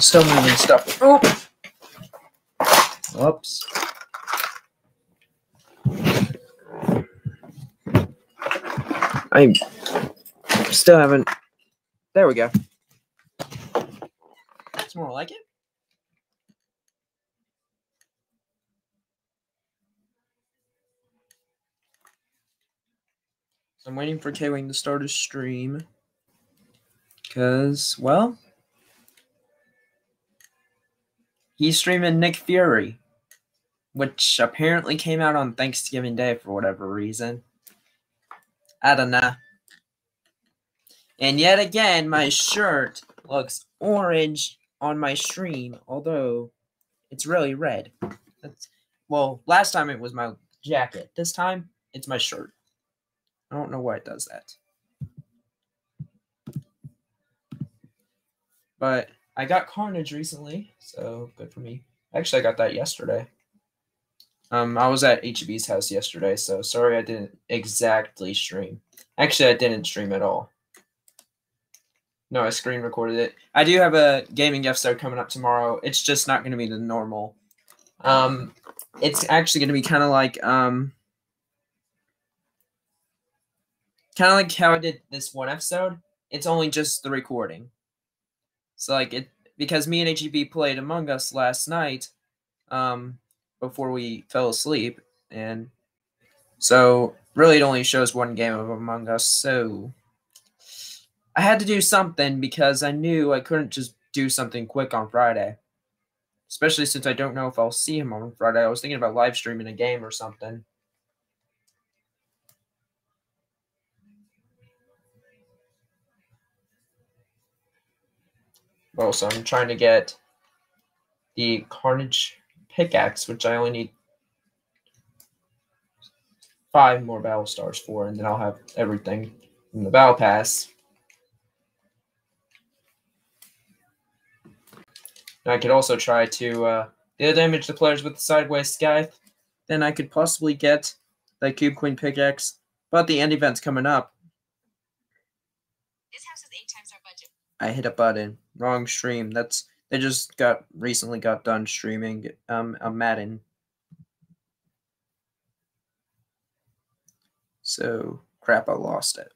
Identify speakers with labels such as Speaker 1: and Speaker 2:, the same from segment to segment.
Speaker 1: Still moving stuff. Oh. I still haven't. There we go. It's more like it. I'm waiting for K-Wing to start a stream. Because, well, he's streaming Nick Fury, which apparently came out on Thanksgiving Day for whatever reason. I don't know. And yet again, my shirt looks orange on my stream, although it's really red. That's, well, last time it was my jacket. This time, it's my shirt. I don't know why it does that. But I got Carnage recently, so good for me. Actually, I got that yesterday. Um, I was at HB's house yesterday, so sorry I didn't exactly stream. Actually, I didn't stream at all. No, I screen recorded it. I do have a gaming episode coming up tomorrow. It's just not going to be the normal. Um, it's actually going to be kind of like um, kind of like how I did this one episode. It's only just the recording. So like it because me and HEB played Among Us last night, um, before we fell asleep, and so really it only shows one game of Among Us. So I had to do something because I knew I couldn't just do something quick on Friday. Especially since I don't know if I'll see him on Friday. I was thinking about live streaming a game or something. Well, so I'm trying to get the Carnage pickaxe, which I only need five more battle stars for, and then I'll have everything in the battle pass. I could also try to uh, deal damage to players with the sideways scythe. Then I could possibly get the Cube Queen pickaxe. But the end event's coming up.
Speaker 2: This house is eight times our budget.
Speaker 1: I hit a button. Wrong stream. That's they just got recently got done streaming um a Madden. So crap, I lost it.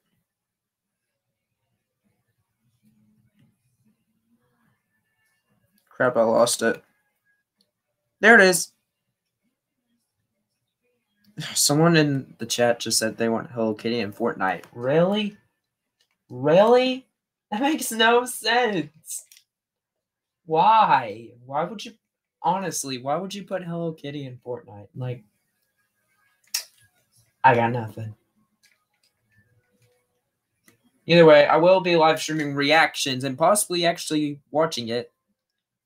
Speaker 1: Crap, I lost it. There it is. Someone in the chat just said they want Hello Kitty in Fortnite. Really? Really? That makes no sense. Why? Why would you honestly, why would you put Hello Kitty in Fortnite? Like I got nothing. Either way, I will be live streaming reactions and possibly actually watching it.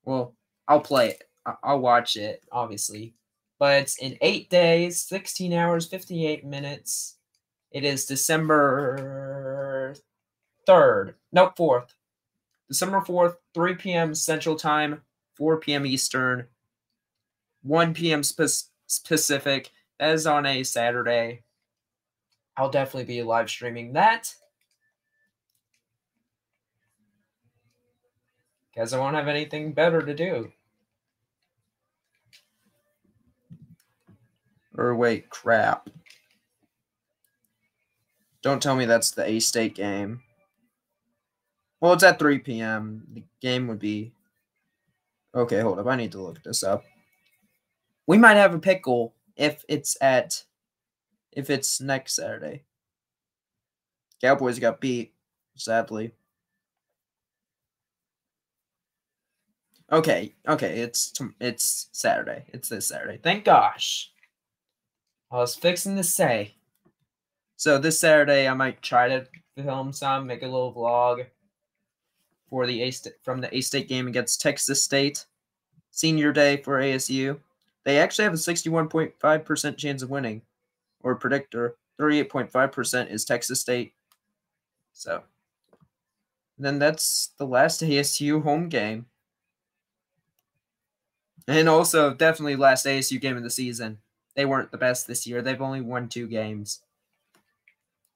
Speaker 1: Well, I'll play it. I'll watch it, obviously. But it's in eight days, 16 hours, 58 minutes. It is December 3rd. No, 4th. December 4th, 3 p.m. Central Time, 4 p.m. Eastern, 1 p.m. Pacific. That is on a Saturday. I'll definitely be live streaming that. Because I won't have anything better to do. Or wait, crap. Don't tell me that's the A State game. Well, it's at 3 p.m. The game would be. Okay, hold up. I need to look this up. We might have a pickle if it's at. If it's next Saturday. Cowboys got beat, sadly. Okay, okay, it's it's Saturday. It's this Saturday. Thank gosh. I was fixing to say. So this Saturday, I might try to film some, make a little vlog for the A from the A State game against Texas State. Senior day for ASU. They actually have a 61.5% chance of winning, or predictor. 38.5% is Texas State. So then that's the last ASU home game. And also, definitely last ASU game of the season. They weren't the best this year. They've only won two games.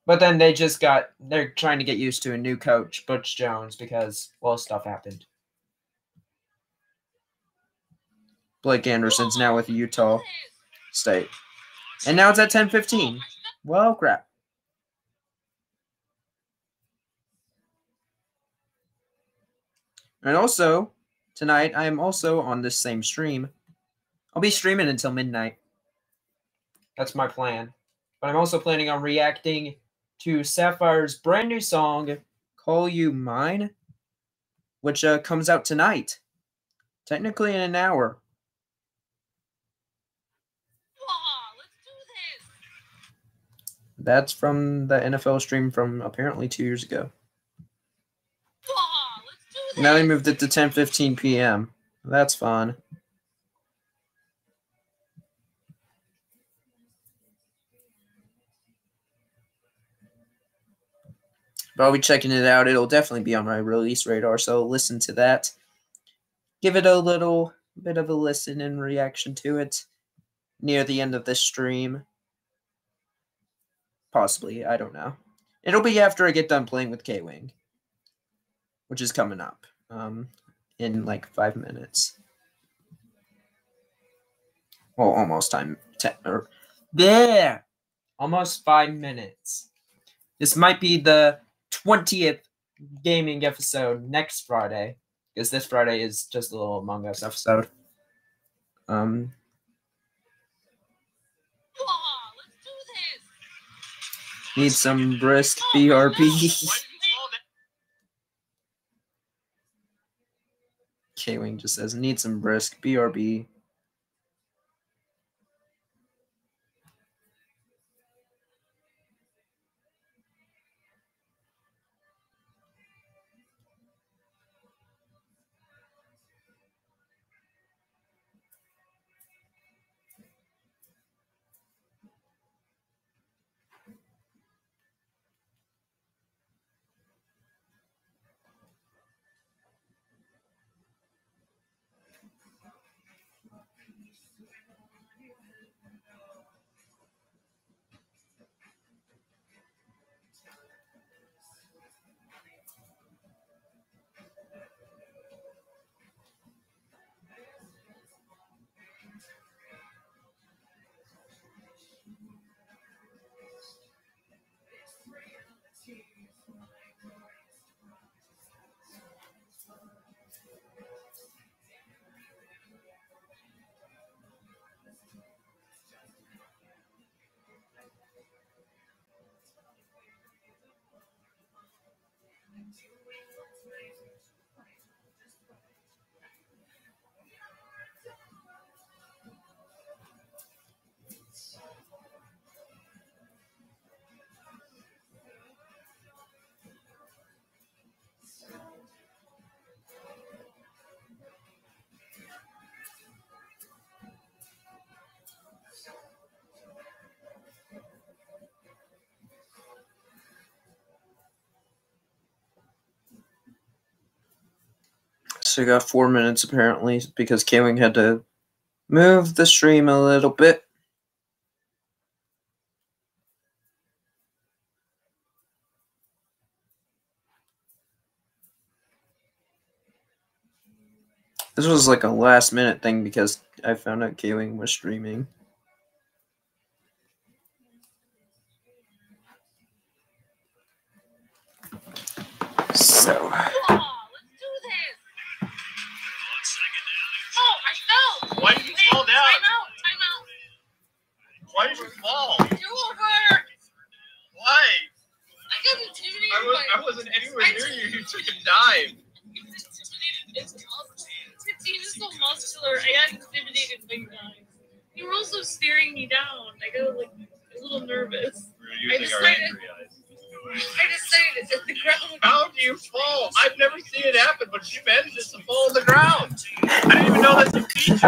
Speaker 1: But then they just got, they're trying to get used to a new coach, Butch Jones, because, well, stuff happened. Blake Anderson's now with Utah State. And now it's at 10:15. Well, crap. And also, tonight I am also on this same stream. I'll be streaming until midnight. That's my plan. But I'm also planning on reacting to Sapphire's brand new song, Call U Mine, which uh, comes out tonight. Technically in an hour. That's from the NFL stream from apparently two years ago. Now they moved it to 10:15 p.m. That's fun. But I'll be checking it out. It'll definitely be on my release radar, so listen to that. Give it a little bit of a listen and reaction to it near the end of this stream. Possibly, I don't know. It'll be after I get done playing with K Wing, which is coming up um, in like five minutes. Well, almost time. Ten, or, there! Almost five minutes. This might be the 20th gaming episode next Friday because this Friday is just a little Among Us episode. Um, need some brisk BRB. K Wing just says need some brisk BRB. So got four minutes apparently because K Wing had to move the stream a little bit. This was like a last minute thing because I found out K Wing was streaming.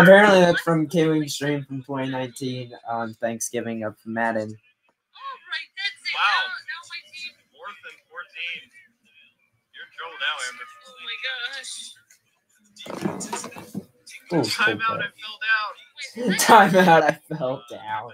Speaker 1: Apparently, that's from K Wing stream from 2019 on Thanksgiving of Madden.
Speaker 3: All right, that's it.
Speaker 2: Wow.
Speaker 3: Now, now my team.
Speaker 2: Fourth and 14. You're in trouble now, Amber.
Speaker 3: Oh my gosh.
Speaker 1: Ooh,
Speaker 2: Time out, I fell down.
Speaker 3: Wait, what?
Speaker 1: Time out, I fell down.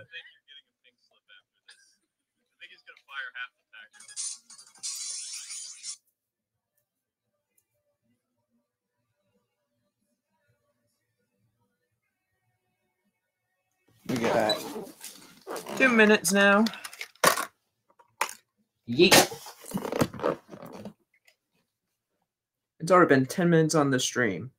Speaker 1: We got two minutes now. Yeet. It's already been 10 minutes on the stream.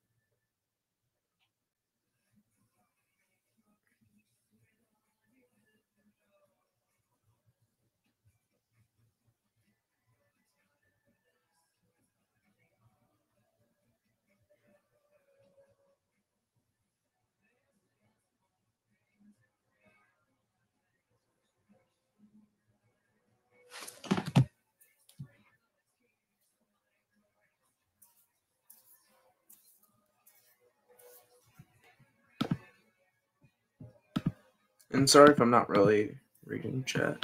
Speaker 1: Sorry if I'm not really reading chat.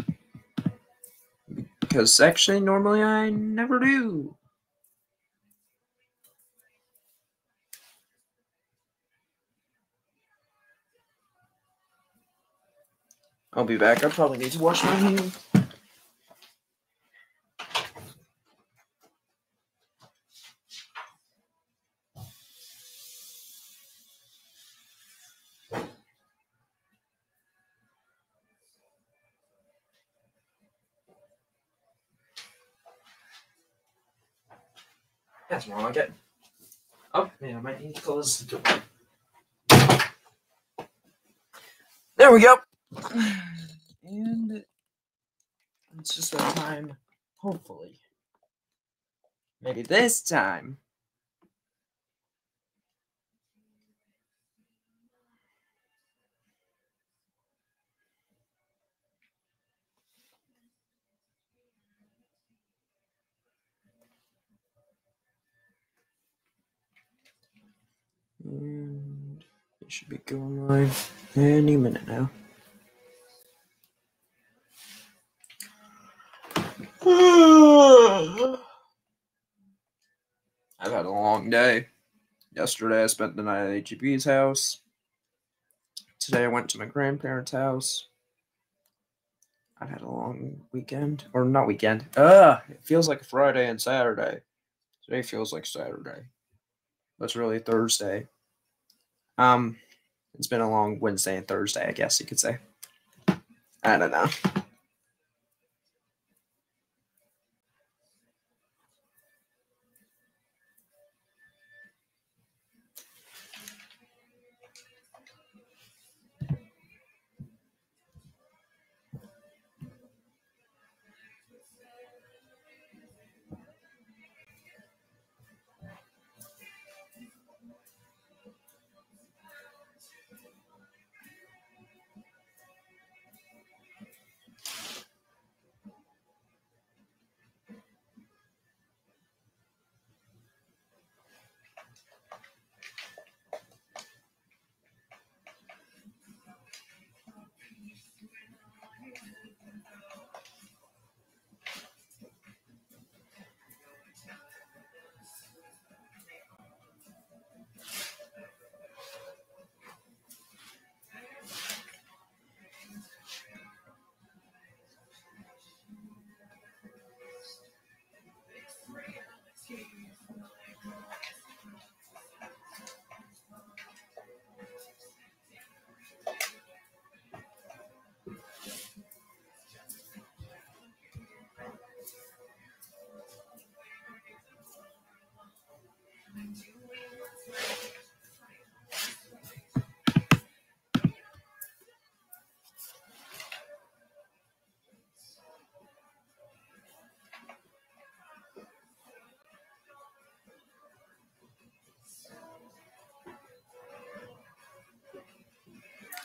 Speaker 1: Because actually, normally I never do. I'll be back. I probably need to wash my hands. Oh, yeah, I might need to close the door. There we go. And it's just that time, hopefully. Maybe this time. And it should be going live any minute now. I've had a long day. Yesterday I spent the night at HEB's house. Today I went to my grandparents' house. I've had a long weekend. Or not weekend. Ugh, it feels like Friday and Saturday. Today feels like Saturday. It's really Thursday. Um, it's been a long Wednesday and Thursday, I guess you could say. I don't know.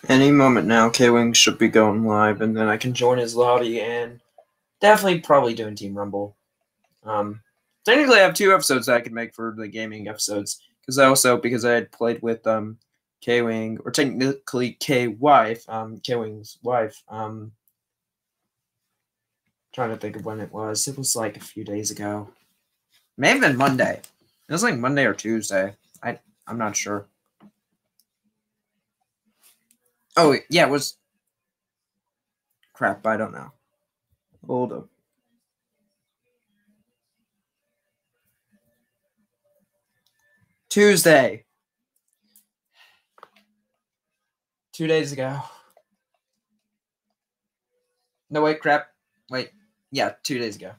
Speaker 1: Any moment now, K Wing should be going live, and then I can join his lobby and definitely probably doing Team Rumble. Um, technically, I have two episodes that I could make for the gaming episodes because I also because I had played with um K Wing or technically K wife, um K Wing's wife. Um, trying to think of when it was. It was like a few days ago. May have been Monday. It was like Monday or Tuesday. I I'm not sure. Oh yeah, it was. Crap, I don't know. Hold up. Tuesday. Two days ago. No, wait, crap. Wait. Yeah, two days ago.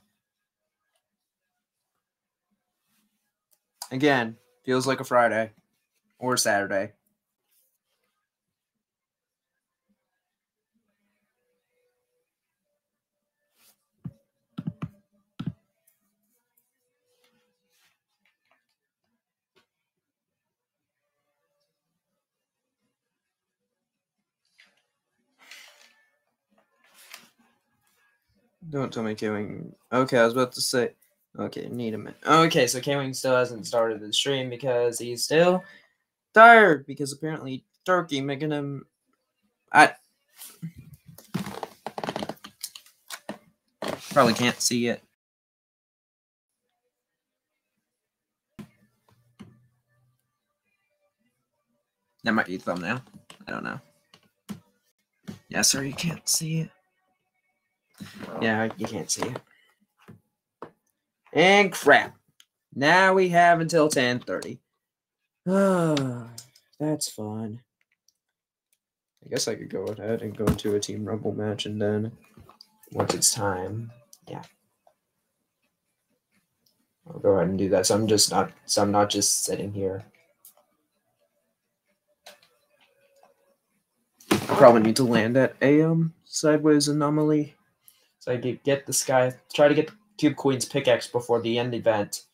Speaker 1: Again, feels like a Friday or Saturday. Don't tell me K Wing. Okay, I was about to say. Okay, need a minute. Okay, so K Wing still hasn't started the stream because he's still tired because apparently Turkey making him. I probably can't see it. That might be thumbnail. I don't know. Yeah, sir, you can't see it. Yeah, you can't see it. And crap. Now we have until 10:30. Ah, that's fun. I guess I could go ahead and go to a Team Rumble match and then once it's time, yeah. I'll go ahead and do that. So I'm just not so I'm not just sitting here. I probably need to land at AM sideways anomaly. So I could get this guy, try to get the Cube Queen's pickaxe before the end event.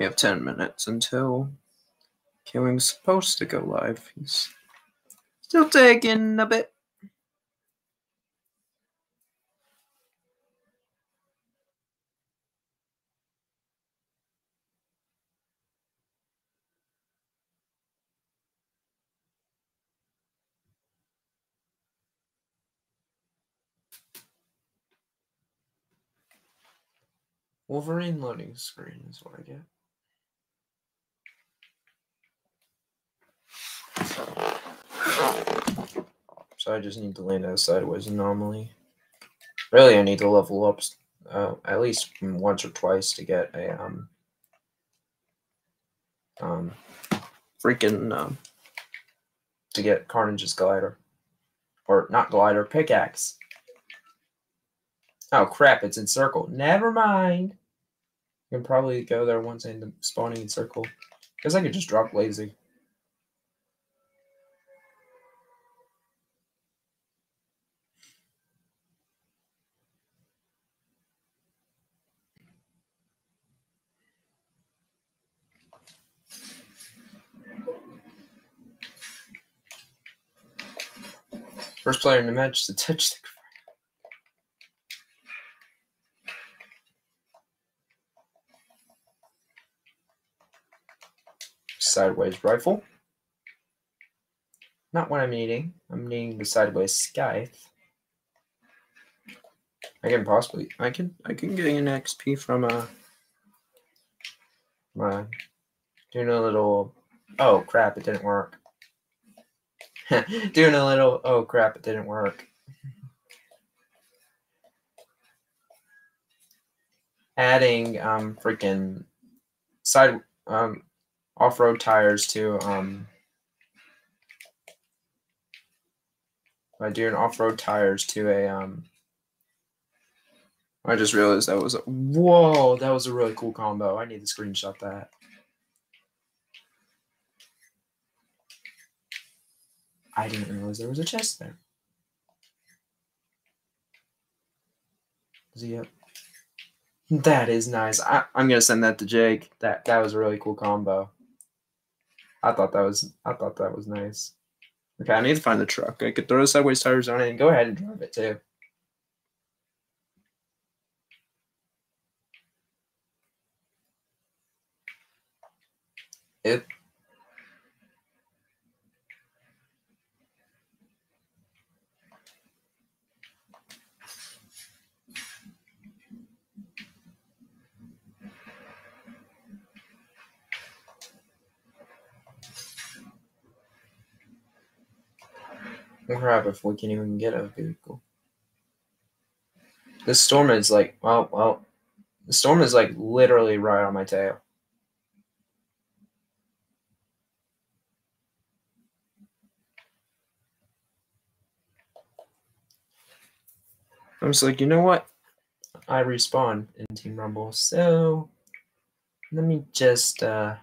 Speaker 1: We have 10 minutes until K Wing's supposed to go live. He's still taking a bit. Wolverine loading screen is what I get. So I just need to land out sideways anomaly. Really, I need to level up uh, at least once or twice to get a um um freaking um to get Carnage's glider or not glider pickaxe. Oh crap! It's in circle. Never mind. I can probably go there once end up spawning in circle. Because I could just drop lazy. Player in the match to touch the sideways rifle. Not what I'm needing. I'm needing the sideways scythe. I can possibly I can I can get an XP from a my doing a little oh crap it didn't work. doing a little oh crap it didn't work. Adding um freaking side um off-road tires to um by doing off-road tires to a um I just realized that was a whoa, that was a really cool combo. I need to screenshot that. I didn't realize there was a chest there. Is he up? That is nice. I, I'm gonna send that to Jake. That that was a really cool combo. I thought that was I thought that was nice. Okay, I need to find the truck. I could throw the sideways tires on it and go ahead and drive it too. It Crap, if we can even get a vehicle. The storm is like, well, well, the storm is like literally right on my tail. I was like, you know what? I respawn in Team Rumble, so let me just uh,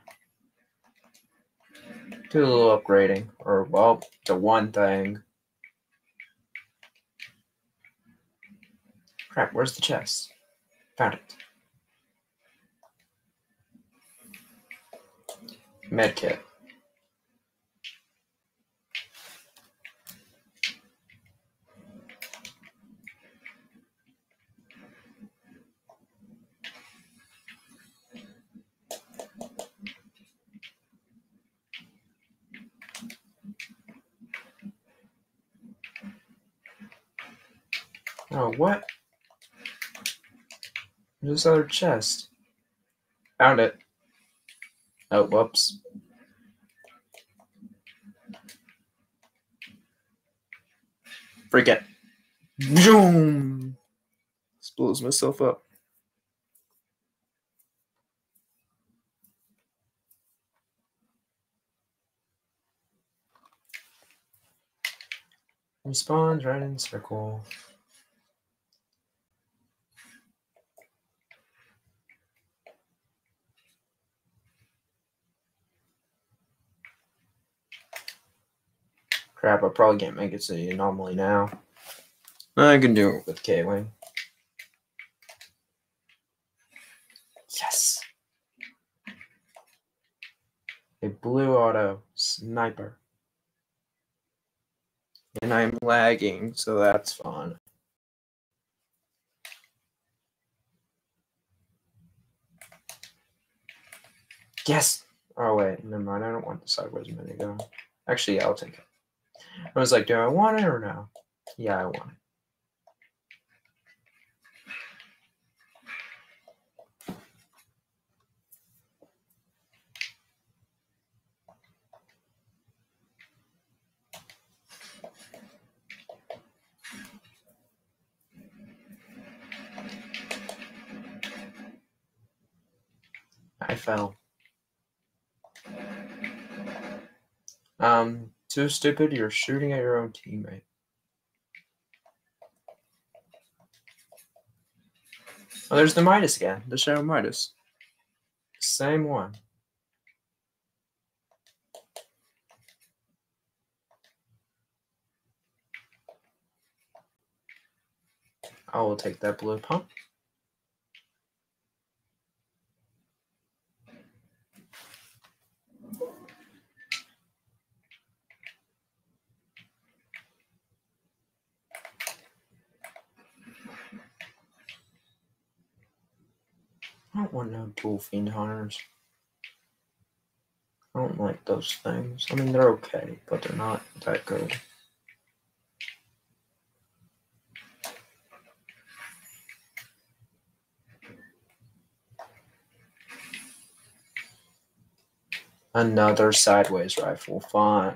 Speaker 1: do a little upgrading, or well, the one thing. Crap, where's the chest? Found it. Medkit. Oh, what? There's other chest. Found it. Oh, whoops. Freak it. Boom! Blows myself up. Respawns right in circle. Crap, I probably can't make it to the anomaly now. I can do it with K-Wing. Yes! A blue auto sniper. And I'm lagging, so that's fun. Yes! Oh wait, never mind. I don't want the sideways minigun. Actually, yeah, I'll take it. I was like, do I want it or no? Yeah, I want it. I fell. Um, too stupid, you're shooting at your own teammate. Oh, there's the Midas again, the Shadow Midas. Same one. I will take that blue pump. I don't want no dual fiend hunters. I don't like those things. I mean, they're okay, but they're not that good. Another sideways rifle, fine.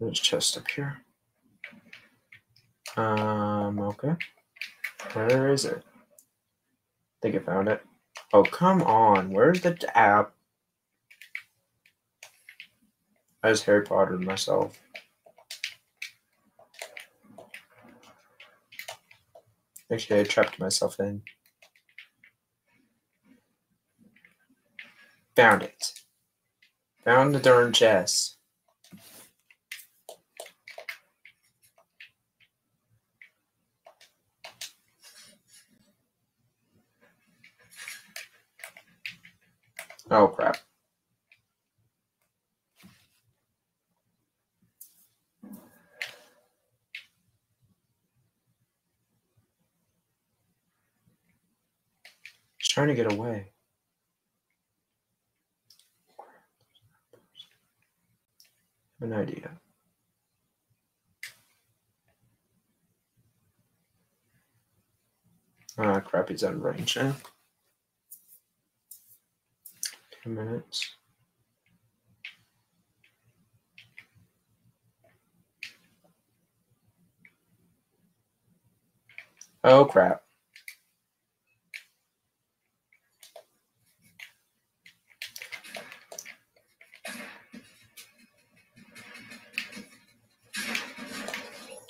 Speaker 1: There's chest up here. Um, okay. Where is it? I think I found it. Oh, come on. Where's the app? I just Harry Potter myself. Actually, I trapped myself in. Found it. Found the darn chest. Oh crap. He's trying to get away. Have an idea. Ah, crap, he's out of range now. Two minutes. Oh, crap.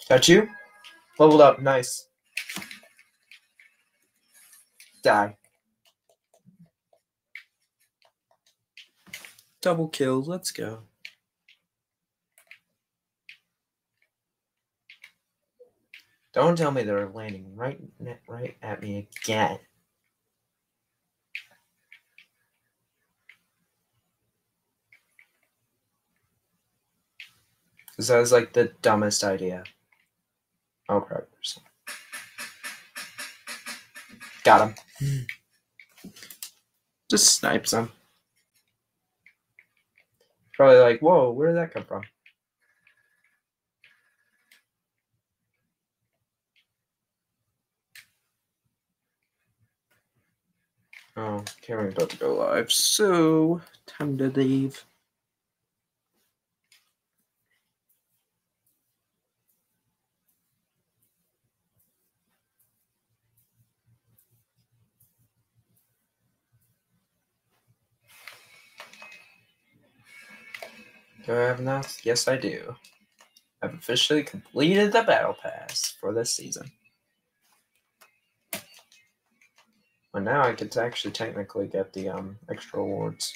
Speaker 1: Got you? Leveled up, nice. Die. Double kills, let's go. Don't tell me they're landing right right at me again. Because that was like the dumbest idea. Oh crap. Got him. Just snipes him. Probably like, whoa, where did that come from? Oh, we're about to go live. So, time to leave. Do I have enough? Yes, I do. I've officially completed the battle pass for this season. But now I could actually technically get the um extra awards.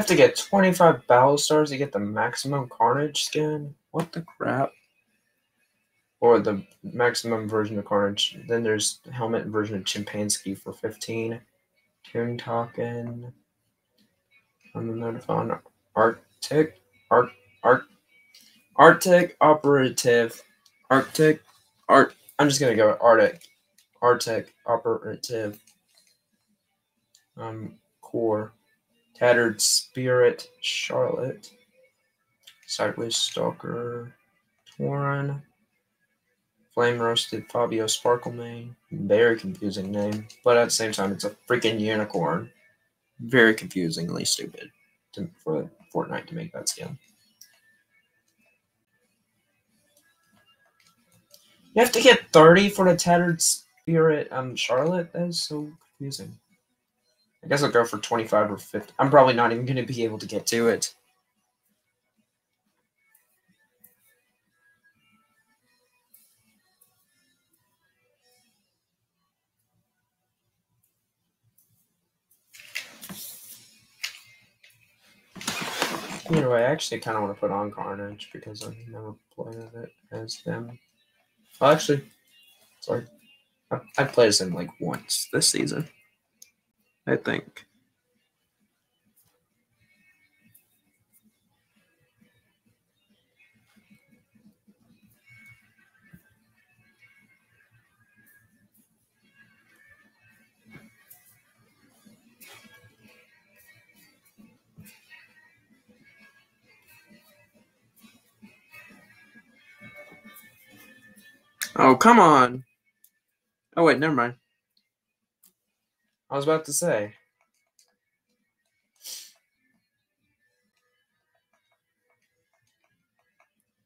Speaker 1: Have to get 25 battle stars to get the maximum carnage skin. What the crap? Or the maximum version of carnage. Then there's helmet version of Chimpanzee for 15. Toon Talkin. On the Notifon. Arctic. Arc. Arc. Arctic Operative. Arctic. Art. I'm just gonna go Arctic. Arctic Operative. Um, core. Tattered Spirit, Charlotte, Sideways Stalker, Torin, Flame Roasted Fabio Sparklemane. Very confusing name, but at the same time, it's a freaking unicorn. Very confusingly stupid to, for Fortnite to make that skin. You have to get 30 for the Tattered Spirit um Charlotte? That is so confusing. I guess I'll go for 25 or 50. I'm probably not even going to be able to get to it. You know, I actually kind of want to put on Carnage because I've never played it as them. Well, actually, sorry. I, played as them like once this season. I think. Oh, come on. Oh, wait, never mind. I was about to say.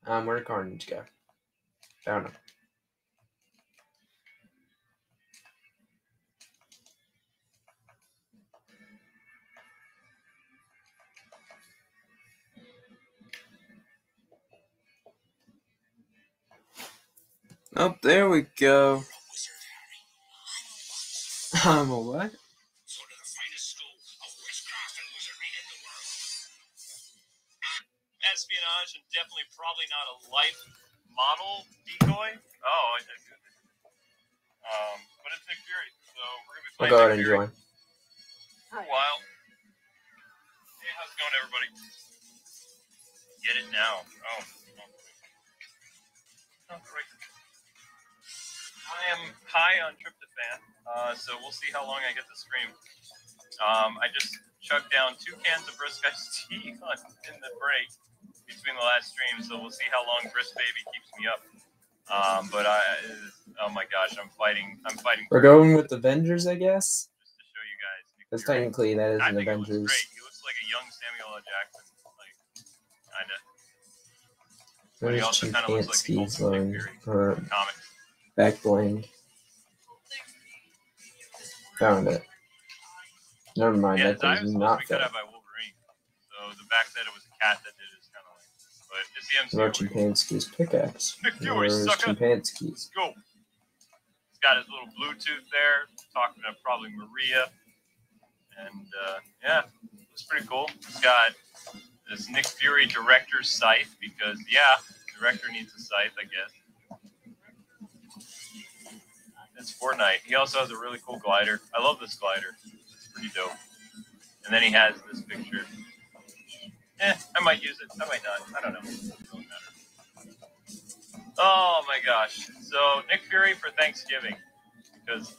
Speaker 1: Um, where did Carnage go? I don't know. Oh, there we go. Um, a what?
Speaker 4: Sort of the finest school of witchcraft and wizardry in the world.
Speaker 2: Espionage and definitely probably not a life model decoy. Oh, I did good. Um, but it's Nick Fury, so we're gonna be
Speaker 1: I'll
Speaker 2: playing
Speaker 1: go ahead
Speaker 2: Nick
Speaker 1: and
Speaker 2: Fury
Speaker 1: join.
Speaker 2: for a while. Hey, how's it going, everybody? Get it now. Oh. oh. Oh, great. I am high on tryptophan, uh, so we'll see how long I get to stream. Um, I just chugged down two cans of brisk iced tea on, in the break between the last stream, so we'll see how long Brisk Baby keeps me up. Um, but I, oh my gosh, I'm fighting. I'm fighting.
Speaker 1: We're going with Avengers, I guess.
Speaker 2: just to show you guys.
Speaker 1: Because technically that is
Speaker 2: I
Speaker 1: an
Speaker 2: think it looks
Speaker 1: Avengers.
Speaker 2: great. He looks like a young Samuel L. Jackson, like kinda But he also kinda looks like the ultimate Fury.
Speaker 1: back bling. Found it. Never mind,
Speaker 2: Yeah,
Speaker 1: that
Speaker 2: his eye
Speaker 1: thing's
Speaker 2: was supposed to
Speaker 1: not
Speaker 2: be cut
Speaker 1: that.
Speaker 2: out by Wolverine. So the fact that it was a cat that did it is kind of like. But it's the
Speaker 1: No
Speaker 2: MCU.
Speaker 1: Chimpanzee's pickaxe.
Speaker 2: Nick Fury,
Speaker 1: Where's
Speaker 2: sucker.
Speaker 1: Chimpanzees?
Speaker 2: Go. He's got his little Bluetooth there, talking to probably Maria. And uh, yeah, it's pretty cool. He's got this Nick Fury director's scythe because, yeah, director needs a scythe, I guess. It's Fortnite. He also has a really cool glider. I love this glider. It's pretty dope. And then he has this picture. Eh, I might use it. I might not. I don't know. It doesn't matter. Oh my gosh. So Nick Fury for Thanksgiving. Because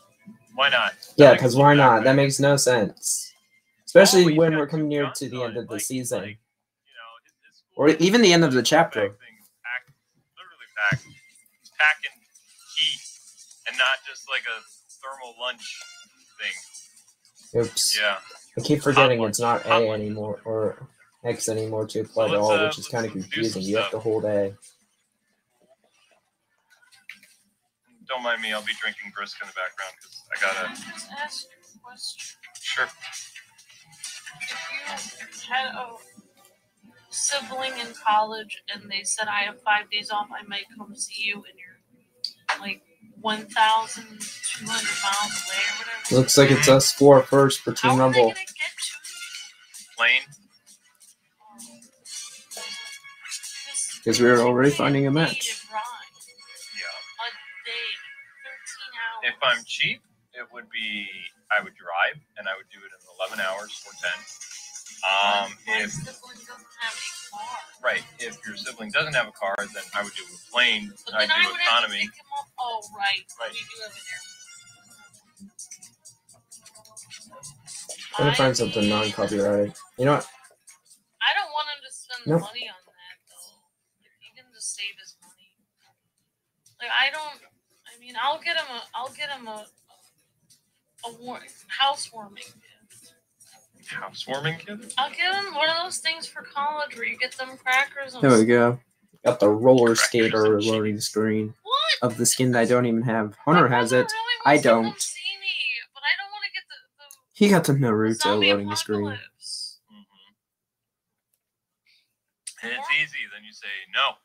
Speaker 2: why not?
Speaker 1: Yeah, because why not? That makes no sense.
Speaker 2: Oh,
Speaker 1: Especially
Speaker 2: he's
Speaker 1: when we're coming near to the end of the
Speaker 2: like-
Speaker 1: season.
Speaker 2: like, you know, his- his school
Speaker 1: Or even the end of the chapter.
Speaker 2: packed, literally packed. He's packing and not just like a thermal lunch thing.
Speaker 1: Oops.
Speaker 2: Yeah.
Speaker 1: I keep forgetting
Speaker 2: Hot
Speaker 1: it's not
Speaker 2: Hot
Speaker 1: A
Speaker 2: one.
Speaker 1: anymore or X anymore to apply to all,
Speaker 2: uh,
Speaker 1: which is kind of confusing. You have to hold A.
Speaker 2: Don't mind me. I'll be drinking brisk in the background because I gotta.
Speaker 3: Can I just ask you a question?
Speaker 2: Sure.
Speaker 3: If you had a sibling in college and they said I have five days off, I might come see you and you're like 1,200 miles away or whatever.
Speaker 1: Looks like it's us four first for
Speaker 3: How
Speaker 1: Team
Speaker 3: are they
Speaker 1: Rumble.
Speaker 3: gonna get to
Speaker 2: Plane.
Speaker 1: Because we were already finding a
Speaker 3: would
Speaker 1: match.
Speaker 2: Yeah.
Speaker 3: A day, 13 hours.
Speaker 2: If I'm cheap, it would be I would drive and I would do it in 11 hours or 10. Um,
Speaker 3: My
Speaker 2: if
Speaker 3: sibling doesn't have a car.
Speaker 2: right, if your sibling doesn't have a car, then I would do a plane.
Speaker 3: But
Speaker 2: I'd
Speaker 3: then I
Speaker 2: do
Speaker 3: would have to
Speaker 2: economy.
Speaker 3: pick him up. Oh, right.
Speaker 2: Right.
Speaker 3: We do have an
Speaker 1: Trying to find something non-copyrighted. You know what?
Speaker 3: I don't want him to spend
Speaker 1: Nope.
Speaker 3: money on that though. Like, he can just save his money. Like I don't. I mean, I'll get him a. I'll get him a. A war, housewarming gift.
Speaker 2: Housewarming kit.
Speaker 3: I'll give him one of those things for college where you get them crackers and
Speaker 1: There we go. Got the roller skater loading screen
Speaker 3: What?
Speaker 1: of the skin that I don't even have. Hunter has it.
Speaker 3: really
Speaker 1: I
Speaker 3: wants to come
Speaker 1: don't.
Speaker 3: See but I don't want to get the, the
Speaker 1: He got the
Speaker 3: the
Speaker 1: Naruto
Speaker 3: zombie
Speaker 1: loading the screen.
Speaker 3: apocalypse. Mm-hmm.
Speaker 2: And it's easy. Then you say no.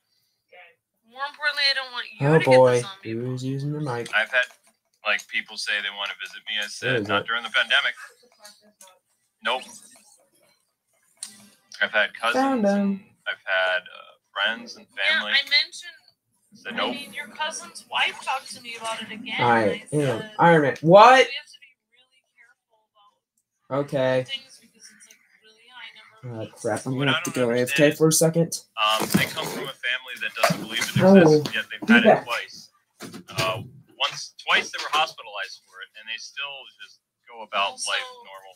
Speaker 3: More importantly, I don't want you
Speaker 1: Oh
Speaker 3: to
Speaker 1: boy,
Speaker 3: get the zombie
Speaker 1: who's using the mic?
Speaker 2: I've had like people say they want to visit me. I said not
Speaker 1: it?
Speaker 2: during the pandemic. Nope. I've had cousins.
Speaker 1: Found
Speaker 2: and. I've had uh, friends and family.
Speaker 3: Yeah, I mentioned.
Speaker 2: said
Speaker 3: I mean, your cousin's wife talked to me about it again.
Speaker 1: I
Speaker 3: and I
Speaker 1: am
Speaker 3: said,
Speaker 1: Iron Man.
Speaker 3: We
Speaker 1: What?
Speaker 3: have to be really careful about
Speaker 1: Okay.
Speaker 3: things because it's like really high number
Speaker 1: Uh,
Speaker 3: of cases.
Speaker 1: crap, I'm gonna have to go AFK for a second.
Speaker 2: Um, they come from a family that doesn't believe it
Speaker 1: Oh,
Speaker 2: exists, yet they've had
Speaker 1: back.
Speaker 2: it twice. Uh, once, twice they were hospitalized for it, and they still just go about
Speaker 3: Also-
Speaker 2: life normal.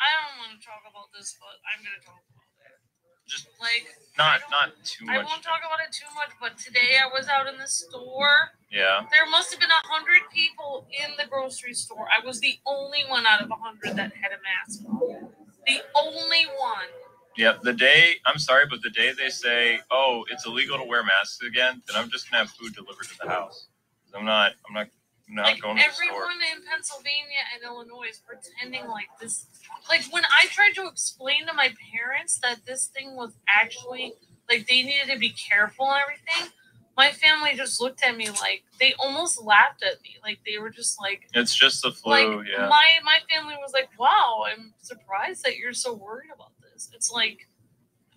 Speaker 3: I don't want to talk about this, but I'm gonna talk about it.
Speaker 2: Just
Speaker 3: Like
Speaker 2: not, not too
Speaker 3: I won't talk about it too much, but today I was out in the store.
Speaker 2: Yeah.
Speaker 3: There must have been a hundred people in the grocery store. I was the only one out of a hundred that had a mask on. The only one.
Speaker 2: Yeah, the day I'm sorry, but the day they say, "Oh, it's illegal to wear masks again," then I'm just gonna have food delivered to the house. I'm not. I'm not. Not
Speaker 3: like
Speaker 2: going to the store.
Speaker 3: everyone in Pennsylvania and Illinois is pretending like this. Like when I tried to explain to my parents that this thing was actually like they needed to be careful and everything, my family just looked at me like they almost laughed at me. Like they were just like,
Speaker 2: It's just the flu,
Speaker 3: like
Speaker 2: yeah.
Speaker 3: my my family was like, "Wow, I'm surprised that you're so worried about this." It's like,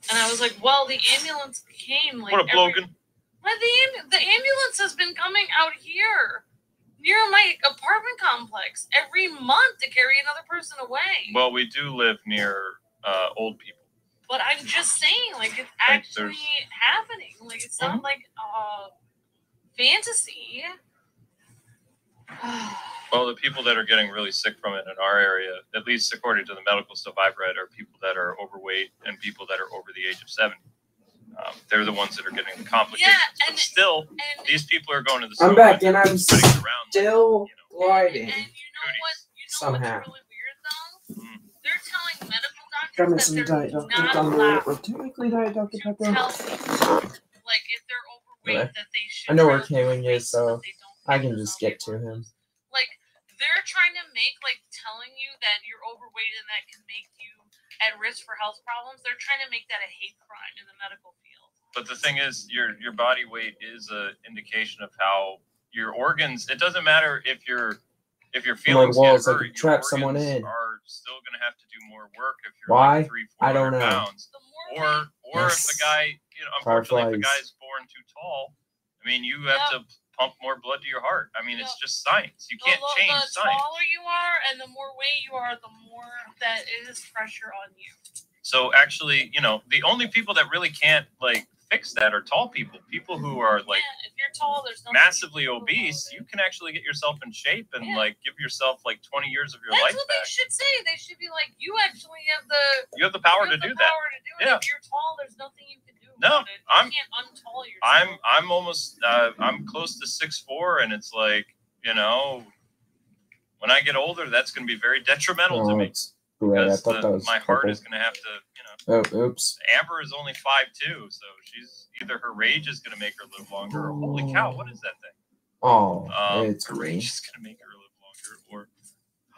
Speaker 3: and I was like, "Well, the ambulance came like
Speaker 2: what up,
Speaker 3: every-
Speaker 2: Logan?
Speaker 3: Well, the the ambulance has been coming out here near my apartment complex every month to carry another person away."
Speaker 2: Well, we do live near uh, old people.
Speaker 3: but I'm just saying, like it's actually
Speaker 2: there's-
Speaker 3: happening. Like it's not like uh fantasy.
Speaker 2: Well, the people that are getting really sick from it in our area, at least according to the medical stuff I've read, are people that are overweight and people that are over the age of 70. Um, they're the ones that are getting the complications.
Speaker 3: Yeah,
Speaker 2: but still,
Speaker 3: and
Speaker 2: these people are going to the
Speaker 1: I'm back and I'm
Speaker 2: putting it around,
Speaker 1: still
Speaker 2: you know.
Speaker 1: gliding.
Speaker 3: And you know what? You know
Speaker 1: Somehow.
Speaker 3: what's really weird though?
Speaker 2: Hmm.
Speaker 3: They're telling medical
Speaker 1: me
Speaker 3: doctors
Speaker 1: some
Speaker 3: that
Speaker 1: Diet
Speaker 3: they're
Speaker 1: Dr.
Speaker 3: not
Speaker 1: Pepper.
Speaker 3: allowed
Speaker 1: Or technically Diet Dr.
Speaker 3: to
Speaker 1: Pepper.
Speaker 3: tell people like if they're overweight
Speaker 1: Okay.
Speaker 3: that they should.
Speaker 1: I know where
Speaker 3: try
Speaker 1: K-Wing is, so
Speaker 3: that they don't
Speaker 1: I can just get to him.
Speaker 3: Like they're trying to make like telling you that you're overweight and that can make you at risk for health problems. They're trying to make that a hate crime in the medical field.
Speaker 2: But the thing is, your your body weight is a indication of how your organs. It doesn't matter if you're if your feelings
Speaker 1: walls,
Speaker 2: get hurt. your
Speaker 1: trap someone in.
Speaker 2: Are still going to have to do more work if you're
Speaker 1: Why?
Speaker 2: like three, four
Speaker 1: I don't know.
Speaker 2: pounds.
Speaker 3: The more
Speaker 2: Or or if the guy, you know, unfortunately, if the
Speaker 1: Fireflies.
Speaker 2: guy's born too tall, I mean, you have to pump more blood to your heart. I mean, it's just science. You can't change
Speaker 3: the
Speaker 2: science.
Speaker 3: The taller you are and the more weight you are, the more that is pressure on you.
Speaker 2: So actually, you know, the only people that really can't like fix that are tall people. People who are like
Speaker 3: yeah, if you're tall, there's
Speaker 2: massively
Speaker 3: can do about
Speaker 2: obese, you can actually get yourself in shape and
Speaker 3: Yeah.
Speaker 2: like give yourself like 20 years of your
Speaker 3: That's
Speaker 2: life
Speaker 3: what
Speaker 2: back.
Speaker 3: they should say. They should be like, you actually have the
Speaker 2: You have the power
Speaker 3: you
Speaker 2: to
Speaker 3: the
Speaker 2: do that.
Speaker 3: Power to do it.
Speaker 2: Yeah.
Speaker 3: If you're tall, there's nothing you can do.
Speaker 2: No,
Speaker 3: about it.
Speaker 2: I'm-
Speaker 3: can't untall yourself.
Speaker 2: I'm I'm almost uh, I'm close to six four, and it's like you know, when I get older, that's going to be very detrimental to
Speaker 1: Oh,
Speaker 2: me
Speaker 1: it's
Speaker 2: because
Speaker 1: thought
Speaker 2: the- my heart
Speaker 1: purple.
Speaker 2: is going to have to you know.
Speaker 1: Oh, oops.
Speaker 2: Amber is only five two, so she's either her rage is going to make her live longer, or holy cow, what is that thing?
Speaker 1: Oh,
Speaker 2: Um,
Speaker 1: it's
Speaker 2: her rage is going to make her live longer, or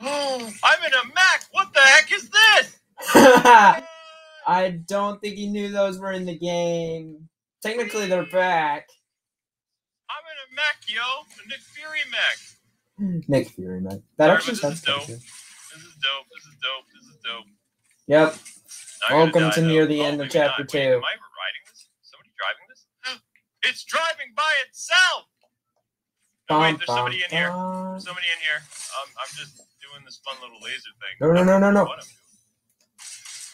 Speaker 2: oh, I'm in a mech. What the heck is this?
Speaker 1: I don't think he knew those were in the game. Technically, they're back.
Speaker 2: I'm in a mech, yo, a Nick Fury mech.
Speaker 1: Nick Fury, man. That actually sounds
Speaker 2: dope. This is dope. This is dope. This is dope.
Speaker 1: Yep.
Speaker 2: Now
Speaker 1: Welcome
Speaker 2: die,
Speaker 1: to
Speaker 2: though.
Speaker 1: near the
Speaker 2: Oh,
Speaker 1: end of chapter
Speaker 2: not. Wait,
Speaker 1: two.
Speaker 2: am I ever riding this? Somebody driving this? It's driving by itself. No, wait, there's somebody in here. There's somebody in here. Um, I'm just doing this fun little laser thing.
Speaker 1: No, no, no, no, no.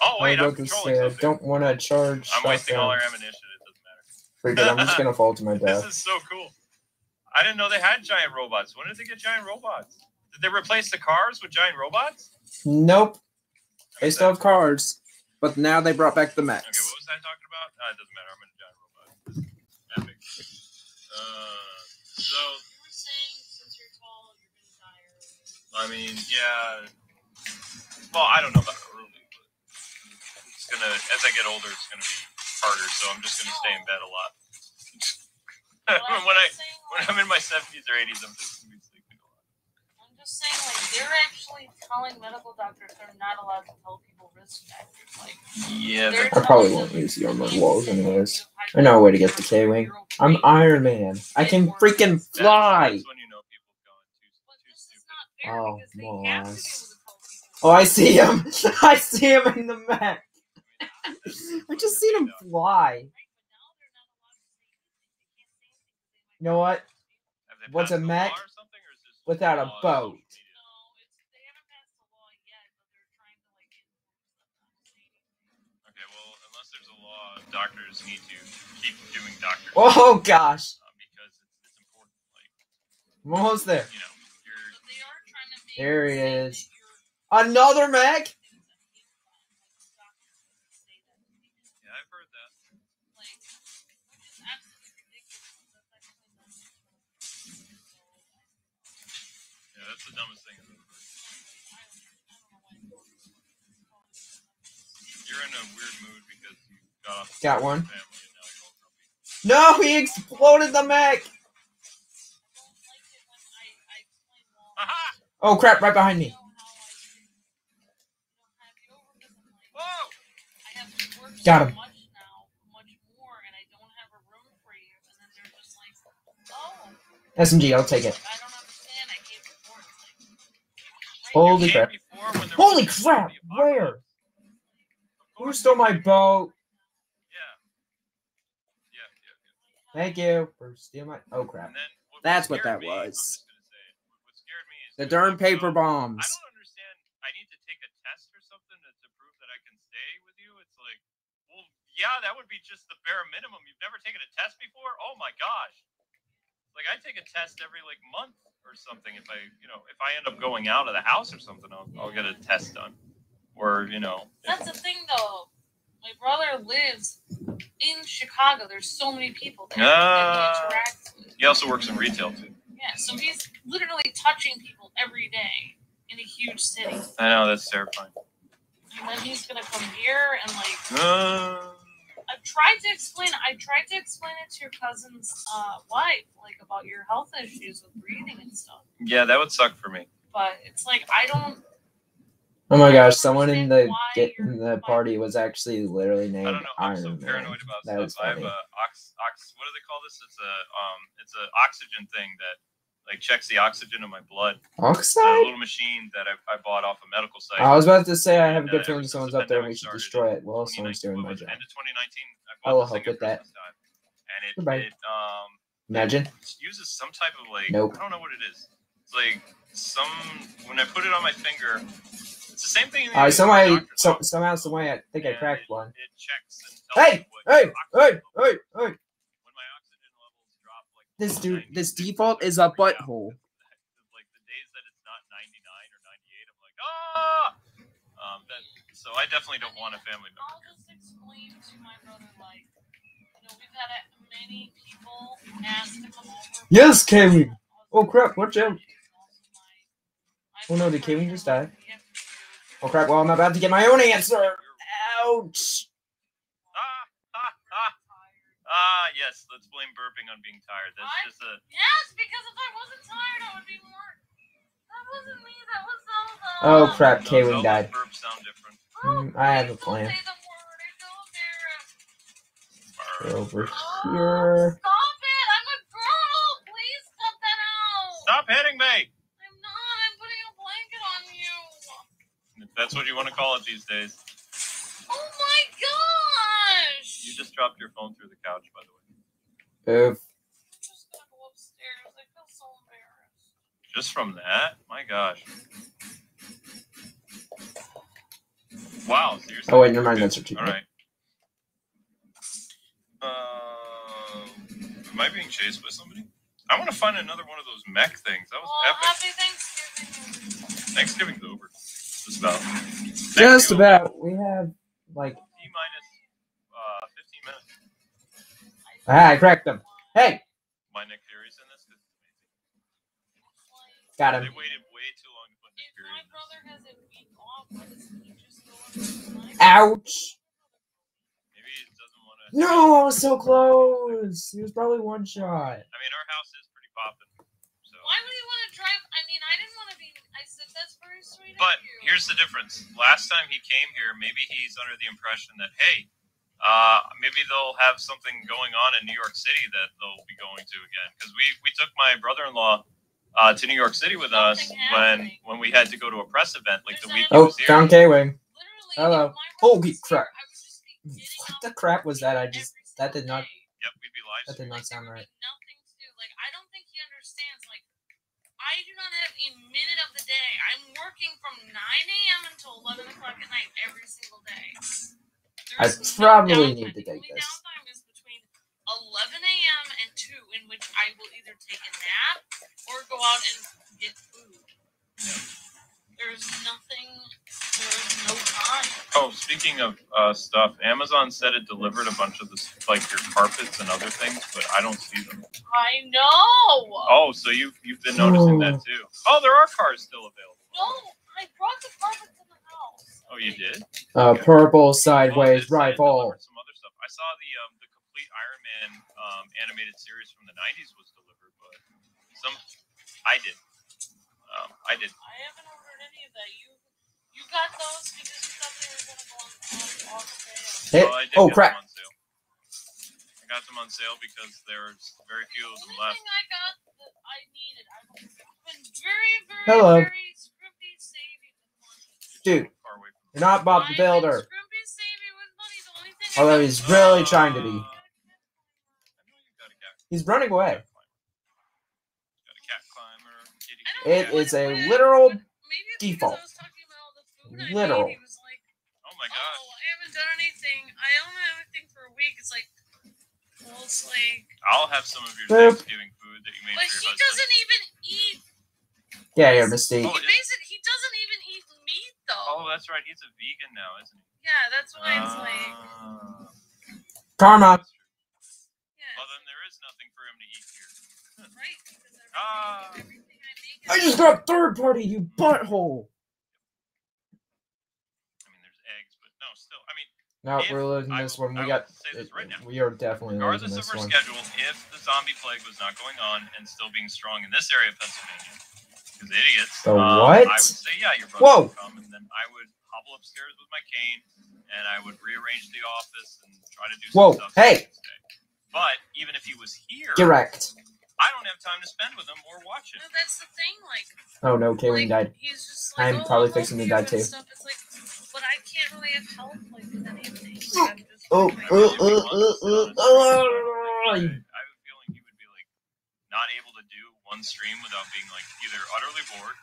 Speaker 2: What I'm. Oh wait, I'm controlling
Speaker 1: say, I don't want to charge.
Speaker 2: I'm wasting all our ammunition. It doesn't matter.
Speaker 1: Forget I'm just gonna fall to my death.
Speaker 2: This is so cool. I didn't know they had giant robots. When did they get giant robots? Did they replace the cars with giant robots?
Speaker 1: Nope. They still have cars, but now they brought back the
Speaker 2: Okay, what was I talking about? Uh, it doesn't matter. I'm in a giant robot. Epic. Uh, so,
Speaker 3: You were saying since you're tall, you're gonna die early.
Speaker 2: I mean, yeah. Well, I don't know about early, but it's gonna. As I get older, it's gonna be harder. So I'm just gonna stay in bed a lot.
Speaker 3: But
Speaker 2: when I when I'm in my 70s or 80s, I'm just gonna be sleeping a lot.
Speaker 3: I'm just saying, like, they're actually telling medical doctors they're not allowed to tell people risk factors. Like,
Speaker 2: Yeah,
Speaker 3: they're
Speaker 1: I probably won't use the armored
Speaker 3: you
Speaker 1: walls anyways. I know a way to get the
Speaker 3: pressure,
Speaker 1: K-Wing. I'm. Iron Man. I can freaking fly.
Speaker 2: That's when you know people have gone too, too stupid.
Speaker 1: Oh,
Speaker 3: because they have to be able
Speaker 1: Moss.
Speaker 3: to tell people.
Speaker 1: Oh, I see him. I see him in the mech. I just seen him fly.
Speaker 3: Right, but now they're not allowed to say anything. They can't say anything because they might
Speaker 1: You know what? What's a
Speaker 2: the
Speaker 1: mech
Speaker 2: law or something, or is this just
Speaker 1: without a boat?
Speaker 2: social media?
Speaker 3: No, it's they haven't passed the law yet, but they're trying to like enforce them not to say anything.
Speaker 2: Okay, well, unless there's a law, doctors need to keep doing doctor
Speaker 1: Oh gosh.
Speaker 2: uh, because it's, it's important. Like,
Speaker 1: I'm almost there.
Speaker 2: you know, you're
Speaker 3: But they are trying to make
Speaker 1: There he is. Another mech?
Speaker 2: I've heard that.
Speaker 3: Like, which is absolutely ridiculous. That's actually not true. So, I-
Speaker 2: Yeah, that's the dumbest thing I've ever heard. You're in a weird mood because you got off
Speaker 1: Got
Speaker 2: phone
Speaker 1: one.
Speaker 2: family and now you're all grumpy.
Speaker 1: No, he exploded the mech.
Speaker 2: Aha!
Speaker 1: Oh crap! Right behind me.
Speaker 2: Whoa!
Speaker 3: I have to work
Speaker 1: Got him. SMG, I'll take it.
Speaker 3: I don't understand. I came before. It's like,
Speaker 1: Holy crap.
Speaker 2: before when there
Speaker 1: Holy crap! Where? Who stole my boat?
Speaker 2: Yeah. Yeah, yeah.
Speaker 1: Thank you for stealing my. Oh crap!
Speaker 2: What
Speaker 1: That's what that
Speaker 2: me-
Speaker 1: was.
Speaker 2: say what- what scared me is
Speaker 1: The darn paper bombs.
Speaker 2: I don't understand. I need to take a test or something to, to prove that I can stay with you. It's like, well, yeah, that would be just the bare minimum. You've never taken a test before? Oh my gosh. Like I take a test every like month or something. If I, you know, if I end up going out of the house or something, I'll, I'll get a test done. Or you know,
Speaker 3: That's the thing, though. My brother lives in Chicago. There's so many people there with.
Speaker 2: he also works in retail too.
Speaker 3: Yeah, so he's literally touching people every day in a huge city.
Speaker 2: I know that's terrifying.
Speaker 3: And then he's gonna come here and like
Speaker 2: Uh,
Speaker 3: I've tried to explain I tried to explain it to your cousin's uh, wife, like about your health issues with breathing and stuff.
Speaker 2: yeah, that would suck for me.
Speaker 3: But it's like I don't
Speaker 1: Oh my gosh! Someone in the get in the party was actually literally
Speaker 2: I
Speaker 1: named
Speaker 2: don't know. I'm
Speaker 1: Iron
Speaker 2: so
Speaker 1: Man.
Speaker 2: paranoid about
Speaker 1: That was
Speaker 2: stuff. I have a ox, ox. What do they call this? It's a um, it's a oxygen thing that like checks the oxygen in my blood. It's a little machine that I, I bought off a medical site.
Speaker 1: I was about to say I have a good feeling someone's up there and we should destroy it while
Speaker 2: 2019
Speaker 1: someone's doing my job.
Speaker 2: End of 2019. I,
Speaker 1: I will help with that.
Speaker 2: Time, and it,
Speaker 1: Goodbye.
Speaker 2: it um
Speaker 1: Imagine.
Speaker 2: it uses some type of like
Speaker 1: Nope.
Speaker 2: I don't know what it is. It's like some when I put it on my finger. It's the same thing.
Speaker 1: All right, somebody, so, somehow, some way, I think I cracked
Speaker 2: it,
Speaker 1: one.
Speaker 2: It checks and tells
Speaker 1: Hey, hey,
Speaker 2: your
Speaker 1: hey, hey, hey!
Speaker 2: When my oxygen levels drop like
Speaker 1: This dude, this default is a butthole.
Speaker 2: Like the days that it's not 99 or 98, I'm like, ah. Um, that, so I definitely don't want a family member.
Speaker 3: I'll just explain to my brother like you know, we've had many people ask to come over.
Speaker 1: Yes, Kaylee. Oh, crap, watch out.
Speaker 3: Oh
Speaker 1: Oh, no, did Kaylee just die? Oh crap! Well, I'm about to get my own answer. Ouch!
Speaker 2: Ah, ah, yes. Let's blame burping on being tired. That's
Speaker 3: What?
Speaker 2: just a.
Speaker 3: Yes, because if I wasn't tired, I would be more. That wasn't me. That was Zelda.
Speaker 1: Oh crap!
Speaker 2: no,
Speaker 1: Kaylin
Speaker 2: Zelda's
Speaker 1: died.
Speaker 2: Burps sound different.
Speaker 3: Oh,
Speaker 1: Mm, I have a plan.
Speaker 3: Don't say the word. I feel embarrassed.
Speaker 2: Burp.
Speaker 1: Over
Speaker 3: Oh,
Speaker 1: here.
Speaker 3: Stop it! I'm a girl. Please cut that out.
Speaker 2: Stop hitting me.
Speaker 3: I'm not. I'm putting a blanket on you.
Speaker 2: If that's what you want to call it these days.
Speaker 3: Oh my gosh!
Speaker 2: You just dropped your phone through the couch, by the way.
Speaker 1: Oof.
Speaker 3: I'm just gonna go upstairs. I feel so embarrassed.
Speaker 2: Just from that, my gosh. Wow. So you're
Speaker 1: Oh wait, never mind. That's what you.
Speaker 2: All right. Uh, am I being chased by somebody? I want to find another one of those mech things. That was
Speaker 3: Well,
Speaker 2: epic.
Speaker 3: happy Thanksgiving.
Speaker 2: Thanksgiving's over. Just about.
Speaker 1: Just about. We have like.
Speaker 2: T minus uh, 15 minutes.
Speaker 1: Ah, I cracked them. Hey,
Speaker 2: My Nick Fury's in this. 'cause it's amazing.
Speaker 1: got
Speaker 2: They
Speaker 1: him.
Speaker 2: waited way too long to put Nick Fury
Speaker 3: my
Speaker 2: in this.
Speaker 3: brother has a week off, why doesn't he just go
Speaker 1: Ouch!
Speaker 2: Maybe he doesn't want to.
Speaker 1: No, I was so close. He was probably one shot.
Speaker 2: I mean, our house is pretty poppin'. So.
Speaker 3: Why would he want to drive? I mean, I didn't want to be. I said that's very sweet
Speaker 2: But
Speaker 3: of you.
Speaker 2: here's the difference. Last time he came here, maybe he's under the impression that hey, uh, maybe they'll have something going on in New York City that they'll be going to again. Because we we took my brother-in-law uh, to New York City with us when when we had to go to a press event like the
Speaker 3: There's
Speaker 2: week he
Speaker 1: Oh,
Speaker 2: was here.
Speaker 1: found K-Wing. Hello.
Speaker 3: if
Speaker 1: Holy crap.
Speaker 3: here, I would just be getting
Speaker 1: What the crap was that? I just that did not.
Speaker 2: Yep, we'd be live.
Speaker 1: that did not sound right.
Speaker 3: Nothing to do. Like I don't think he understands. Like I do not have a minute of the day. I'm working from 9 a.m. until 11 o'clock at night every single day.
Speaker 1: I probably
Speaker 3: no
Speaker 1: need to take this.
Speaker 3: downtime is between 11 a.m. and 2, in which I will either take a nap or go out and get food. There's nothing. There's no time.
Speaker 2: Oh, speaking of uh, stuff, Amazon said it delivered a bunch of this, like your carpets and other things, but I don't see them.
Speaker 3: I know.
Speaker 2: Oh, so you've you've been noticing that too. Oh, there are cars still available.
Speaker 3: No, I brought the carpet to the house.
Speaker 2: Oh, you did?
Speaker 1: Uh, purple sideways
Speaker 2: it said
Speaker 1: rifle.
Speaker 2: Some other stuff. I saw the um, the complete Iron Man um, animated series from the '90s was delivered, but some I did. Um, I did.
Speaker 3: I haven't ordered any of that. You you got those because you thought they were gonna go on, on, on sale.
Speaker 1: Hit.
Speaker 2: Well, I did
Speaker 1: Oh
Speaker 2: get
Speaker 1: crap!
Speaker 2: Them on sale. I got them on sale because there's very few of them
Speaker 3: only
Speaker 2: left.
Speaker 3: I got that that I needed. I've been very, very,
Speaker 1: Hello.
Speaker 3: very scrimpy saving.
Speaker 1: Dude,
Speaker 2: Far away from
Speaker 1: you're not Bob the Builder.
Speaker 3: scrimpy saving with money. The only thing I
Speaker 1: Although he's really trying to be.
Speaker 2: I know you got a cat.
Speaker 1: He's running away.
Speaker 2: It is a cat climber. Kitty,
Speaker 3: I
Speaker 2: kitty,
Speaker 3: don't
Speaker 1: It
Speaker 2: cat.
Speaker 3: know
Speaker 1: is
Speaker 3: what
Speaker 1: a
Speaker 3: it was,
Speaker 1: literal
Speaker 3: but maybe it's
Speaker 1: default.
Speaker 3: Because I was talking about all the food I
Speaker 1: Literal.
Speaker 3: made. He was like,
Speaker 2: Oh my gosh.
Speaker 3: "Oh, I haven't done anything. I haven't done anything for a week." It's like, well, it's like,
Speaker 2: I'll have some of your
Speaker 1: Boop.
Speaker 2: Thanksgiving food that you made
Speaker 3: but
Speaker 2: for
Speaker 3: he
Speaker 2: husband.
Speaker 3: doesn't even eat.
Speaker 1: Yeah, you're Misty.
Speaker 2: Oh,
Speaker 3: He basically he doesn't even eat meat
Speaker 2: Oh, that's right. He's a vegan now, isn't he?
Speaker 3: Yeah, that's why it's like,
Speaker 2: Ah.
Speaker 1: Karma.
Speaker 3: Yeah,
Speaker 2: Well, then there is nothing for him to eat here.
Speaker 3: right. Because everything,
Speaker 2: Ah.
Speaker 3: I.
Speaker 1: I just got third party, you butthole.
Speaker 2: I mean, there's eggs, but no, still. I mean,
Speaker 1: No,
Speaker 2: If-
Speaker 1: we're losing
Speaker 2: I
Speaker 1: this
Speaker 2: will-
Speaker 1: one. We
Speaker 2: will
Speaker 1: got.
Speaker 2: say this right now.
Speaker 1: We are definitely losing
Speaker 2: regardless of our
Speaker 1: one.
Speaker 2: schedule, if the zombie plague was not going on and still being strong in this area of Pennsylvania, because idiots,
Speaker 1: The
Speaker 2: um,
Speaker 1: what?
Speaker 2: I would say, yeah, your brother
Speaker 1: Whoa.
Speaker 2: would come, and then I would hobble upstairs with my cane, and I would rearrange the office and try to do some
Speaker 1: Whoa,
Speaker 2: stuff.
Speaker 1: hey!
Speaker 2: the next day. But even if he was here,
Speaker 1: Direct.
Speaker 2: I don't have time to spend with him or watch it.
Speaker 3: No, that's the thing. Like,
Speaker 1: Oh no, Kaylin
Speaker 3: like,
Speaker 1: died.
Speaker 3: He's just like,
Speaker 1: I'm
Speaker 3: oh,
Speaker 1: probably
Speaker 3: I'll
Speaker 1: fixing to
Speaker 3: help
Speaker 1: die too.
Speaker 3: Stuff. It's like, but I can't really have help like with anything. Like, I'm just
Speaker 1: Oh,
Speaker 3: like,
Speaker 2: I have a feeling he would be like not able to do one stream without being like either utterly bored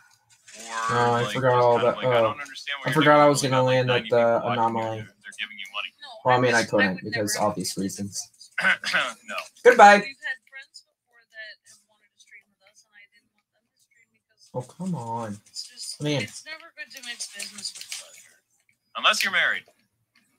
Speaker 2: or
Speaker 1: Oh, I
Speaker 2: like,
Speaker 1: forgot all that-
Speaker 2: like, I
Speaker 1: oh.
Speaker 2: don't understand what
Speaker 1: I forgot
Speaker 2: doing.
Speaker 1: I was gonna
Speaker 2: only
Speaker 1: land
Speaker 2: like,
Speaker 1: at the
Speaker 2: people watching you.
Speaker 1: anomaly.
Speaker 2: They're, they're giving you money.
Speaker 3: No,
Speaker 1: Well, I mean, I couldn't
Speaker 3: would
Speaker 1: because
Speaker 3: never
Speaker 1: obvious reasons.
Speaker 2: no.
Speaker 1: Goodbye.
Speaker 3: We've had friends before that have wanted to stream with us, and I didn't want them to stream because
Speaker 1: Oh come on.
Speaker 3: it's just
Speaker 1: Man.
Speaker 3: it's never good to mix business with pleasure.
Speaker 2: Unless you're married.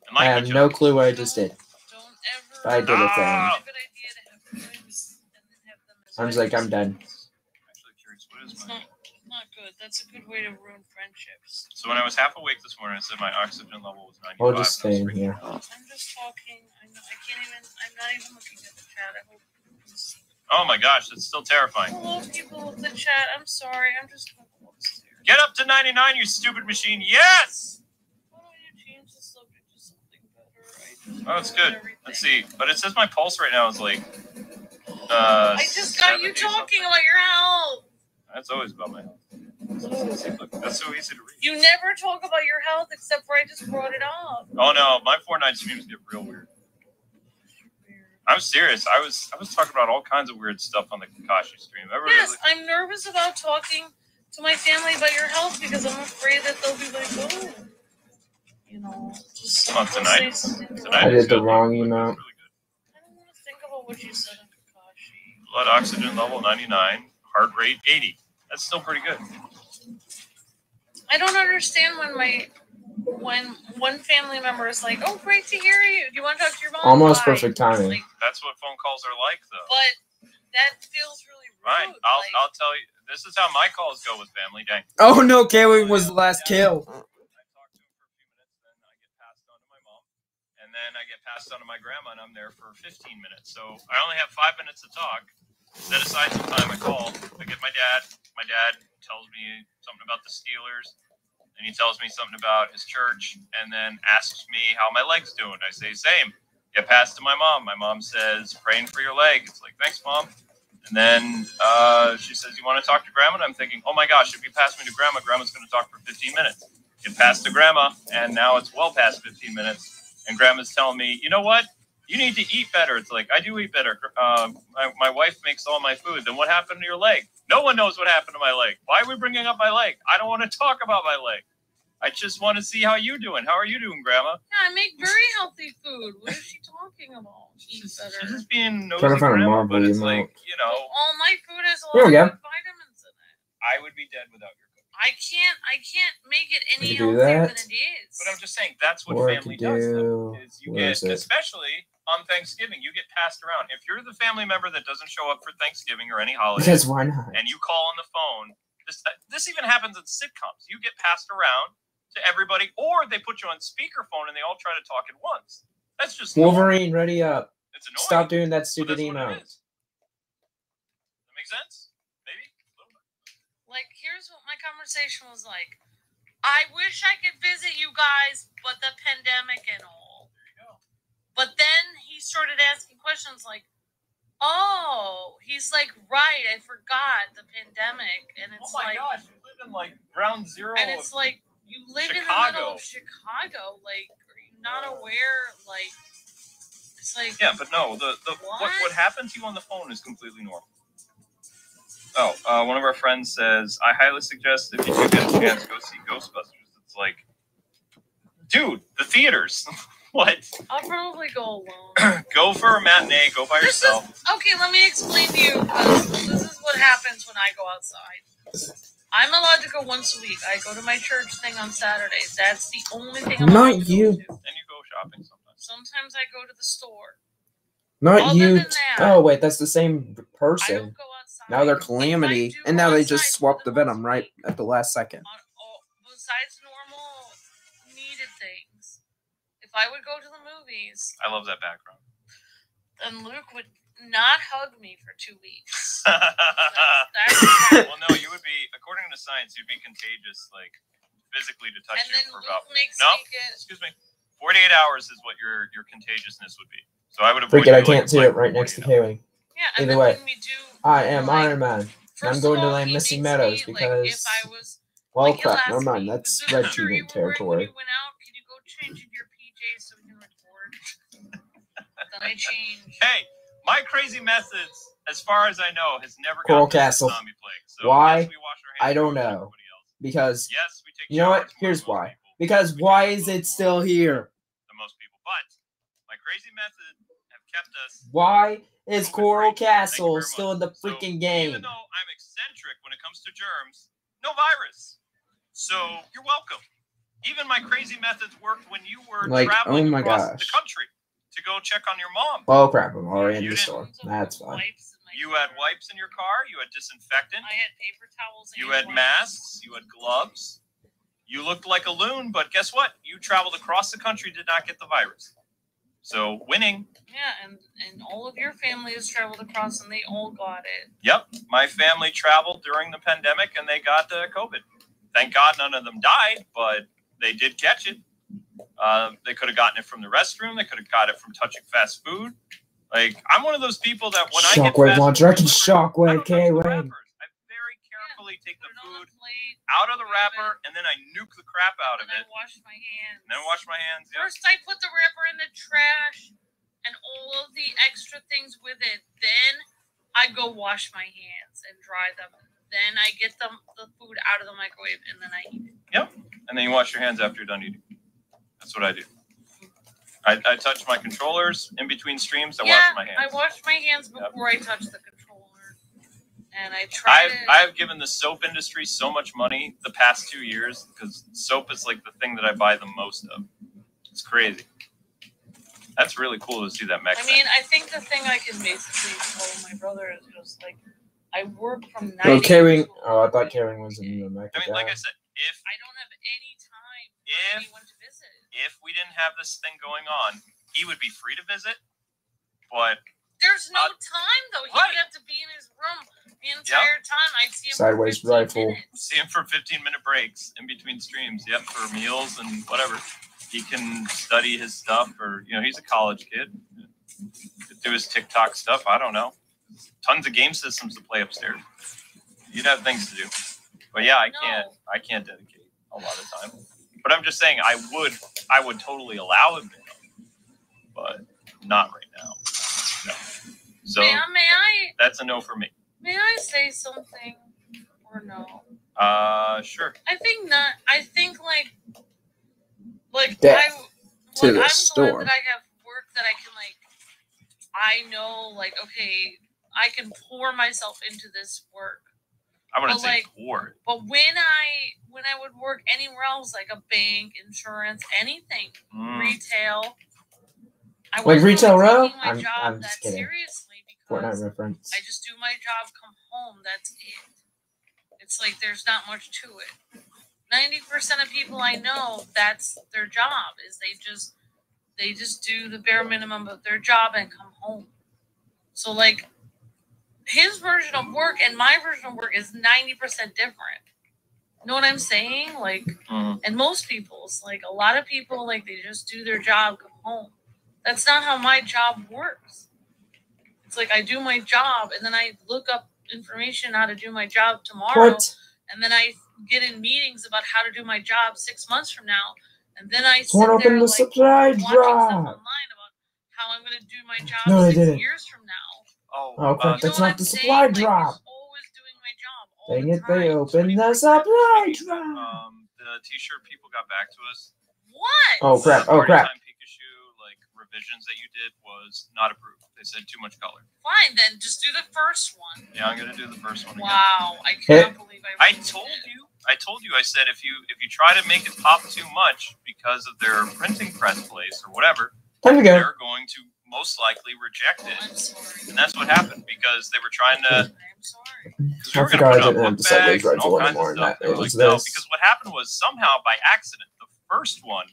Speaker 2: And
Speaker 1: I have no
Speaker 2: other.
Speaker 1: clue what I just did.
Speaker 3: Don't ever.
Speaker 1: I did a thing.
Speaker 2: Ah!
Speaker 3: It's a good idea to have friends and then have them as
Speaker 1: I'm just like, I'm done.
Speaker 2: Actually curious, what is
Speaker 3: It's
Speaker 2: my...
Speaker 3: not not good. That's a good way to ruin friendships.
Speaker 2: So when I was half awake this morning, I said my oxygen level was 95.
Speaker 1: We'll just
Speaker 2: and
Speaker 1: stay in here.
Speaker 2: out.
Speaker 3: I'm just talking. I know I can't even. I'm not even looking at the chat. I hope. you can see.
Speaker 2: Oh my gosh, that's still terrifying.
Speaker 3: Hello, people of the chat. I'm sorry. I'm just gonna go upstairs.
Speaker 2: Get up to 99, you stupid machine. Yes!
Speaker 3: Why don't you change the subject to something better? I
Speaker 2: Oh, that's
Speaker 3: ruined
Speaker 2: good.
Speaker 3: everything.
Speaker 2: Let's see. But it says my pulse right now is like. Uh,
Speaker 3: I just got you
Speaker 2: 70 something.
Speaker 3: talking about your health.
Speaker 2: That's always about my health. That's so easy to read.
Speaker 3: You never talk about your health except for I just brought it up.
Speaker 2: Oh no, my Fortnite streams get real weird. I'm serious. I was I was talking about all kinds of weird stuff on the Kakashi stream. Everybody
Speaker 3: Yes,
Speaker 2: was
Speaker 3: I'm nervous about talking to my family about your health because I'm afraid that they'll be like, oh, you know, just they'll
Speaker 2: tonight-
Speaker 3: say something
Speaker 2: like,
Speaker 3: wrong.
Speaker 1: I did the
Speaker 2: good.
Speaker 1: wrong
Speaker 2: It was
Speaker 1: email.
Speaker 2: really.
Speaker 3: I don't want to think about what you said on Kakashi.
Speaker 2: Blood oxygen level 99, heart rate 80. That's still pretty good.
Speaker 3: I don't understand when my when one family member is like, "Oh, great to hear you. Do you want to talk to your mom?"
Speaker 1: Almost
Speaker 3: Bye."
Speaker 1: perfect timing.
Speaker 3: Like,
Speaker 2: That's what phone calls are like, though.
Speaker 3: but that feels really rude.
Speaker 2: Fine. I'll
Speaker 3: like,
Speaker 2: I'll tell you. This is how my calls go with family. Dang.
Speaker 1: Oh no, Kaylin was the last kill.
Speaker 2: I talk to him for a few minutes, then I get passed on to my mom, and then I get passed on to my grandma, and I'm there for 15 minutes. So I only have five minutes to talk. Set aside some time. I call. I get my dad. My dad tells me something about the Steelers, and he tells me something about his church, and then asks me how my leg's doing. I say same. Get passed to my mom. My mom says praying for your leg. It's like thanks, mom. And then uh, she says, You want to talk to grandma? And I'm thinking, Oh my gosh, if you pass me to grandma, grandma's going to talk for 15 minutes. Get passed to grandma, and now it's well past 15 minutes. And grandma's telling me, You know what? You need to eat better. It's like, I do eat better. Uh, my, my wife makes all my food. Then what happened to your leg? No one knows what happened to my leg. Why are we bringing up my leg? I don't want to talk about my leg. I just want to see how you're doing. How are you doing, Grandma?
Speaker 3: Yeah, I make very healthy food. What is she talking about?
Speaker 2: She's,
Speaker 3: better.
Speaker 2: she's just being nosy,
Speaker 1: Trying to find a
Speaker 2: grandma,
Speaker 1: Marvel
Speaker 2: but it's like, you know,
Speaker 3: all my food has a
Speaker 1: Here
Speaker 3: lot of vitamins in it.
Speaker 2: I would be dead without your cooking.
Speaker 3: I can't. I can't make it any healthier than it is.
Speaker 2: But I'm just saying that's what
Speaker 1: Or
Speaker 2: family
Speaker 1: could
Speaker 2: does. Though, is you
Speaker 1: where
Speaker 2: get,
Speaker 1: is
Speaker 2: especially on Thanksgiving, you get passed around. If you're the family member that doesn't show up for Thanksgiving or any holiday,
Speaker 1: Because why not?
Speaker 2: and you call on the phone, this this even happens in sitcoms. You get passed around to everybody, or they put you on speakerphone and they all try to talk at once. That's just normal.
Speaker 1: Wolverine, ready up.
Speaker 2: It's annoying.
Speaker 1: Stop doing that stupid
Speaker 2: that's what
Speaker 1: email.
Speaker 2: it is. That make sense? Maybe. A little bit.
Speaker 3: like here's what my conversation was like i wish i could visit you guys but the pandemic and all
Speaker 2: There you go.
Speaker 3: But then he started asking questions like Oh, he's like, right. I forgot the pandemic, and
Speaker 2: Oh
Speaker 3: it's
Speaker 2: my
Speaker 3: like,
Speaker 2: gosh, you live in like ground zero.
Speaker 3: and it's like you live in the middle of Chicago. Like, are you not aware? Like, it's like,
Speaker 2: Yeah, but no, the, the what? what
Speaker 3: What?
Speaker 2: happened to you on the phone is completely normal. Oh, uh, one of our friends says, I highly suggest if you do get a chance, go see Ghostbusters. It's like, dude, the theaters. what?
Speaker 3: I'll probably go alone.
Speaker 2: go for a matinee. Go by
Speaker 3: This is-
Speaker 2: yourself.
Speaker 3: Okay, let me explain to you. 'cause This is what happens when I go outside. I'm allowed to go once a week. I go to my church thing on Saturdays. That's the only thing I'm
Speaker 1: Not
Speaker 3: allowed
Speaker 1: you.
Speaker 3: to.
Speaker 2: And you go shopping sometimes.
Speaker 3: Sometimes I go to the store.
Speaker 1: Not
Speaker 3: Other
Speaker 1: you.
Speaker 3: that,
Speaker 1: oh wait, that's the same
Speaker 3: I
Speaker 1: person.
Speaker 3: don't go outside.
Speaker 1: Now they're calamity, and
Speaker 3: go
Speaker 1: now they just swapped the venom right at the last second.
Speaker 3: I would go to the movies,
Speaker 2: I love that background.
Speaker 3: then Luke would not hug me for two weeks.
Speaker 2: well,
Speaker 3: That's,
Speaker 2: no, you would be, according to science, you'd be contagious, like physically to touch
Speaker 3: and
Speaker 2: you
Speaker 3: then
Speaker 2: for
Speaker 3: Luke
Speaker 2: about.
Speaker 3: makes
Speaker 2: No,
Speaker 3: me get.
Speaker 2: excuse me. 48 hours is what your your contagiousness would be. So I would avoid
Speaker 1: Freak it, I can't see
Speaker 2: like
Speaker 1: it right next to
Speaker 2: 48 hours.
Speaker 1: K-Wing.
Speaker 3: Yeah,
Speaker 1: Either way,
Speaker 3: do,
Speaker 1: I am
Speaker 3: like,
Speaker 1: Iron Man.
Speaker 3: first
Speaker 1: I'm going
Speaker 3: of
Speaker 1: to land
Speaker 3: he
Speaker 1: Missing Meadows
Speaker 3: me,
Speaker 1: because-
Speaker 3: Like, if I was,
Speaker 1: Well,
Speaker 3: like,
Speaker 1: crap,
Speaker 3: ask
Speaker 1: never mind. That's
Speaker 3: "Is
Speaker 1: red
Speaker 3: this shirt you
Speaker 1: treatment
Speaker 3: were
Speaker 1: territory.
Speaker 3: you went out? Can you go change in your PJs so we can record? Then I change.
Speaker 2: Hey, my crazy methods, as far as I know, has never
Speaker 1: Coral
Speaker 2: gotten
Speaker 1: Castle.
Speaker 2: zombie plague. So
Speaker 1: Why?
Speaker 2: Yes, we wash our hands
Speaker 1: I don't know.
Speaker 2: else.
Speaker 1: Because
Speaker 2: Yes, we take.
Speaker 1: You know what? Here's why.
Speaker 2: people.
Speaker 1: because
Speaker 2: We
Speaker 1: why is it still here?
Speaker 2: Than most people, but my crazy method have kept us.
Speaker 1: Why is Coral
Speaker 2: free.
Speaker 1: Castle still in the
Speaker 2: much. So,
Speaker 1: freaking
Speaker 2: Even
Speaker 1: game?
Speaker 2: though I'm eccentric when it comes to germs, no virus. So you're welcome. Even my crazy methods worked when you were
Speaker 1: Like, oh
Speaker 2: traveling
Speaker 1: oh my
Speaker 2: across
Speaker 1: gosh.
Speaker 2: the country to go check on your mom.
Speaker 1: Oh crap! I'm already in the store. That's fine.
Speaker 3: wipes in
Speaker 2: You had wipes in your car. You had disinfectant.
Speaker 3: I had paper towels.
Speaker 2: You had
Speaker 3: wipes.
Speaker 2: masks. You had gloves. You looked like a loon, but guess what? You traveled across the country, did not get the virus. So winning.
Speaker 3: Yeah, and and all of your family has traveled across, and they all got it.
Speaker 2: Yep, my family traveled during the pandemic and they got uh, COVID. Thank God none of them died, but they did catch it. Uh, they could have gotten it from the restroom. They could have got it from touching fast food. Like I'm one of those people that when I get
Speaker 1: Shockwave
Speaker 2: fast
Speaker 1: launcher. I
Speaker 2: food
Speaker 1: can
Speaker 2: delivered,
Speaker 1: shockwave
Speaker 2: don't touch the
Speaker 1: K-Wing.
Speaker 2: I very carefully take the
Speaker 3: Put it on
Speaker 2: food
Speaker 3: the plate.
Speaker 2: out of the wrapper and then I nuke the crap out of
Speaker 3: and
Speaker 2: it.
Speaker 3: I wash my hands.
Speaker 2: And then wash my hands. Yep.
Speaker 3: First, I put the wrapper in the trash and all of the extra things with it. Then I go wash my hands and dry them. Then I get them the food out of the microwave and then I eat it. Yep.
Speaker 2: And then you wash your hands after you're done eating. That's what I do. I, I touch my controllers in between streams. I
Speaker 3: yeah,
Speaker 2: wash my hands.
Speaker 3: I wash my hands
Speaker 2: Yep.
Speaker 3: before I touch the controller, and I try
Speaker 2: I've,
Speaker 3: to.
Speaker 2: I've given the soap industry so much money the past two years because soap is like the thing that I buy the most of. It's crazy. That's really cool to see that mech.
Speaker 3: I mean, I think the thing I can basically tell my brother is just like, I work from nine.
Speaker 1: K-Wing.
Speaker 3: a.m. to
Speaker 1: Oh, I thought
Speaker 3: 11
Speaker 1: K-Wing was in the
Speaker 2: I mean, like I said, if
Speaker 3: I don't have any time for
Speaker 2: If-
Speaker 3: anyone to visit.
Speaker 2: If we didn't have this thing going on, he would be free to visit. But
Speaker 3: There's no
Speaker 2: Uh,
Speaker 3: time though. He
Speaker 2: what?
Speaker 3: would have to be in his room the entire time. I'd see him
Speaker 1: Sideways
Speaker 3: for 15
Speaker 1: rifle.
Speaker 3: minutes.
Speaker 2: see him for 15 minute breaks in between streams. Yep, for meals and whatever. He can study his stuff, or you know, he's a college kid. Could do his TikTok stuff. I don't know. Tons of game systems to play upstairs. You'd have things to do. But yeah, I can't. I can't dedicate a lot of time. But I'm just saying, I would. I would totally allow him to, but not right now. No. So
Speaker 3: may, I- may I
Speaker 2: that's a no for me.
Speaker 3: may I say something or no?
Speaker 2: Uh, sure.
Speaker 3: I think not. I think like like
Speaker 1: Death
Speaker 3: I
Speaker 1: to
Speaker 3: like,
Speaker 1: the
Speaker 3: I'm
Speaker 1: store.
Speaker 3: glad that I have work that I can like. I know like okay, I can pour myself into this work.
Speaker 2: I wouldn't
Speaker 3: But,
Speaker 2: say
Speaker 3: like,
Speaker 2: poor.
Speaker 3: But when I when I would work anywhere else, like a bank, insurance, anything,
Speaker 2: Mm.
Speaker 3: retail, I
Speaker 1: Like Retail Row?
Speaker 3: taking my
Speaker 1: I'm-
Speaker 3: job
Speaker 1: I'm
Speaker 3: that
Speaker 1: just kidding.
Speaker 3: seriously
Speaker 1: Fortnite reference.
Speaker 3: I just do my job, come home, that's it. It's like there's not much to it. Ninety percent of people I know, that's their job is they just they just do the bare minimum of their job and come home. So like his version of work and my version of work is ninety percent different. Know what I'm saying? Like
Speaker 2: Mhm.
Speaker 3: and most people's like a lot of people like they just do their job, come home. That's not how my job works. It's like I do my job and then I look up information how to do my job tomorrow,
Speaker 1: What?
Speaker 3: and then I get in meetings about how to do my job six months from now, and then I sit
Speaker 1: Someone
Speaker 3: there
Speaker 1: opened the
Speaker 3: like
Speaker 1: supply
Speaker 3: watching stuff
Speaker 1: drop.
Speaker 3: online about how I'm gonna do my job
Speaker 1: No,
Speaker 3: six years from now.
Speaker 2: Oh,
Speaker 1: Oh, crap,
Speaker 2: uh,
Speaker 1: That's
Speaker 3: know
Speaker 1: not
Speaker 3: I'm
Speaker 1: the
Speaker 3: saying?
Speaker 1: supply
Speaker 3: Like,
Speaker 1: drop.
Speaker 3: always doing my job all
Speaker 1: Dang
Speaker 3: the
Speaker 1: it, they opened the
Speaker 3: 24/7.
Speaker 1: supply drop.
Speaker 2: um, the T-shirt people got back to us.
Speaker 3: What?
Speaker 1: Oh crap! Oh crap!
Speaker 2: Time Pikachu like revisions that you did was not approved. They said too much color.
Speaker 3: Fine, then just do the first one.
Speaker 2: Yeah, I'm gonna do the first one again.
Speaker 3: Wow, I
Speaker 1: Hey.
Speaker 3: cannot believe I.
Speaker 2: I told
Speaker 3: it.
Speaker 2: you. I told you. I said if you if you try to make it pop too much because of their printing press place or whatever,
Speaker 1: Time to go.
Speaker 2: they're going to most likely reject it. And that's what happened because they were trying to.
Speaker 3: I'm sorry.
Speaker 2: Because
Speaker 1: I
Speaker 2: we were
Speaker 1: forgot
Speaker 2: going
Speaker 1: I
Speaker 2: to
Speaker 1: didn't have the sideways rifle anymore, and that- it was
Speaker 2: no, because what happened was somehow by accident, the first one,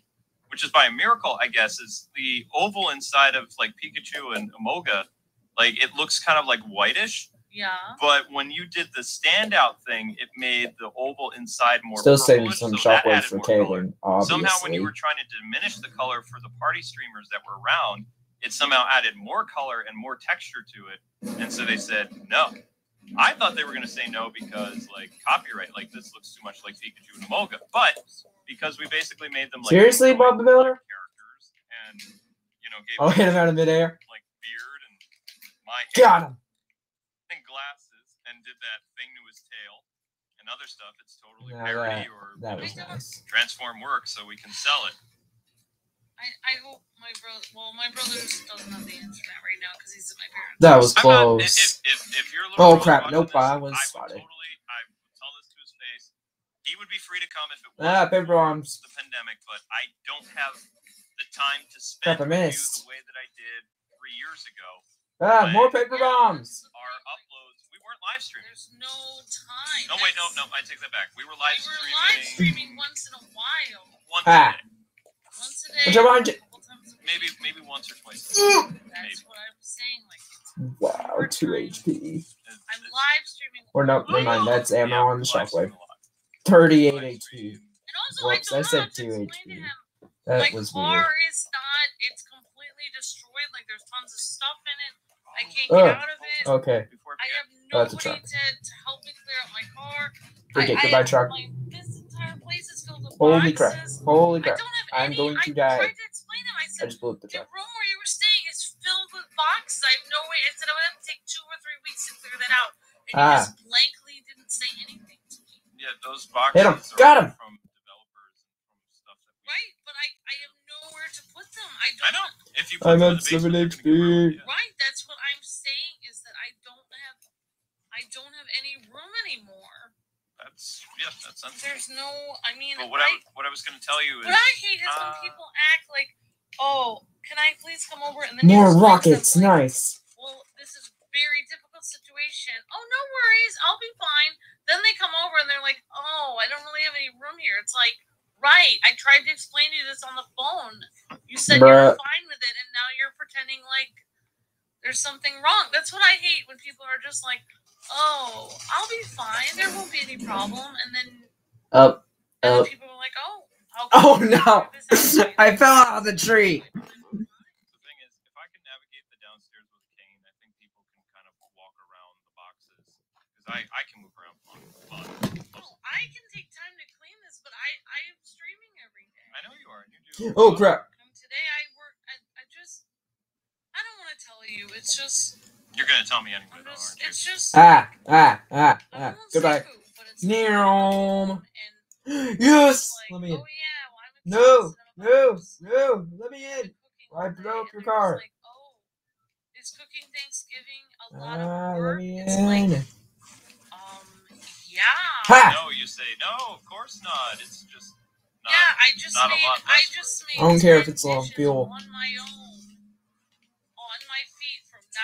Speaker 2: which is by a miracle, I guess, is the oval inside of like Pikachu and Emolga, like it looks kind of like whitish.
Speaker 3: Yeah.
Speaker 2: But when you did the standout thing, it made the oval inside more.
Speaker 1: Still saving some
Speaker 2: so
Speaker 1: shockwaves
Speaker 2: added
Speaker 1: for
Speaker 2: more
Speaker 1: obviously.
Speaker 2: Somehow, when you were trying to diminish the color for the party streamers that were around, it somehow added more color and more texture to it. And so they said no. I thought they were going to say no because like copyright, like this looks too much like Pikachu and Emolga. But because we basically made them like
Speaker 1: Seriously,
Speaker 2: humanoid
Speaker 1: Bob the Builder?
Speaker 2: characters, and you know gave
Speaker 1: I'll
Speaker 2: them,
Speaker 1: hit him out of midair.
Speaker 2: like beard and my hair
Speaker 1: Got him.
Speaker 2: and glasses and did that thing to his tail and other stuff. It's totally
Speaker 1: Now
Speaker 2: parody
Speaker 1: that-
Speaker 2: or
Speaker 1: That was nice.
Speaker 2: transform work so we can sell it.
Speaker 3: I, I hope my brother. Well, my brother doesn't have the internet right now because he's at my parents.
Speaker 1: That was
Speaker 2: I'm not, if,
Speaker 1: close.
Speaker 2: if, if your little
Speaker 1: Oh, crap.
Speaker 2: watching
Speaker 1: Nope,
Speaker 2: this,
Speaker 1: I was
Speaker 2: would
Speaker 1: spotted.
Speaker 2: Totally, I would tell this to his face. He would be free to come if it was
Speaker 1: Ah, paper arms.
Speaker 2: the pandemic, but I don't have the time to spend
Speaker 1: Crap, I
Speaker 2: you
Speaker 1: missed.
Speaker 2: the way that I did three years ago.
Speaker 1: Ah, more paper bombs.
Speaker 2: Our uploads, we weren't live streaming.
Speaker 3: There's no time.
Speaker 2: No, wait, no, no, I take that back. We were live
Speaker 3: We
Speaker 2: live
Speaker 3: were
Speaker 2: streaming,
Speaker 3: live streaming once in a while.
Speaker 2: once
Speaker 1: Ah.
Speaker 2: a day.
Speaker 3: Once a day.
Speaker 1: Which I want
Speaker 3: a
Speaker 1: to-
Speaker 3: couple times a week.
Speaker 2: Maybe, maybe once or twice. Mm.
Speaker 3: That's what I'm saying. Like,
Speaker 1: Wow, two HP.
Speaker 3: I'm live streaming.
Speaker 1: Or no, oh, never mind. That's
Speaker 2: yeah,
Speaker 1: ammo on the
Speaker 2: live streaming
Speaker 1: shockwave. 38
Speaker 2: Live
Speaker 1: HP.
Speaker 2: streaming.
Speaker 3: And also,
Speaker 1: Whoops,
Speaker 3: I
Speaker 1: I said
Speaker 3: know how to
Speaker 1: 2 HP.
Speaker 3: to him.
Speaker 1: That
Speaker 3: my
Speaker 1: was
Speaker 3: car
Speaker 1: weird.
Speaker 3: is not. It's completely destroyed. Like there's tons of stuff in it. I oh. can't
Speaker 1: Ugh.
Speaker 3: get out of it.
Speaker 1: Okay.
Speaker 3: I
Speaker 2: I
Speaker 3: have
Speaker 1: Oh, that's a
Speaker 3: nobody
Speaker 1: truck.
Speaker 3: to, to help me clear out my car.
Speaker 1: Okay,
Speaker 3: I,
Speaker 1: goodbye,
Speaker 3: I,
Speaker 1: truck.
Speaker 3: My, this entire place is filled with
Speaker 1: Holy crap. Holy crap. I'm going to
Speaker 3: I
Speaker 1: die.
Speaker 3: tried to explain to him. I
Speaker 1: I
Speaker 3: said
Speaker 1: just blew up the
Speaker 3: the
Speaker 1: truck.
Speaker 3: room where you were staying is filled with boxes. I have no way. I said I would have to take two or three weeks to clear that out. And
Speaker 1: Ah.
Speaker 3: he just blankly didn't say anything to me.
Speaker 2: Yeah, those boxes
Speaker 1: Hit 'em.
Speaker 2: are
Speaker 1: Got 'em.
Speaker 2: from developers and from stuff that we.
Speaker 3: Right, but I, I have nowhere to put them. I don't.
Speaker 2: I know. If you
Speaker 1: I'm
Speaker 2: them
Speaker 1: at
Speaker 2: the basement,
Speaker 1: 7
Speaker 2: they're gonna get ruined,
Speaker 1: HP.
Speaker 2: yeah.
Speaker 3: Right, that's what I'm saying is that I don't have I don't have any room anymore.
Speaker 2: That's yeah, that's sensible.
Speaker 3: There's no I mean
Speaker 2: But what I
Speaker 3: I,
Speaker 2: what I was going to tell you is
Speaker 3: what I hate is
Speaker 2: uh,
Speaker 3: when people act like, oh, can I please come over and then
Speaker 1: More rockets.
Speaker 3: something like,
Speaker 1: Nice.
Speaker 3: Well, this is a very difficult situation. Oh, no worries, I'll be fine. Then they come over and they're like, oh, I don't really have any room here. It's like, right, I tried to explain to you this on the phone. You said you were fine with it, and now you're pretending like there's something wrong. That's what I hate when people are just like, oh, I'll be fine. There won't be any problem. And then,
Speaker 1: Up.
Speaker 3: and then people are like, oh, how
Speaker 1: Oh, no. I fell out of the tree.
Speaker 2: the thing is, if I can navigate the downstairs with cane, I think people can kind of walk around the boxes because I I can move around fine. fine.
Speaker 3: Oh, I can take time to clean this, but I I am streaming every day.
Speaker 2: I know you are, and you do.
Speaker 1: Oh, crap.
Speaker 3: And today I work. I, I just. I don't want to tell you. It's just.
Speaker 2: You're gonna tell me anyway, though, aren't you?
Speaker 3: It's just.
Speaker 1: Ah, ah, ah, ah. Goodbye.
Speaker 3: who, but
Speaker 1: Neom. Yes.
Speaker 3: like,
Speaker 1: Let me in.
Speaker 3: Oh yeah. Well,
Speaker 1: No, no, no. Let me in. I
Speaker 3: day,
Speaker 1: blew up your car.
Speaker 3: just Like, oh, is cooking Thanksgiving a lot
Speaker 1: Ah,
Speaker 3: of work?
Speaker 1: let me
Speaker 3: It's like,
Speaker 1: in.
Speaker 3: um, yeah.
Speaker 2: No,
Speaker 1: Ha!
Speaker 2: you say no. Of course not. It's just not.
Speaker 3: Yeah, I just
Speaker 2: not a
Speaker 3: made.
Speaker 2: lot
Speaker 3: I just made.
Speaker 1: I don't care if
Speaker 3: 10
Speaker 1: it's on
Speaker 3: dishes
Speaker 1: fuel.
Speaker 3: On my own,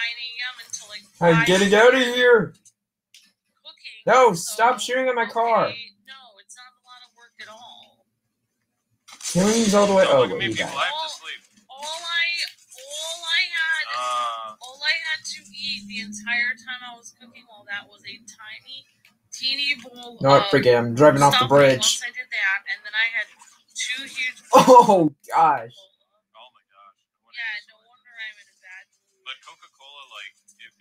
Speaker 3: a.m. until like.
Speaker 1: I'm getting out of here.
Speaker 3: Cooking.
Speaker 1: No,
Speaker 3: so,
Speaker 1: stop shooting at my car.
Speaker 3: okay, No, it's not a lot of work at all.
Speaker 1: Killing's all the way.
Speaker 2: Don't
Speaker 1: Oh,
Speaker 2: look at
Speaker 1: wait,
Speaker 2: me,
Speaker 1: he
Speaker 2: I have to sleep.
Speaker 3: All I, all I had,
Speaker 2: Uh,
Speaker 3: all I had to eat the entire time I was cooking, well, that was a tiny, teeny bowl.
Speaker 1: No,
Speaker 3: of
Speaker 1: forget. I'm driving off the bridge.
Speaker 3: Once I did that, and then I had two huge.
Speaker 1: Oh gosh.
Speaker 2: oh my gosh. I wonder
Speaker 3: Yeah,
Speaker 2: if
Speaker 3: no
Speaker 2: it's-
Speaker 3: wonder I'm in a bad mood.
Speaker 2: But Coca Cola, like, if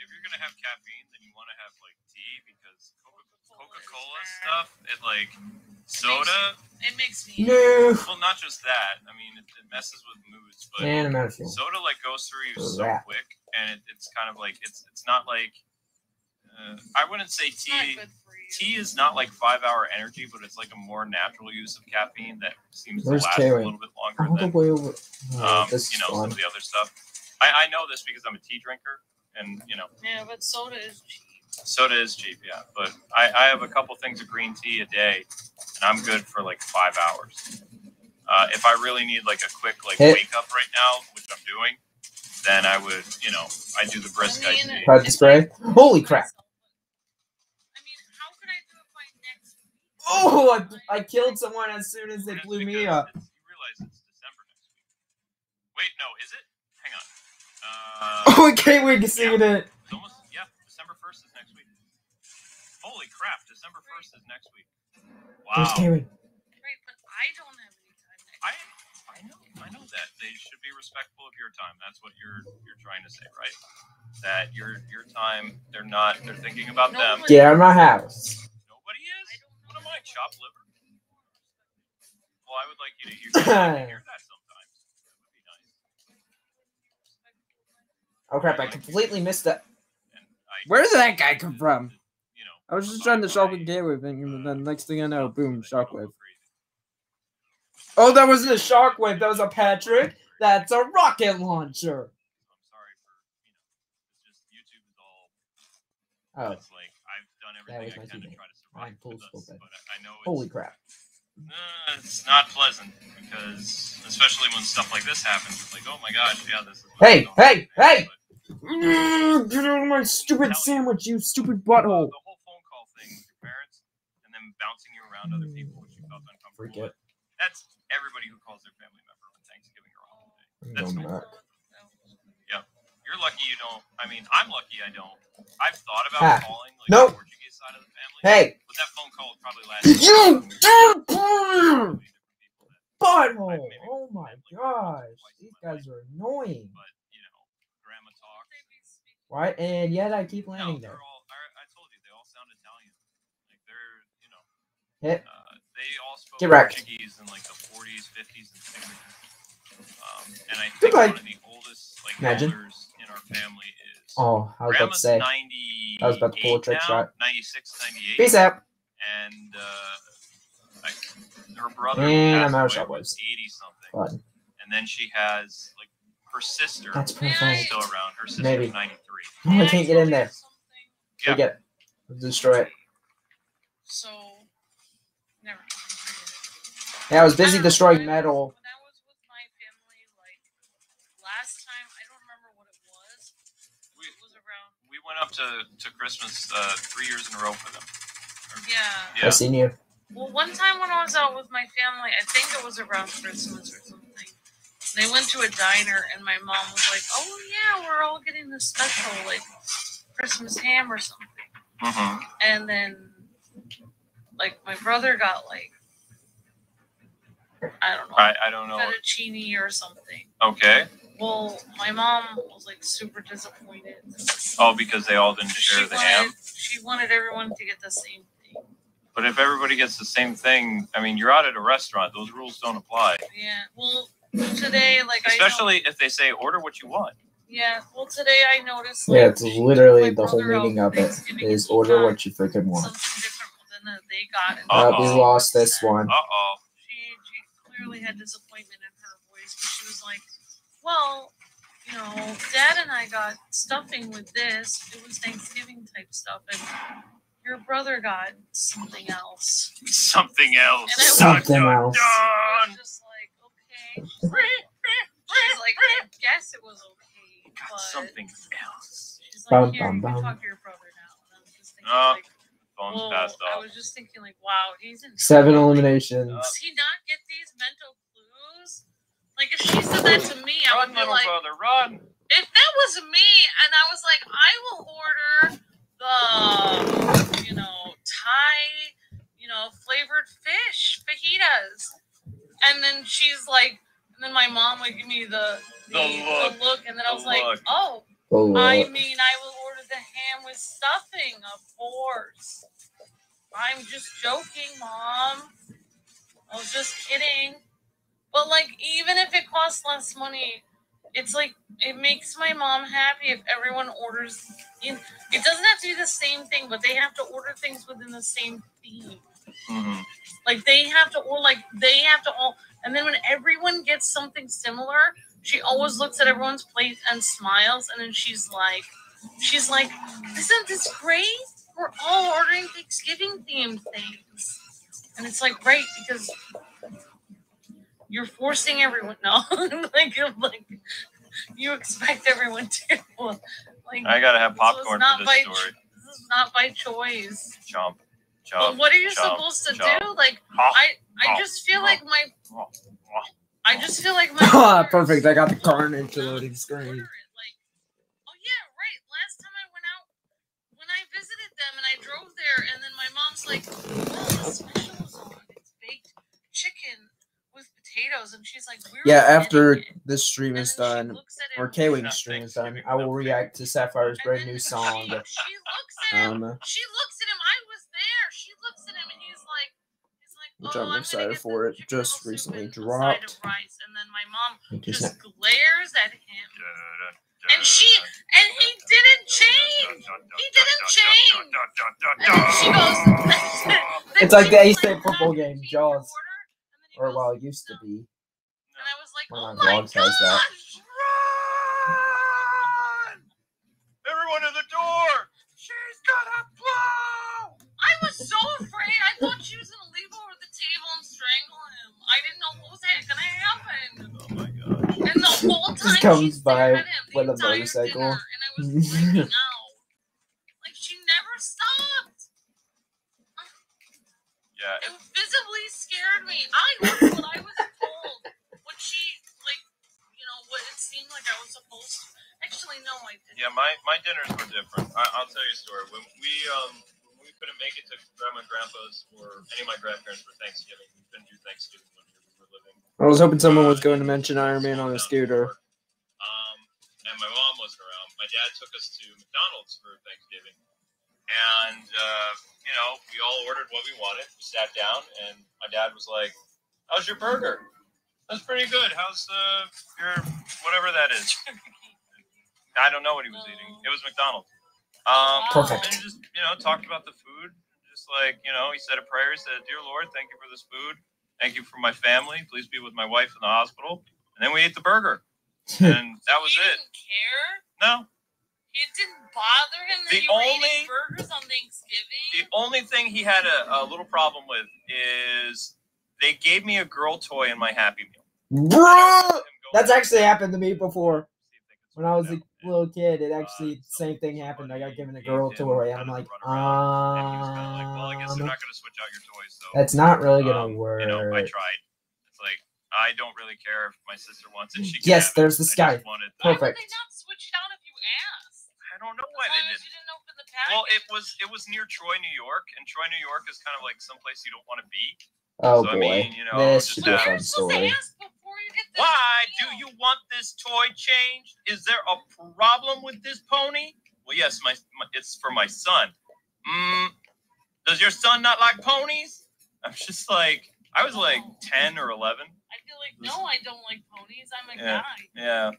Speaker 2: Cola
Speaker 3: bad.
Speaker 2: Stuff, it like soda.
Speaker 3: It makes me.
Speaker 1: No.
Speaker 2: Well, not just that. I mean, it, it messes with moods, but
Speaker 1: And I'm out
Speaker 2: soda like goes through you so
Speaker 1: Crap.
Speaker 2: quick, and it, it's kind of like it's it's not like uh, I wouldn't say
Speaker 3: It's
Speaker 2: tea.
Speaker 3: good for you.
Speaker 2: Tea is not like five hour energy, but it's like a more natural use of caffeine that seems
Speaker 1: Where's
Speaker 2: to last
Speaker 1: Karen?
Speaker 2: a little bit longer
Speaker 1: All the
Speaker 2: than
Speaker 1: over. Oh,
Speaker 2: um, you
Speaker 1: is
Speaker 2: know some of the other stuff. I, I know this because I'm a tea drinker, and you know
Speaker 3: Yeah, but soda is cheap.
Speaker 2: Soda is cheap, yeah. But I, I have a couple things of green tea a day, and I'm good for like five hours. Uh, if I really need like a quick like
Speaker 1: Hit.
Speaker 2: wake up right now, which I'm doing, then I would, you know, I do the brisk
Speaker 3: I
Speaker 2: iced
Speaker 3: mean,
Speaker 2: tea.
Speaker 1: Spray. Holy crap!
Speaker 3: I mean, how could I do it by next?
Speaker 1: Oh, I, I killed someone as soon as they
Speaker 2: That's
Speaker 1: blew me up.
Speaker 2: it's- You realize it's December next week. Wait, no, is it? Hang on. Uh,
Speaker 1: Oh, I can't wait to see it.
Speaker 2: December first is next week.
Speaker 1: There's
Speaker 2: Wow.
Speaker 1: Karen.
Speaker 3: Right, but I don't have any time next
Speaker 2: I I know I know that they should be respectful of your time. That's what you're you're trying to say, right? That your your time. They're not. They're thinking about
Speaker 3: No
Speaker 2: them.
Speaker 3: one-
Speaker 1: Get out of my house.
Speaker 2: Nobody is.
Speaker 3: I don't
Speaker 2: What am. I? Chopped liver. Well, I would like you to hear, to hear that sometimes. That would be nice.
Speaker 1: Oh crap! I completely missed that. Where did that guy come from? I was just trying to shockwave gatewave thing, and then next thing I know, boom, shockwave. Oh, that wasn't a shockwave. That was a Patrick. That's a rocket launcher.
Speaker 2: I'm sorry for you know. It's just YouTube is all.
Speaker 1: Oh,
Speaker 2: It's like I've done everything I can to
Speaker 1: teammate.
Speaker 2: try to survive with this, but I, I know it's,
Speaker 1: holy crap!
Speaker 2: uh, it's not pleasant because especially when stuff like this happens, it's like, oh my gosh, yeah, this is.
Speaker 1: Hey, hey, hey!
Speaker 2: But
Speaker 1: Mm, Get out of my stupid sandwich, you stupid butthole!
Speaker 2: The whole phone call thing with your parents and then bouncing you around other people, which you felt uncomfortable with. That's everybody who calls their family member on Thanksgiving or holiday. That's
Speaker 1: going
Speaker 2: cool.
Speaker 1: back.
Speaker 2: You're lucky you don't. I mean, I'm lucky I don't. I've thought about
Speaker 1: Ah.
Speaker 2: calling like
Speaker 1: Nope.
Speaker 2: the Portuguese side of the family,
Speaker 1: Hey,
Speaker 2: but that phone call would probably last.
Speaker 1: You
Speaker 2: Different
Speaker 1: damn
Speaker 2: people that-
Speaker 1: butthole! Oh my gosh, these guys are annoying.
Speaker 2: But you know, grandma talk.
Speaker 1: Right? And yet I keep landing
Speaker 2: they're
Speaker 1: there.
Speaker 2: all. I, I told you, they all sound Italian. Like they're, you know,
Speaker 1: Hit.
Speaker 2: uh, they all spoke
Speaker 1: Get wrecked.
Speaker 2: Portuguese in like the 40s, 50s, and 60s. Um, and I think
Speaker 1: Goodbye.
Speaker 2: one of the oldest like
Speaker 1: Imagine.
Speaker 2: elders in our family is.
Speaker 1: Oh, I was about to say. I was about to pull a trick shot.
Speaker 2: 96, 98.
Speaker 1: Peace out.
Speaker 2: And uh, I, her brother
Speaker 1: And
Speaker 2: passed
Speaker 1: I'm out of shot
Speaker 2: was 80 something.
Speaker 1: Button.
Speaker 2: And then she has like her sister
Speaker 1: That's
Speaker 3: May
Speaker 1: perfect.
Speaker 2: still around. Her sister's
Speaker 1: Maybe.
Speaker 2: 93.
Speaker 1: Oh, I can't get in there.
Speaker 2: Yeah.
Speaker 1: Forget it. Destroy it.
Speaker 3: So, never. mind, forget it.
Speaker 1: Yeah, I was busy
Speaker 3: I don't know,
Speaker 1: destroying
Speaker 3: when
Speaker 1: metal.
Speaker 3: When I was with my family, like last time, I don't remember what it was.
Speaker 2: We,
Speaker 3: It was around.
Speaker 2: we went up to, to Christmas uh, three years in a row for them.
Speaker 3: Yeah.
Speaker 2: Yeah.
Speaker 1: I seen you.
Speaker 3: Well, one time when I was out with my family, I think it was around Christmas or something. They went to a diner, and my mom was like, "Oh yeah, we're all getting this special like Christmas ham or something."
Speaker 2: Mm-hmm.
Speaker 3: And then, like, my brother got like, I don't know,
Speaker 2: I, I don't know.
Speaker 3: fettuccine or something.
Speaker 2: Okay.
Speaker 3: Well, my mom was like super disappointed.
Speaker 2: Oh, because they all didn't
Speaker 3: She
Speaker 2: share the
Speaker 3: wanted,
Speaker 2: ham.
Speaker 3: she wanted everyone to get the same thing.
Speaker 2: But if everybody gets the same thing, I mean, you're out at a restaurant. Those rules don't apply.
Speaker 3: Yeah. Well, today, like, I
Speaker 2: Especially if they say order what you want.
Speaker 3: yeah. Well, today I noticed.
Speaker 1: Yeah, it's literally the whole meaning of it
Speaker 3: Thanksgiving
Speaker 1: is
Speaker 3: he
Speaker 1: order what you freaking want.
Speaker 3: Something different than that they got. and
Speaker 2: Uh-oh.
Speaker 1: Uh, we lost this one.
Speaker 2: Uh oh.
Speaker 3: She, she clearly had disappointment in her voice, but she was like, "Well, you know, Dad and I got stuffing with this. It was Thanksgiving type stuff, and your brother got something else."
Speaker 2: Something else.
Speaker 3: And I was-
Speaker 1: Something
Speaker 2: Dun, dun,
Speaker 1: else.
Speaker 3: I
Speaker 2: dun.
Speaker 3: was just like, "Okay." She's like, "I guess it was okay,
Speaker 2: Got
Speaker 3: but."
Speaker 2: something else.
Speaker 3: She's
Speaker 1: Bum,
Speaker 3: like, "Here,
Speaker 1: bum,
Speaker 3: you can
Speaker 1: bum.
Speaker 3: talk to your brother now." And I was just thinking,
Speaker 2: Oh,
Speaker 3: like,
Speaker 2: Phone's
Speaker 3: well,
Speaker 2: passed
Speaker 3: I was just thinking, like, wow, he's in
Speaker 1: Seven
Speaker 3: trouble.
Speaker 1: eliminations.
Speaker 3: Does he not get these mental clues? Like if she said that to me, I
Speaker 2: Run,
Speaker 3: would be
Speaker 2: little
Speaker 3: like,
Speaker 2: brother, run.
Speaker 3: if that was me, and I was like, I will order the, you know, Thai, you know, flavored fish fajitas, and then she's like, and then my mom would give me the the,
Speaker 2: The
Speaker 3: the look, and then I
Speaker 2: The
Speaker 3: was like,
Speaker 2: look.
Speaker 3: oh,
Speaker 1: Oh,
Speaker 3: I mean, I will order the ham with stuffing, of course. I'm just joking, mom. I was just kidding. But like, even if it costs less money, it's like it makes my mom happy if everyone orders. In, it doesn't have to be the same thing, but they have to order things within the same theme.
Speaker 2: Mhm.
Speaker 3: Like they have to, or like they have to all. And then when everyone gets something similar, she always looks at everyone's plate and smiles, and then she's like, she's like, "Isn't this great? We're all ordering Thanksgiving themed things." And it's like, right, because you're forcing everyone. No, like, like you expect everyone to. Like,
Speaker 2: I gotta have
Speaker 3: This
Speaker 2: popcorn
Speaker 3: not
Speaker 2: for
Speaker 3: by
Speaker 2: this story.
Speaker 3: this is not by choice.
Speaker 2: Chomp,
Speaker 3: But
Speaker 2: chomp.
Speaker 3: what are you
Speaker 2: chomp,
Speaker 3: supposed to
Speaker 2: chomp.
Speaker 3: do? Like, I, I just feel like my, I just feel like my.
Speaker 1: Perfect. I got the carnage loading screen.
Speaker 3: Like, oh yeah, right. Last time I went out, when I visited them and I drove there, and then my mom's like, "Oh, the special is on. It's baked chicken with potatoes," and she's like,
Speaker 1: Yeah, after this stream is done,
Speaker 3: looks at it
Speaker 1: or K Wing stream is done, I will react to Sapphire's brand new song.
Speaker 3: She, looks at him.
Speaker 1: Um,
Speaker 3: She looks at him. I was there. She looks at him, and he's like, he's like,
Speaker 1: Which
Speaker 3: oh,
Speaker 1: I'm
Speaker 3: gonna
Speaker 1: excited for. It just recently
Speaker 3: and a side of
Speaker 1: dropped.
Speaker 3: rice. And then my mom
Speaker 1: just
Speaker 3: just glares at him, and she and he didn't change. He didn't change. And then she goes. then
Speaker 1: It's like the
Speaker 3: was
Speaker 1: A-State football game, Jaws.
Speaker 3: order?" And then he
Speaker 1: or
Speaker 3: goes,
Speaker 1: well, it used to be.
Speaker 3: And I was like,
Speaker 1: One
Speaker 3: oh
Speaker 1: of
Speaker 3: my
Speaker 1: my vlogs has that.
Speaker 2: Run! Everyone to the door! She's gonna blow!
Speaker 3: I was so afraid. I thought she was
Speaker 1: Just comes
Speaker 3: she
Speaker 1: by
Speaker 3: at him the
Speaker 1: with a motorcycle.
Speaker 3: dinner, and I was freaking out. Like she never stopped.
Speaker 2: Yeah,
Speaker 3: It visibly scared me. I heard what I was told. What she like, you know, what it seemed like I was supposed to. Actually, no, I didn't.
Speaker 2: Yeah, my, my dinners were different. I, I'll tell you a story. When we um when we couldn't make it to grandma and grandpa's or any of my grandparents for Thanksgiving, we couldn't do Thanksgiving when we were living.
Speaker 1: I was hoping someone was going to mention Iron Man on a scooter.
Speaker 2: Um, and my mom wasn't around. My dad took us to McDonald's for Thanksgiving, and uh, you know we all ordered what we wanted. We sat down, and my dad was like, "How's your burger?" That's pretty good. How's uh, your whatever that is? I don't know what he was eating. It was McDonald's. Um,
Speaker 1: Perfect.
Speaker 2: And he just you know talked about the food. Just like you know, he said a prayer. He said, "Dear Lord, thank you for this food. Thank you for my family. Please be with my wife in the hospital." And then we ate the burger, and that was
Speaker 3: he
Speaker 2: it.
Speaker 3: didn't care.
Speaker 2: No,
Speaker 3: It didn't bother him that
Speaker 2: The
Speaker 3: you were
Speaker 2: only-
Speaker 3: eating burgers on Thanksgiving.
Speaker 2: the only thing he had a, a little problem with is they gave me a girl toy in my Happy Meal.
Speaker 1: Bro! That's actually happened to me before. When I was a little kid, it actually same thing happened. I got given a girl toy, and I'm like,
Speaker 2: and he was kind of like, well, I guess they're
Speaker 1: um,
Speaker 2: not going to switch out your toys, so
Speaker 1: that's not really gonna
Speaker 2: um,
Speaker 1: work.
Speaker 2: You know, I tried. It's like I don't really care if my sister wants it. She
Speaker 1: Yes,
Speaker 2: have
Speaker 1: there's the sky.
Speaker 2: just wanted
Speaker 3: Why
Speaker 1: Perfect.
Speaker 3: would they not switch it out if you asked?
Speaker 2: I don't know
Speaker 3: As
Speaker 2: why they didn't.
Speaker 3: you didn't open the package.
Speaker 2: Well, it was it was near Troy, New York, and Troy, New York is kind of like someplace you don't want to be.
Speaker 1: Oh
Speaker 2: so, I
Speaker 1: boy,
Speaker 2: mean, you know,
Speaker 1: this
Speaker 2: just
Speaker 1: should be a fun story.
Speaker 3: to ask before you get the
Speaker 2: Why do you want this toy changed? Is there a problem with this pony? Well, yes, my, my it's for my son. Mm, does your son not like ponies? I'm just like I was like ten or eleven.
Speaker 3: I feel like no, I don't like ponies. I'm a
Speaker 2: Yeah.
Speaker 3: guy.
Speaker 2: Yeah.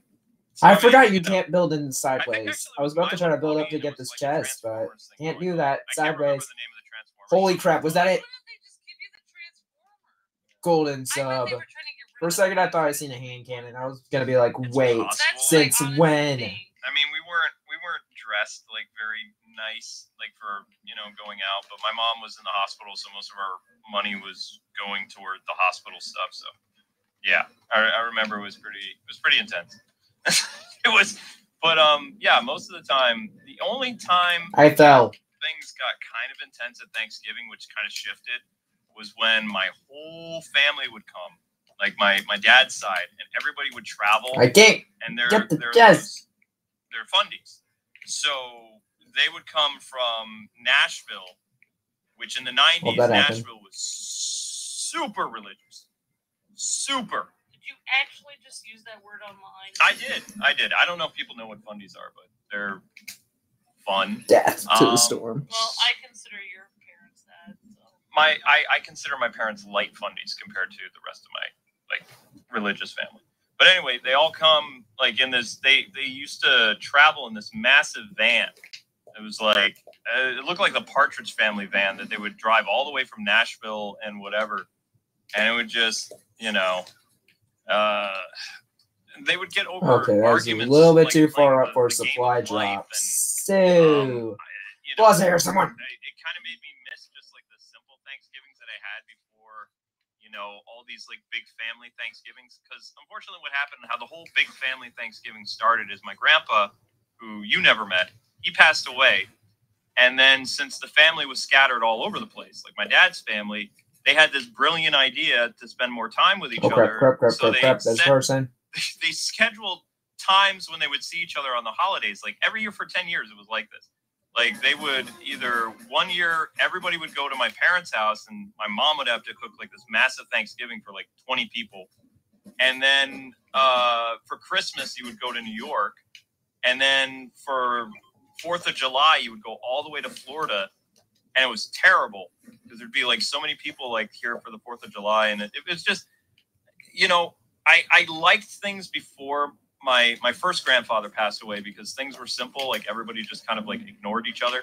Speaker 1: I
Speaker 2: So,
Speaker 1: forgot you
Speaker 2: know,
Speaker 1: can't build in sideways.
Speaker 2: actually
Speaker 1: I was about to try to build up to get this
Speaker 2: like
Speaker 1: chest, but can't do that
Speaker 2: I can't remember
Speaker 1: sideways.
Speaker 2: the name of the Transformers
Speaker 1: Holy crap, was that it?
Speaker 3: wouldn't they just give you the transformer?
Speaker 1: Golden sub.
Speaker 3: they were trying to get rid
Speaker 1: For a second, I thought I seen a hand cannon. I was gonna be like,
Speaker 2: It's
Speaker 1: wait,
Speaker 2: possible.
Speaker 3: That's
Speaker 1: since
Speaker 3: like,
Speaker 1: when?
Speaker 2: I mean, we weren't we weren't dressed like very nice, like for you know going out. But my mom was in the hospital, so most of our money was going toward the hospital stuff. So, yeah, I, I remember it was pretty it was pretty intense. it was, but um, yeah, most of the time, the only time
Speaker 1: I fell.
Speaker 2: things got kind of intense at Thanksgiving, which kind of shifted, was when my whole family would come, like my my dad's side, and everybody would travel
Speaker 1: I can't
Speaker 2: and they're
Speaker 1: get the
Speaker 2: they're,
Speaker 1: chest.
Speaker 2: they're fundies. So they would come from Nashville, which in the nineties
Speaker 1: that happened.
Speaker 2: Nashville was super religious, super.
Speaker 3: Did you actually just use that word online?
Speaker 2: I did, I did. I don't know if people know what fundies are, but they're fun.
Speaker 1: Death to
Speaker 2: Um,
Speaker 1: the storm.
Speaker 3: Well, I consider your parents that.
Speaker 2: My I, I consider my parents light fundies compared to the rest of my like religious family. But anyway, they all come like in this. They they used to travel in this massive van. It was like uh, it looked like the Partridge Family van that they would drive all the way from Nashville and whatever, and it would just you know, uh, they would get over
Speaker 1: Okay, that's a little bit
Speaker 2: like
Speaker 1: too far up for supply drops.
Speaker 2: and,
Speaker 1: So,
Speaker 2: um, you know,
Speaker 1: pause there, someone.
Speaker 2: I- it kind of made me miss just like the simple Thanksgivings that I had before, you know, all these like big family Thanksgivings. Because unfortunately, what happened, how the whole big family Thanksgiving started, is my grandpa, who you never met, he passed away, and then since the family was scattered all over the place, like my dad's family, they had this brilliant idea to spend more time with each
Speaker 1: Oh,
Speaker 2: other.
Speaker 1: crap, crap,
Speaker 2: so
Speaker 1: crap,
Speaker 2: they set-
Speaker 1: person.
Speaker 2: they scheduled times when they would see each other on the holidays. Like every year for 10 years, it was like this. Like they would either one year, everybody would go to my parents' house and my mom would have to cook like this massive Thanksgiving for like 20 people. And then uh, for Christmas, you would go to New York. And then for Fourth of July, you would go all the way to Florida. And it was terrible because there'd be like so many people like here for the Fourth of July. And it, it was just, you know, I, I liked things before my my first grandfather passed away because things were simple like everybody just kind of like ignored each other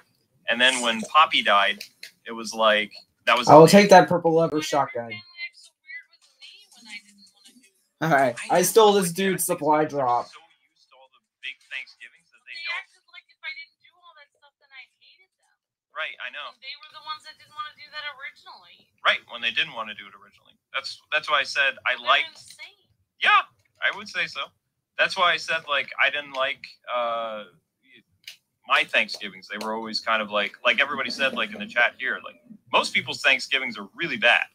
Speaker 2: and then when poppy died it was like that was
Speaker 1: I will take that purple lever
Speaker 3: Why did your
Speaker 1: shotgun.
Speaker 3: family act so weird with me when I didn't want to do
Speaker 1: All right, I stole this
Speaker 2: like
Speaker 1: dude's supply drop.
Speaker 2: so used to all the big thanksgivings that they
Speaker 3: They
Speaker 2: don't
Speaker 3: like if I didn't do all that stuff, then I
Speaker 2: right i know
Speaker 3: they were the ones that didn't want to do that originally.
Speaker 2: right when they didn't want to do it originally that's that's why i said i
Speaker 3: They're
Speaker 2: liked
Speaker 3: insane.
Speaker 2: Yeah, I would say so. That's why I said like I didn't like uh my Thanksgivings. They were always kind of like like everybody said like in the chat here. Like most people's Thanksgivings are really bad.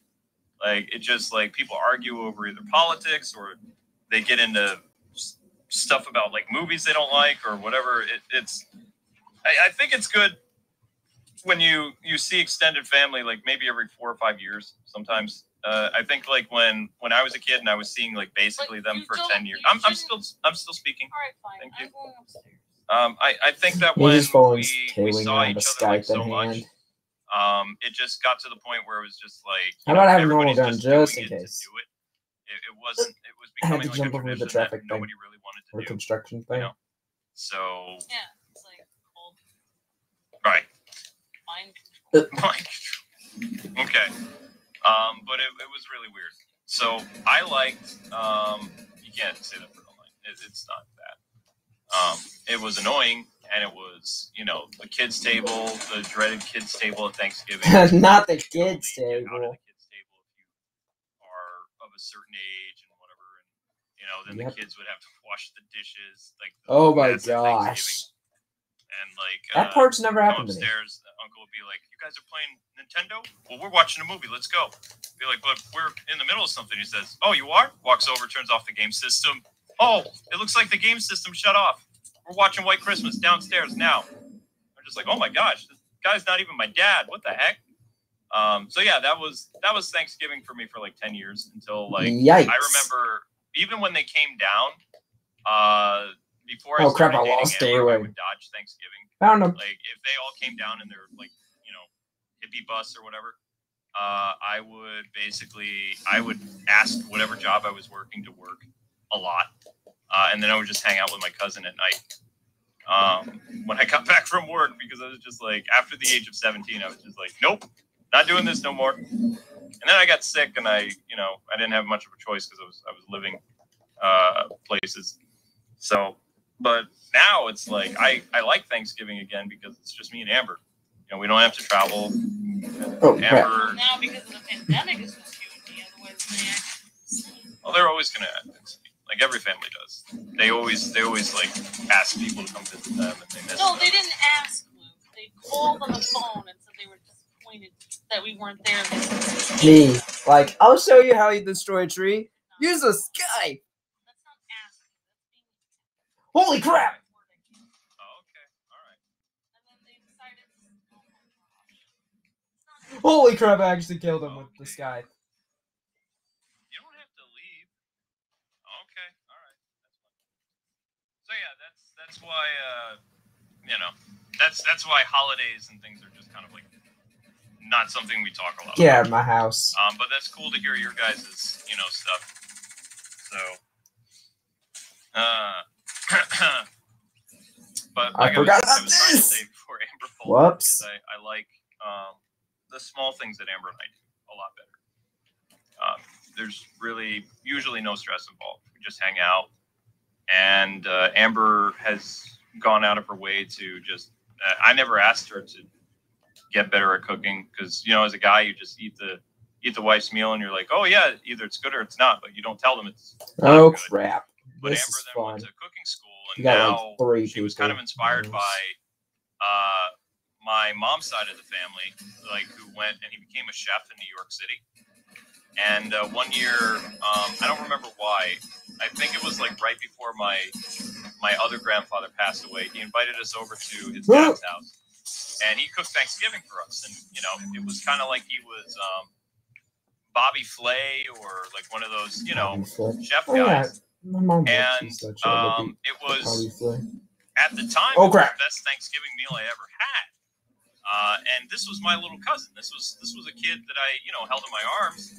Speaker 2: Like it just like people argue over either politics or they get into stuff about like movies they don't like or whatever. It, it's I, I think it's good when you you see extended family like maybe every four or five years sometimes uh, I think like when when I was a kid and I was seeing like basically
Speaker 3: Like,
Speaker 2: them
Speaker 3: you
Speaker 2: for
Speaker 3: don't-
Speaker 2: ten years.
Speaker 3: you
Speaker 2: I'm, I'm still
Speaker 3: shouldn't-
Speaker 2: I'm still speaking.
Speaker 3: All right, fine.
Speaker 2: Thank
Speaker 3: I'm
Speaker 2: you.
Speaker 3: going upstairs.
Speaker 2: Um, I, I think that when
Speaker 1: just phone's
Speaker 2: we, we
Speaker 1: tailing
Speaker 2: saw
Speaker 1: around
Speaker 2: each other like
Speaker 1: Skype
Speaker 2: so
Speaker 1: in
Speaker 2: much,
Speaker 1: hand.
Speaker 2: um, it just got to the point where it was just like
Speaker 1: How
Speaker 2: you know,
Speaker 1: about having a normal
Speaker 2: everybody's
Speaker 1: gun just
Speaker 2: doing
Speaker 1: in
Speaker 2: it to
Speaker 1: case?
Speaker 2: do it. It, it wasn't. It was
Speaker 1: I had
Speaker 2: becoming
Speaker 1: to
Speaker 2: like
Speaker 1: jump
Speaker 2: a
Speaker 1: over the
Speaker 2: tradition
Speaker 1: traffic
Speaker 2: that
Speaker 1: thing.
Speaker 2: nobody really wanted
Speaker 1: Or
Speaker 2: to do.
Speaker 1: construction thing.
Speaker 2: know. So
Speaker 3: Yeah, it's like cold
Speaker 2: right.
Speaker 3: mind control.
Speaker 2: Like, okay. Um, but it, it was really weird. So I liked. Um, you can't say that for online. It, it's not that. Um, it was annoying, and it was you know the kids table, the dreaded kids table at Thanksgiving.
Speaker 1: Not the
Speaker 2: You could only
Speaker 1: kids' table.
Speaker 2: the kids table if you are of a certain age and whatever, and you know then
Speaker 1: Yep.
Speaker 2: the kids would have to wash the dishes. Like
Speaker 1: Oh my gosh.
Speaker 2: And like
Speaker 1: That
Speaker 2: uh,
Speaker 1: part's never happened to me.
Speaker 2: the uncle would be like, "You guys are playing Nintendo? Well, we're watching a movie. Let's go." Be like, "But we're in the middle of something." He says, "Oh, you are?" Walks over, turns off the game system. Oh, it looks like the game system shut off. We're watching White Christmas downstairs now. I'm just like, "Oh my gosh, this guy's not even my dad. What the heck?" Um, so yeah, that was that was Thanksgiving for me for like ten years until like
Speaker 1: Yikes.
Speaker 2: I remember even when they came down. Uh, before I
Speaker 1: Oh, crap, I lost
Speaker 2: Amber, I would dodge Thanksgiving
Speaker 1: Found him.
Speaker 2: like if they all came down and they're like bus or whatever uh, i would basically i would ask whatever job i was working to work a lot uh, and then i would just hang out with my cousin at night um, when i got back from work because i was just like after the age of 17 i was just like nope not doing this no more and then i got sick and i you know i didn't have much of a choice because i was i was living uh, places so but now it's like I, I like Thanksgiving again because it's just me and Amber. You know, we don't have to travel.
Speaker 1: Oh, crap.
Speaker 2: Amber,
Speaker 3: Now because of the pandemic, it's just you me. Otherwise, they
Speaker 2: well, they're always gonna act like every family does. They always they always like ask people to come visit them and they miss
Speaker 3: No,
Speaker 2: them.
Speaker 3: they didn't ask Luke. They called on the phone and said they were disappointed that we weren't there.
Speaker 1: Me. Like, I'll show you how you destroy a tree. Use a scythe.
Speaker 3: That's not asking.
Speaker 1: Holy crap! Holy crap, I actually killed him with the scythe.
Speaker 2: You don't have to leave. Okay, all right. So yeah, that's that's why uh, you know that's that's why holidays and things are just kind of like not something we talk a lot.
Speaker 1: Get
Speaker 2: about.
Speaker 1: out my house.
Speaker 2: Um, but that's cool to hear your guys' you know stuff. So, uh, but
Speaker 1: I
Speaker 2: like
Speaker 1: forgot
Speaker 2: was, I
Speaker 1: about
Speaker 2: was trying to
Speaker 1: this.
Speaker 2: say before Amber
Speaker 1: Whoops.
Speaker 2: I, I like um, the small things that Amber and I do a lot better. Um, there's really usually no stress involved. We just hang out, and uh, Amber has gone out of her way to just. Uh, I never asked her to get better at cooking because you know, as a guy, you just eat the eat the wife's meal, and you're like, oh yeah, either it's good or it's not, but you don't tell them it's.
Speaker 1: Oh
Speaker 2: good.
Speaker 1: crap!
Speaker 2: But
Speaker 1: This
Speaker 2: Amber then
Speaker 1: fun.
Speaker 2: went to cooking school, and now
Speaker 1: like
Speaker 2: she was kind of inspired by uh, my mom's side of the family, like who went and he became a chef in New York City. And uh, one year, um, I don't remember why. I think it was like right before my my other grandfather passed away. He invited us over to his dad's house, and he cooked Thanksgiving for us. And you know, it was kind of like he was um, Bobby Flay or like one of those, you know, chef
Speaker 1: Oh, yeah.
Speaker 2: guys. And
Speaker 1: likes such a
Speaker 2: um, it was at the time
Speaker 1: Oh, crap.
Speaker 2: the best Thanksgiving meal I ever had. Uh, and this was my little cousin. This was this was a kid that I you know held in my arms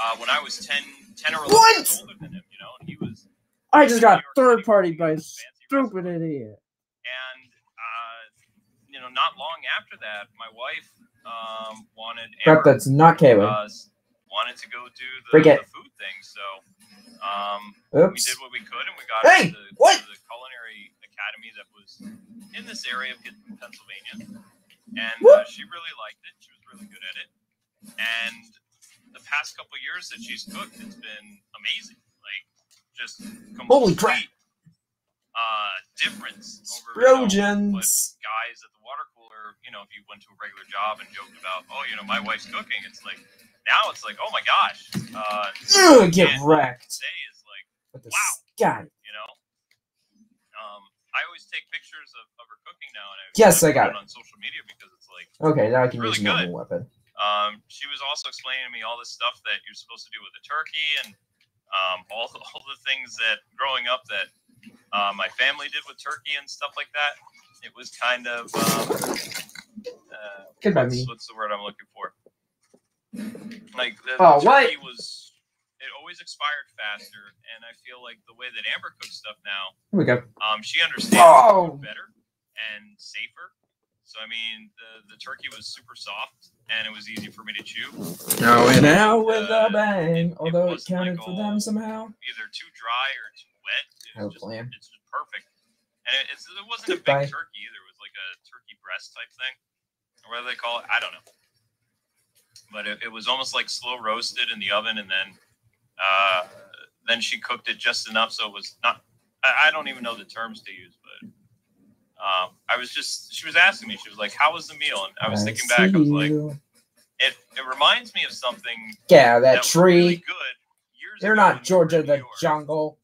Speaker 2: uh, when I was 10, 10 or eleven
Speaker 1: What?
Speaker 2: years older than him. You know, and he was
Speaker 1: I just got third party by a stupid
Speaker 2: restaurant.
Speaker 1: idiot.
Speaker 2: And uh, you know, not long after that, my wife um, wanted
Speaker 1: Crap, that's not Kaylin.
Speaker 2: uh, wanted to go do the, the food thing. So um, we did what we could, and we got
Speaker 1: Hey,
Speaker 2: the,
Speaker 1: what?
Speaker 2: to the culinary academy that was in this area of Pennsylvania, and uh, she really liked it. She was really good at it, and the past couple years that she's cooked, it's been amazing. Like just
Speaker 1: Holy crap.
Speaker 2: Uh, difference over you know, guys at the water cooler. You know, if you went to a regular job and joked about, oh, you know, my wife's cooking, it's like now it's like, oh my gosh, uh,
Speaker 1: Ugh, get wrecked.
Speaker 2: say is like
Speaker 1: With the
Speaker 2: Wow.
Speaker 1: sky.
Speaker 2: you know. Um, I always take pictures of, of her cooking now, and I
Speaker 1: Yes, I got
Speaker 2: it on social media because
Speaker 1: Okay, now I can
Speaker 2: Really
Speaker 1: use a normal weapon.
Speaker 2: um, she was also explaining to me all this stuff that you're supposed to do with the turkey and um, all all the things that growing up that uh, my family did with turkey and stuff like that. It was kind of um, uh, what's,
Speaker 1: me.
Speaker 2: what's the word I'm looking for? Like the,
Speaker 1: Oh,
Speaker 2: the
Speaker 1: what?
Speaker 2: turkey was. It always expired faster, and I feel like the way that Amber cooks stuff now,
Speaker 1: Here we go.
Speaker 2: um, she understands
Speaker 1: Oh.
Speaker 2: better and safer. So I mean, the the turkey was super soft, and it was easy for me to chew.
Speaker 1: Now and out with
Speaker 2: Uh,
Speaker 1: a bang.
Speaker 2: it- it
Speaker 1: Although it
Speaker 2: wasn't
Speaker 1: counted
Speaker 2: like
Speaker 1: for them somehow.
Speaker 2: Either too dry or too wet. It
Speaker 1: Oh,
Speaker 2: was just,
Speaker 1: plan.
Speaker 2: it's just perfect. And it, it's, it wasn't a big turkey either. It was like a turkey breast type thing, or whatever they call it. I don't know. But it, it was almost like slow roasted in the oven, and then uh, then she cooked it just enough so it was not. I, I don't even know the terms to use, but um, I was just. She was asking me. She was like, "How was the meal?" And I was thinking back. I was like,
Speaker 1: you.
Speaker 2: "It it reminds me of something
Speaker 1: out of that
Speaker 2: was really
Speaker 1: tree.
Speaker 2: good ago
Speaker 1: not Georgia the
Speaker 2: York,
Speaker 1: jungle.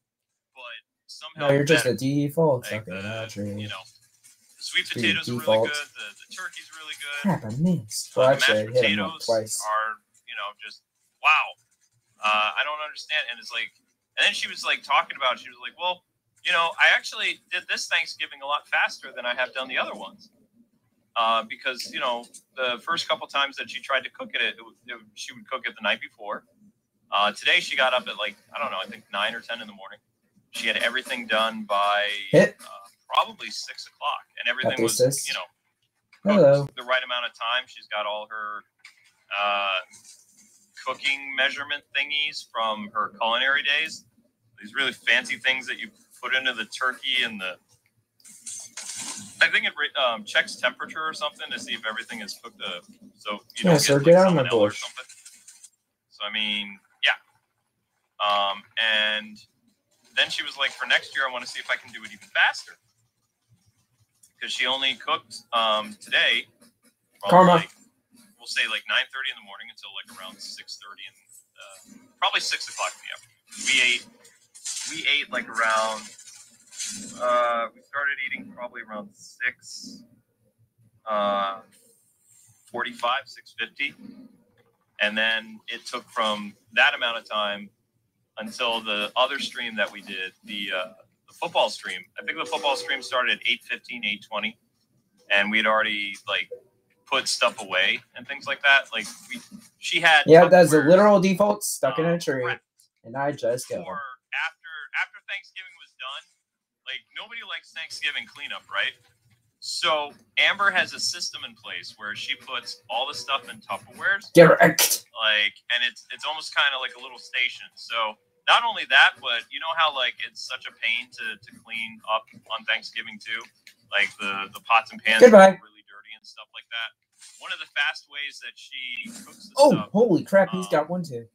Speaker 2: but somehow
Speaker 1: No, you're just a default
Speaker 2: Like the,
Speaker 1: tree.
Speaker 2: you know, the sweet potatoes are really good. The, the turkey's really good.
Speaker 1: Crap, I missed.
Speaker 2: Uh,
Speaker 1: Well,
Speaker 2: the
Speaker 1: actually,
Speaker 2: mashed
Speaker 1: hit him up
Speaker 2: potatoes
Speaker 1: twice.
Speaker 2: are, you know, just wow. Uh, I don't understand. And it's like, and then she was like talking about. She was like, well, you know, I actually did this Thanksgiving a lot faster than I have done the other ones. Uh, because you know the first couple times that she tried to cook it, it, it she would cook it the night before. Uh, today she got up at like I don't know, I think nine or ten in the morning. She had everything done by uh, probably six o'clock, and everything was
Speaker 1: Bassist.
Speaker 2: you know the right amount of time. She's got all her uh, cooking measurement thingies from her culinary days. These really fancy things that you put into the turkey and the. I think it um, checks temperature or something to see if everything is cooked. Uh, so you
Speaker 1: Yeah,
Speaker 2: don't
Speaker 1: sir,
Speaker 2: get,
Speaker 1: out of my bush.
Speaker 2: something. So I mean, yeah. Um, and then she was like, for next year, I want to see if I can do it even faster. Because she only cooked um, today.
Speaker 1: Karma.
Speaker 2: Like, we'll say like 9:30 in the morning until like around 6:30 and uh, probably six o'clock in the afternoon. We ate. We ate like around. Uh, we started eating probably around six. Uh, 45, 650. And then it took from that amount of time until the other stream that we did, the uh, the football stream. I think the football stream started at 8:15, 8:20, and we'd already like put stuff away and things like that. Like we, she had
Speaker 1: Yeah, that's a literal default stuck in
Speaker 2: uh,
Speaker 1: a tree, and I just go.
Speaker 2: For after after Thanksgiving was done. Like nobody likes Thanksgiving cleanup, right? So Amber has a system in place where she puts all the stuff in Tupperwares,
Speaker 1: Direct.
Speaker 2: like, and it's it's almost kind of like a little station. So not only that, but you know how like it's such a pain to to clean up on Thanksgiving too, like the the pots and pans
Speaker 1: Goodbye.
Speaker 2: are really dirty and stuff like that. One of the fast ways that she cooks the
Speaker 1: Oh,
Speaker 2: stuff
Speaker 1: holy crap! he's
Speaker 2: um,
Speaker 1: got one too.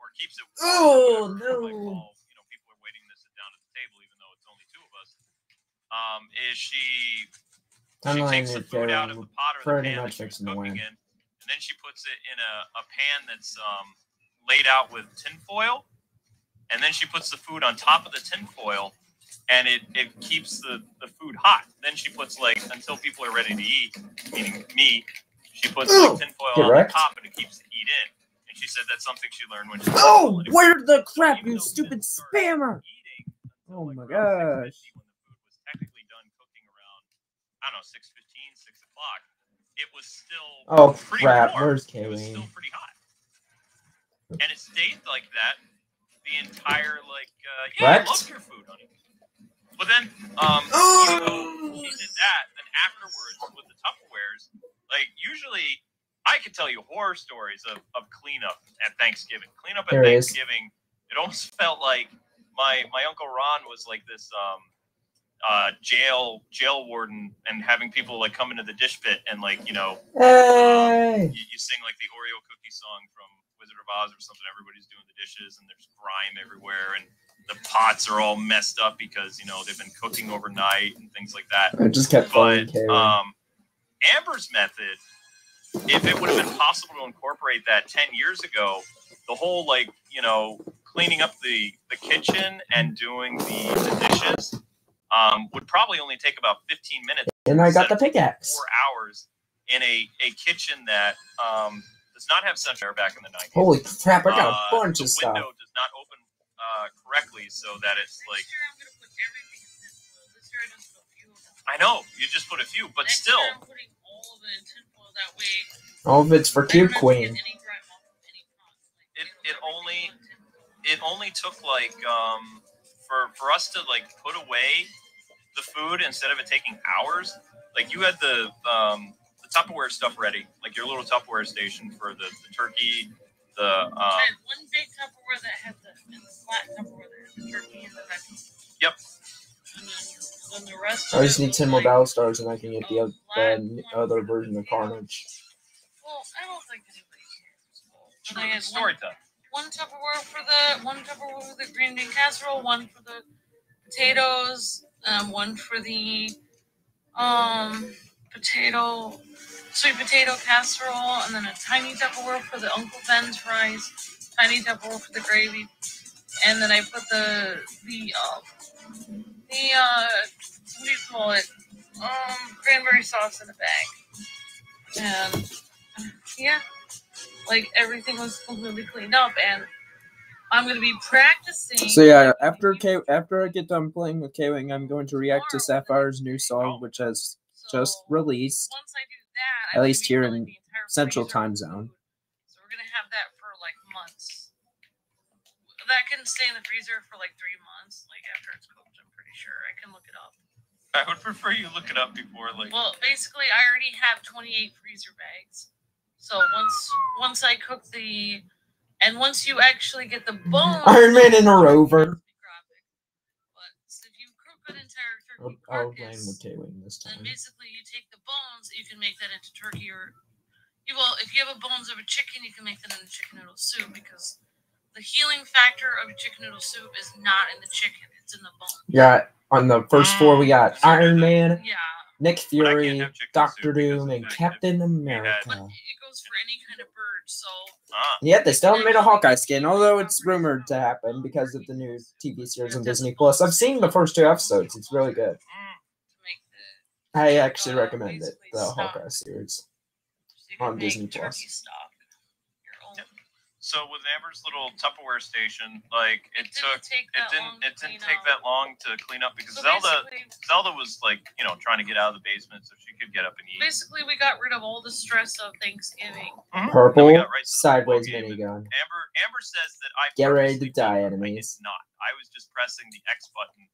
Speaker 2: or keeps it.
Speaker 1: Oh,
Speaker 2: whatever,
Speaker 1: no.
Speaker 2: while, you know, people are waiting to sit down at the table, even though it's only two of us. Um, is she? She takes the
Speaker 1: is
Speaker 2: food out of the pot or the
Speaker 1: pretty
Speaker 2: pan
Speaker 1: much
Speaker 2: that she's cooking in, and then she puts it in a, a pan that's um, laid out with tinfoil, and then she puts the food on top of the tinfoil, and it, it keeps the, the food hot. Then she puts like until people are ready to eat, meaning me. She puts
Speaker 1: Ooh,
Speaker 2: like tinfoil on the top, and it keeps the heat in. And she said that's something she learned when she was
Speaker 1: Oh,
Speaker 2: little.
Speaker 1: where the crap, you stupid spammer!
Speaker 2: eating
Speaker 1: Oh my gosh.
Speaker 2: When the food was technically done cooking around, I don't know, 6.15, 6 o'clock, it was still
Speaker 1: Oh
Speaker 2: pretty
Speaker 1: crap!
Speaker 2: warm.
Speaker 1: Where's
Speaker 2: It was still pretty hot. And it stayed like that the entire, like, uh, yeah, I loved your food, honey. But then, um, even though she did that, then afterwards with the Tupperwares, like, usually I could tell you horror stories of, of cleanup at Thanksgiving. Cleanup at
Speaker 1: There it is.
Speaker 2: Thanksgiving, it almost felt like my my uncle Ron was like this um uh jail jail warden and having people like come into the dish pit and like you know
Speaker 1: Hey!
Speaker 2: you, you sing like the Oreo cookie song from Wizard of Oz or something. Everybody's doing the dishes and there's grime everywhere and the pots are all messed up because you know they've been cooking overnight and things like that
Speaker 1: I just kept
Speaker 2: but um, Amber's method, if it would have been possible to incorporate that 10 years ago, the whole like, you know, cleaning up the, the kitchen and doing the, the dishes um, would probably only take about 15 minutes,
Speaker 1: and I got the pickaxe.
Speaker 2: four hours in a, a kitchen that um, does not have central air back in the 90s.
Speaker 1: Holy crap! I got
Speaker 2: Uh,
Speaker 1: a bunch
Speaker 2: the
Speaker 1: of stuff.
Speaker 2: window does not open uh, correctly so that it's like,
Speaker 3: I'm gonna put everything in tinfoil. This year I just put a few of them.
Speaker 2: I know, you just put a few, but
Speaker 3: Next
Speaker 2: still,
Speaker 3: year I'm all of it in tinfoil. That way,
Speaker 1: All of it's for Cube
Speaker 3: don't have to
Speaker 1: Queen.
Speaker 3: get any dry mop from any pots. Like,
Speaker 2: It-
Speaker 3: it'll
Speaker 2: it
Speaker 3: everything
Speaker 2: only- it only took like um for for us to like put away the food instead of it taking hours like you had the um the tupperware stuff ready like your little tupperware station for the, the turkey the
Speaker 3: I
Speaker 2: uh
Speaker 3: had one big Tupperware that had the, and the flat Tupperware that had the turkey and the vegetables.
Speaker 2: Yep.
Speaker 3: And then, then the rest.
Speaker 1: I just need 10 more
Speaker 3: like-
Speaker 1: battle stars and I can get the, oth-
Speaker 3: flat
Speaker 1: the
Speaker 3: one
Speaker 1: other version of. Carnage.
Speaker 3: Well, I don't think anybody cares. And
Speaker 2: true,
Speaker 3: I had
Speaker 2: story
Speaker 3: one,
Speaker 2: time
Speaker 3: one Tupperware for the one Tupperware for the green bean casserole, one for the potatoes, um, one for the um potato sweet potato casserole, and then a tiny Tupperware for the Uncle Ben's rice, tiny Tupperware for the gravy, and then I put the the uh, the uh what do you call it? Um, cranberry sauce in a bag, and yeah, like everything was completely cleaned up, and I'm gonna be practicing.
Speaker 1: So yeah, after K after I get done playing with K-Wing, I'm going to react to Sapphire's new song, which has just released.
Speaker 3: once I do that,
Speaker 1: at least here in
Speaker 3: the
Speaker 1: Central Time Zone.
Speaker 3: So we're gonna have that for like months. That can stay in the freezer for like three months, like after it's cooked. I'm pretty sure. I can look it up.
Speaker 2: i would prefer you look it up before like
Speaker 3: Well, basically, I already have 28 freezer bags. So once once I cook the, and once you actually get the bones,
Speaker 1: Iron Man in a rover.
Speaker 3: But if you cook an entire
Speaker 1: I'll,
Speaker 3: turkey
Speaker 1: I'll blame with K-Wing this
Speaker 3: then
Speaker 1: time.
Speaker 3: basically you take the bones, you can make that into turkey or, you well, if you have a bones of a chicken, you can make that into chicken noodle soup because the healing factor of chicken noodle soup is not in the chicken; it's in the bone.
Speaker 1: Yeah, on the first four we got Iron Man,
Speaker 3: Yeah,
Speaker 1: Nick
Speaker 2: But I can't
Speaker 1: Fury, Doctor Doom, and Captain America.
Speaker 3: it goes for any kind of bird. So
Speaker 2: ah,
Speaker 1: Yet they still haven't made a Hawkeye skin, although it's rumored to happen because of the new TV series on Disney Plus. I've seen the first two episodes; it's really good.
Speaker 2: mm,
Speaker 3: to make the
Speaker 1: I actually
Speaker 3: Uh,
Speaker 1: recommend it, the. Hawkeye series.
Speaker 3: so you can
Speaker 1: On Disney Plus.
Speaker 3: stock. Your own.
Speaker 2: Yep. So with Amber's little Tupperware station, like it,
Speaker 3: didn't
Speaker 2: took
Speaker 3: take
Speaker 2: it
Speaker 3: that
Speaker 2: didn't
Speaker 3: long to
Speaker 2: it didn't
Speaker 3: clean
Speaker 2: take
Speaker 3: up.
Speaker 2: that long to clean up because
Speaker 3: So
Speaker 2: Zelda Zelda was like you know trying to get out of the basement so she could get up and eat.
Speaker 3: basically, we got rid of all the stress of Thanksgiving.
Speaker 2: Mhm.
Speaker 1: Purple
Speaker 2: right
Speaker 1: sideways
Speaker 2: football game, and
Speaker 1: minigun.
Speaker 2: Amber Amber says that I
Speaker 1: Get ready to die,
Speaker 2: did. I
Speaker 1: enemies.
Speaker 2: not. I was just pressing the X button,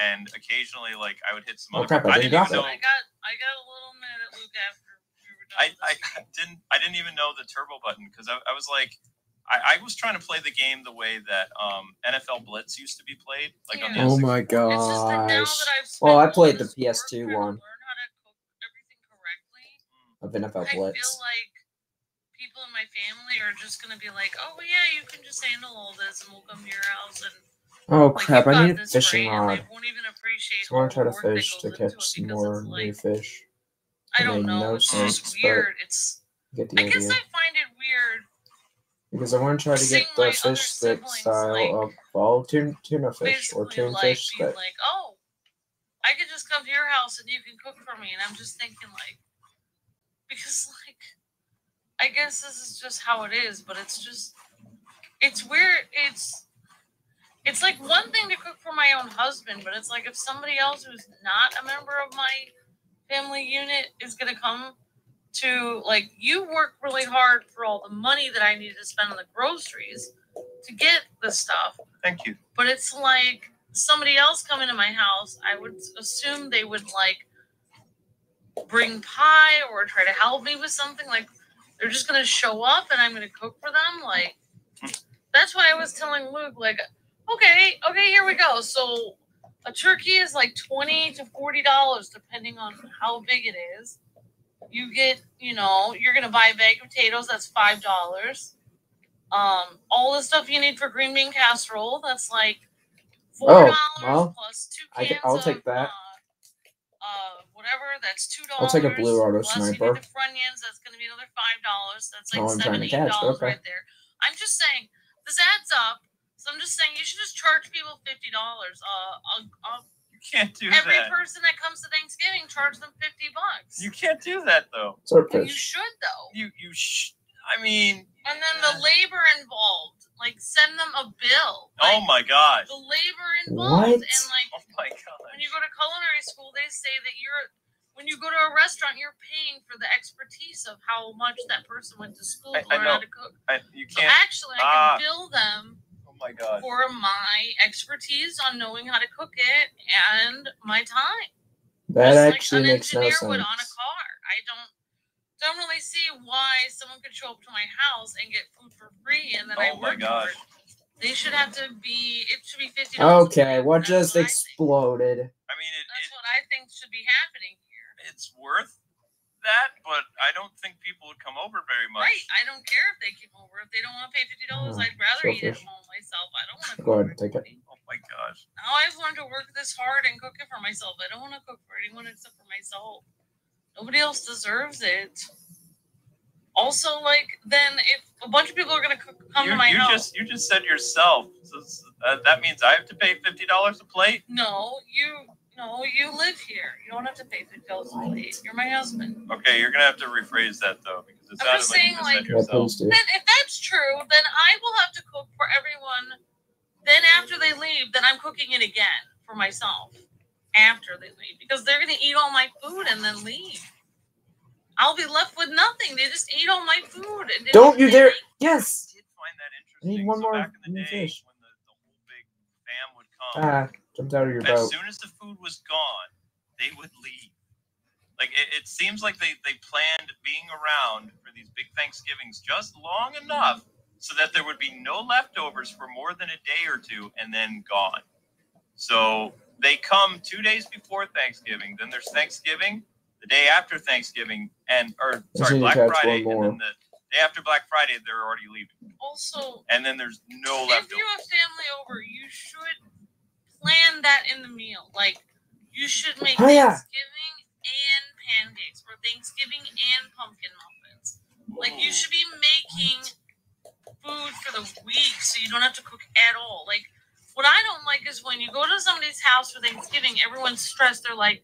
Speaker 2: and occasionally like I would hit some
Speaker 1: Oh,
Speaker 2: other.
Speaker 1: crap, I
Speaker 2: didn't
Speaker 1: didn't
Speaker 2: even know.
Speaker 3: I got I got a little mad at Luke after we were done.
Speaker 2: I, I didn't I didn't even know the turbo button because I, I was like I, I was trying to play the game the way that um, NFL Blitz used to be played, like on the
Speaker 1: Oh my
Speaker 3: It's just that now
Speaker 1: gosh.
Speaker 3: that I've
Speaker 1: Well, I played the PS2 one.
Speaker 3: Learn how to cook everything correctly.
Speaker 1: Of NFL
Speaker 3: I
Speaker 1: Blitz.
Speaker 3: feel like people in my family are just gonna be like, "Oh yeah, you can just handle all this, and we'll come to your house and
Speaker 1: Oh
Speaker 3: like,
Speaker 1: crap! I need a fishing
Speaker 3: great," and
Speaker 1: rod.
Speaker 3: Won't even appreciate.
Speaker 1: So I want
Speaker 3: all
Speaker 1: to try to fish to catch some more
Speaker 3: it's
Speaker 1: new fish.
Speaker 3: I
Speaker 1: I
Speaker 3: don't know.
Speaker 1: no
Speaker 3: it's
Speaker 1: sense,
Speaker 3: just weird. It's. I guess
Speaker 1: idea.
Speaker 3: I find it weird.
Speaker 1: Because I want to try to get the fish stick style
Speaker 3: like,
Speaker 1: of well, tuna, tuna fish or
Speaker 3: tuna like being
Speaker 1: that
Speaker 3: like, oh, I could just come to your house and you can cook for me, and I'm just thinking like, because like, I guess this is just how it is, but it's just, it's weird. It's, it's like one thing to cook for my own husband, but it's like if somebody else who's not a member of my family unit is gonna come to like you work really hard for all the money that I need to spend on the groceries to get the stuff.
Speaker 2: Thank you.
Speaker 3: but it's like somebody else coming to my house i would assume they would like bring pie or try to help me with something. Like they're just gonna show up and i'm gonna cook for them like that's why i was telling luke like okay okay here we go. So a turkey is like 20 to 40 dollars depending on how big it is you get you know you're gonna buy a bag of potatoes that's five dollars. Um all the stuff you need for green bean casserole that's like four
Speaker 1: Oh,
Speaker 3: dollars
Speaker 1: well,
Speaker 3: plus two
Speaker 1: I
Speaker 3: cans
Speaker 1: ca- I'll
Speaker 3: of,
Speaker 1: take that.
Speaker 3: uh, uh whatever that's two dollars
Speaker 1: I'll take a blue auto
Speaker 3: plus you
Speaker 1: sniper.
Speaker 3: need the funyuns that's gonna be another five dollars. That's like
Speaker 1: Oh, I'm
Speaker 3: seven eight dollars
Speaker 1: okay.
Speaker 3: right there. I'm just saying this adds up. So i'm just saying you should just charge people fifty dollars. Uh I'll, I'll,
Speaker 2: You can't do
Speaker 3: every
Speaker 2: that.
Speaker 3: Every person that comes to thanksgiving charge them 50 bucks
Speaker 2: You can't do that though.
Speaker 1: sort
Speaker 3: Well, you should though
Speaker 2: You you sh- I mean,
Speaker 3: and then the uh, labor involved like send them a bill
Speaker 2: oh my god.
Speaker 3: the labor involved
Speaker 1: What?
Speaker 3: and like
Speaker 2: Oh my god.
Speaker 3: when you go to culinary school they say that you're when you go to a restaurant you're paying for the expertise of how much that person went to school to
Speaker 2: I
Speaker 3: learn
Speaker 2: know.
Speaker 3: how to cook
Speaker 2: I, you can't.
Speaker 3: actually i can ah. bill them
Speaker 2: Oh my god.
Speaker 3: for my expertise on knowing how to cook it and my time
Speaker 1: That
Speaker 3: Just
Speaker 1: actually
Speaker 3: like an
Speaker 1: makes no
Speaker 3: engineer
Speaker 1: sense.
Speaker 3: would on a car. I don't don't really see why someone could show up to my house and get food for free and then I
Speaker 2: Oh my
Speaker 3: work
Speaker 2: gosh.
Speaker 3: for it. They should have to be. It should be fifty.
Speaker 1: Okay, what
Speaker 3: That's
Speaker 1: just
Speaker 3: what I
Speaker 1: exploded?
Speaker 2: I mean, it,
Speaker 3: That's
Speaker 2: it,
Speaker 3: what I think should be happening here.
Speaker 2: it's worth that, but I don't think people would come over very much.
Speaker 3: Right. I don't care if they keep over. If they don't want to pay fifty dollars, I'd rather eat at
Speaker 1: selfish.
Speaker 3: home myself. I don't want to
Speaker 1: Go ahead, take it.
Speaker 2: Oh my gosh.
Speaker 3: Now I've learned to work this hard and cook it for myself. I don't want to cook for anyone except for myself. Nobody else deserves it. Also, like, then if a bunch of people are gonna cook, come
Speaker 2: you,
Speaker 3: to my
Speaker 2: you
Speaker 3: house,
Speaker 2: just you just said yourself. So, uh, that means I have to pay fifty dollars a plate.
Speaker 3: no, you, no, you live here. You don't have to pay fifty dollars a plate. You're my husband.
Speaker 2: Okay, you're gonna have to rephrase that though, because it
Speaker 3: I'm
Speaker 2: sounded
Speaker 3: just
Speaker 2: like you
Speaker 3: saying,
Speaker 2: just
Speaker 3: like-
Speaker 2: said yourself.
Speaker 3: Then, if that's true, then I will have to cook for everyone. Then after they leave, then I'm cooking it again for myself after they leave because they're gonna eat all my food and then leave. I'll be left with nothing. They just ate all my food. And
Speaker 1: Don't you dare! Yes.
Speaker 2: I did find that
Speaker 1: I need one
Speaker 2: so
Speaker 1: more
Speaker 2: back in the day,
Speaker 1: fish.
Speaker 2: when the, the whole big fam would come,
Speaker 1: Ah, jumped out of your
Speaker 2: as
Speaker 1: boat.
Speaker 2: soon as the food was gone, they would leave. Like it, it seems like they, they planned being around for these big Thanksgivings just long enough so that there would be no leftovers for more than a day or two and then gone. So they come two days before Thanksgiving, then there's Thanksgiving, the day after Thanksgiving, and or sorry, Black Friday, and then the day after Black Friday they're already leaving.
Speaker 3: Also,
Speaker 2: And then there's no leftovers.
Speaker 3: if
Speaker 2: leftovers.
Speaker 3: you have family over, you should plan that in the meal. Like, you should make
Speaker 1: Oh, yeah.
Speaker 3: Thanksgiving and pancakes, or Thanksgiving and pumpkin muffins. Like, you should be making food for the week so you don't have to cook at all. Like, what I don't like is when you go to somebody's house for Thanksgiving, everyone's stressed. They're like,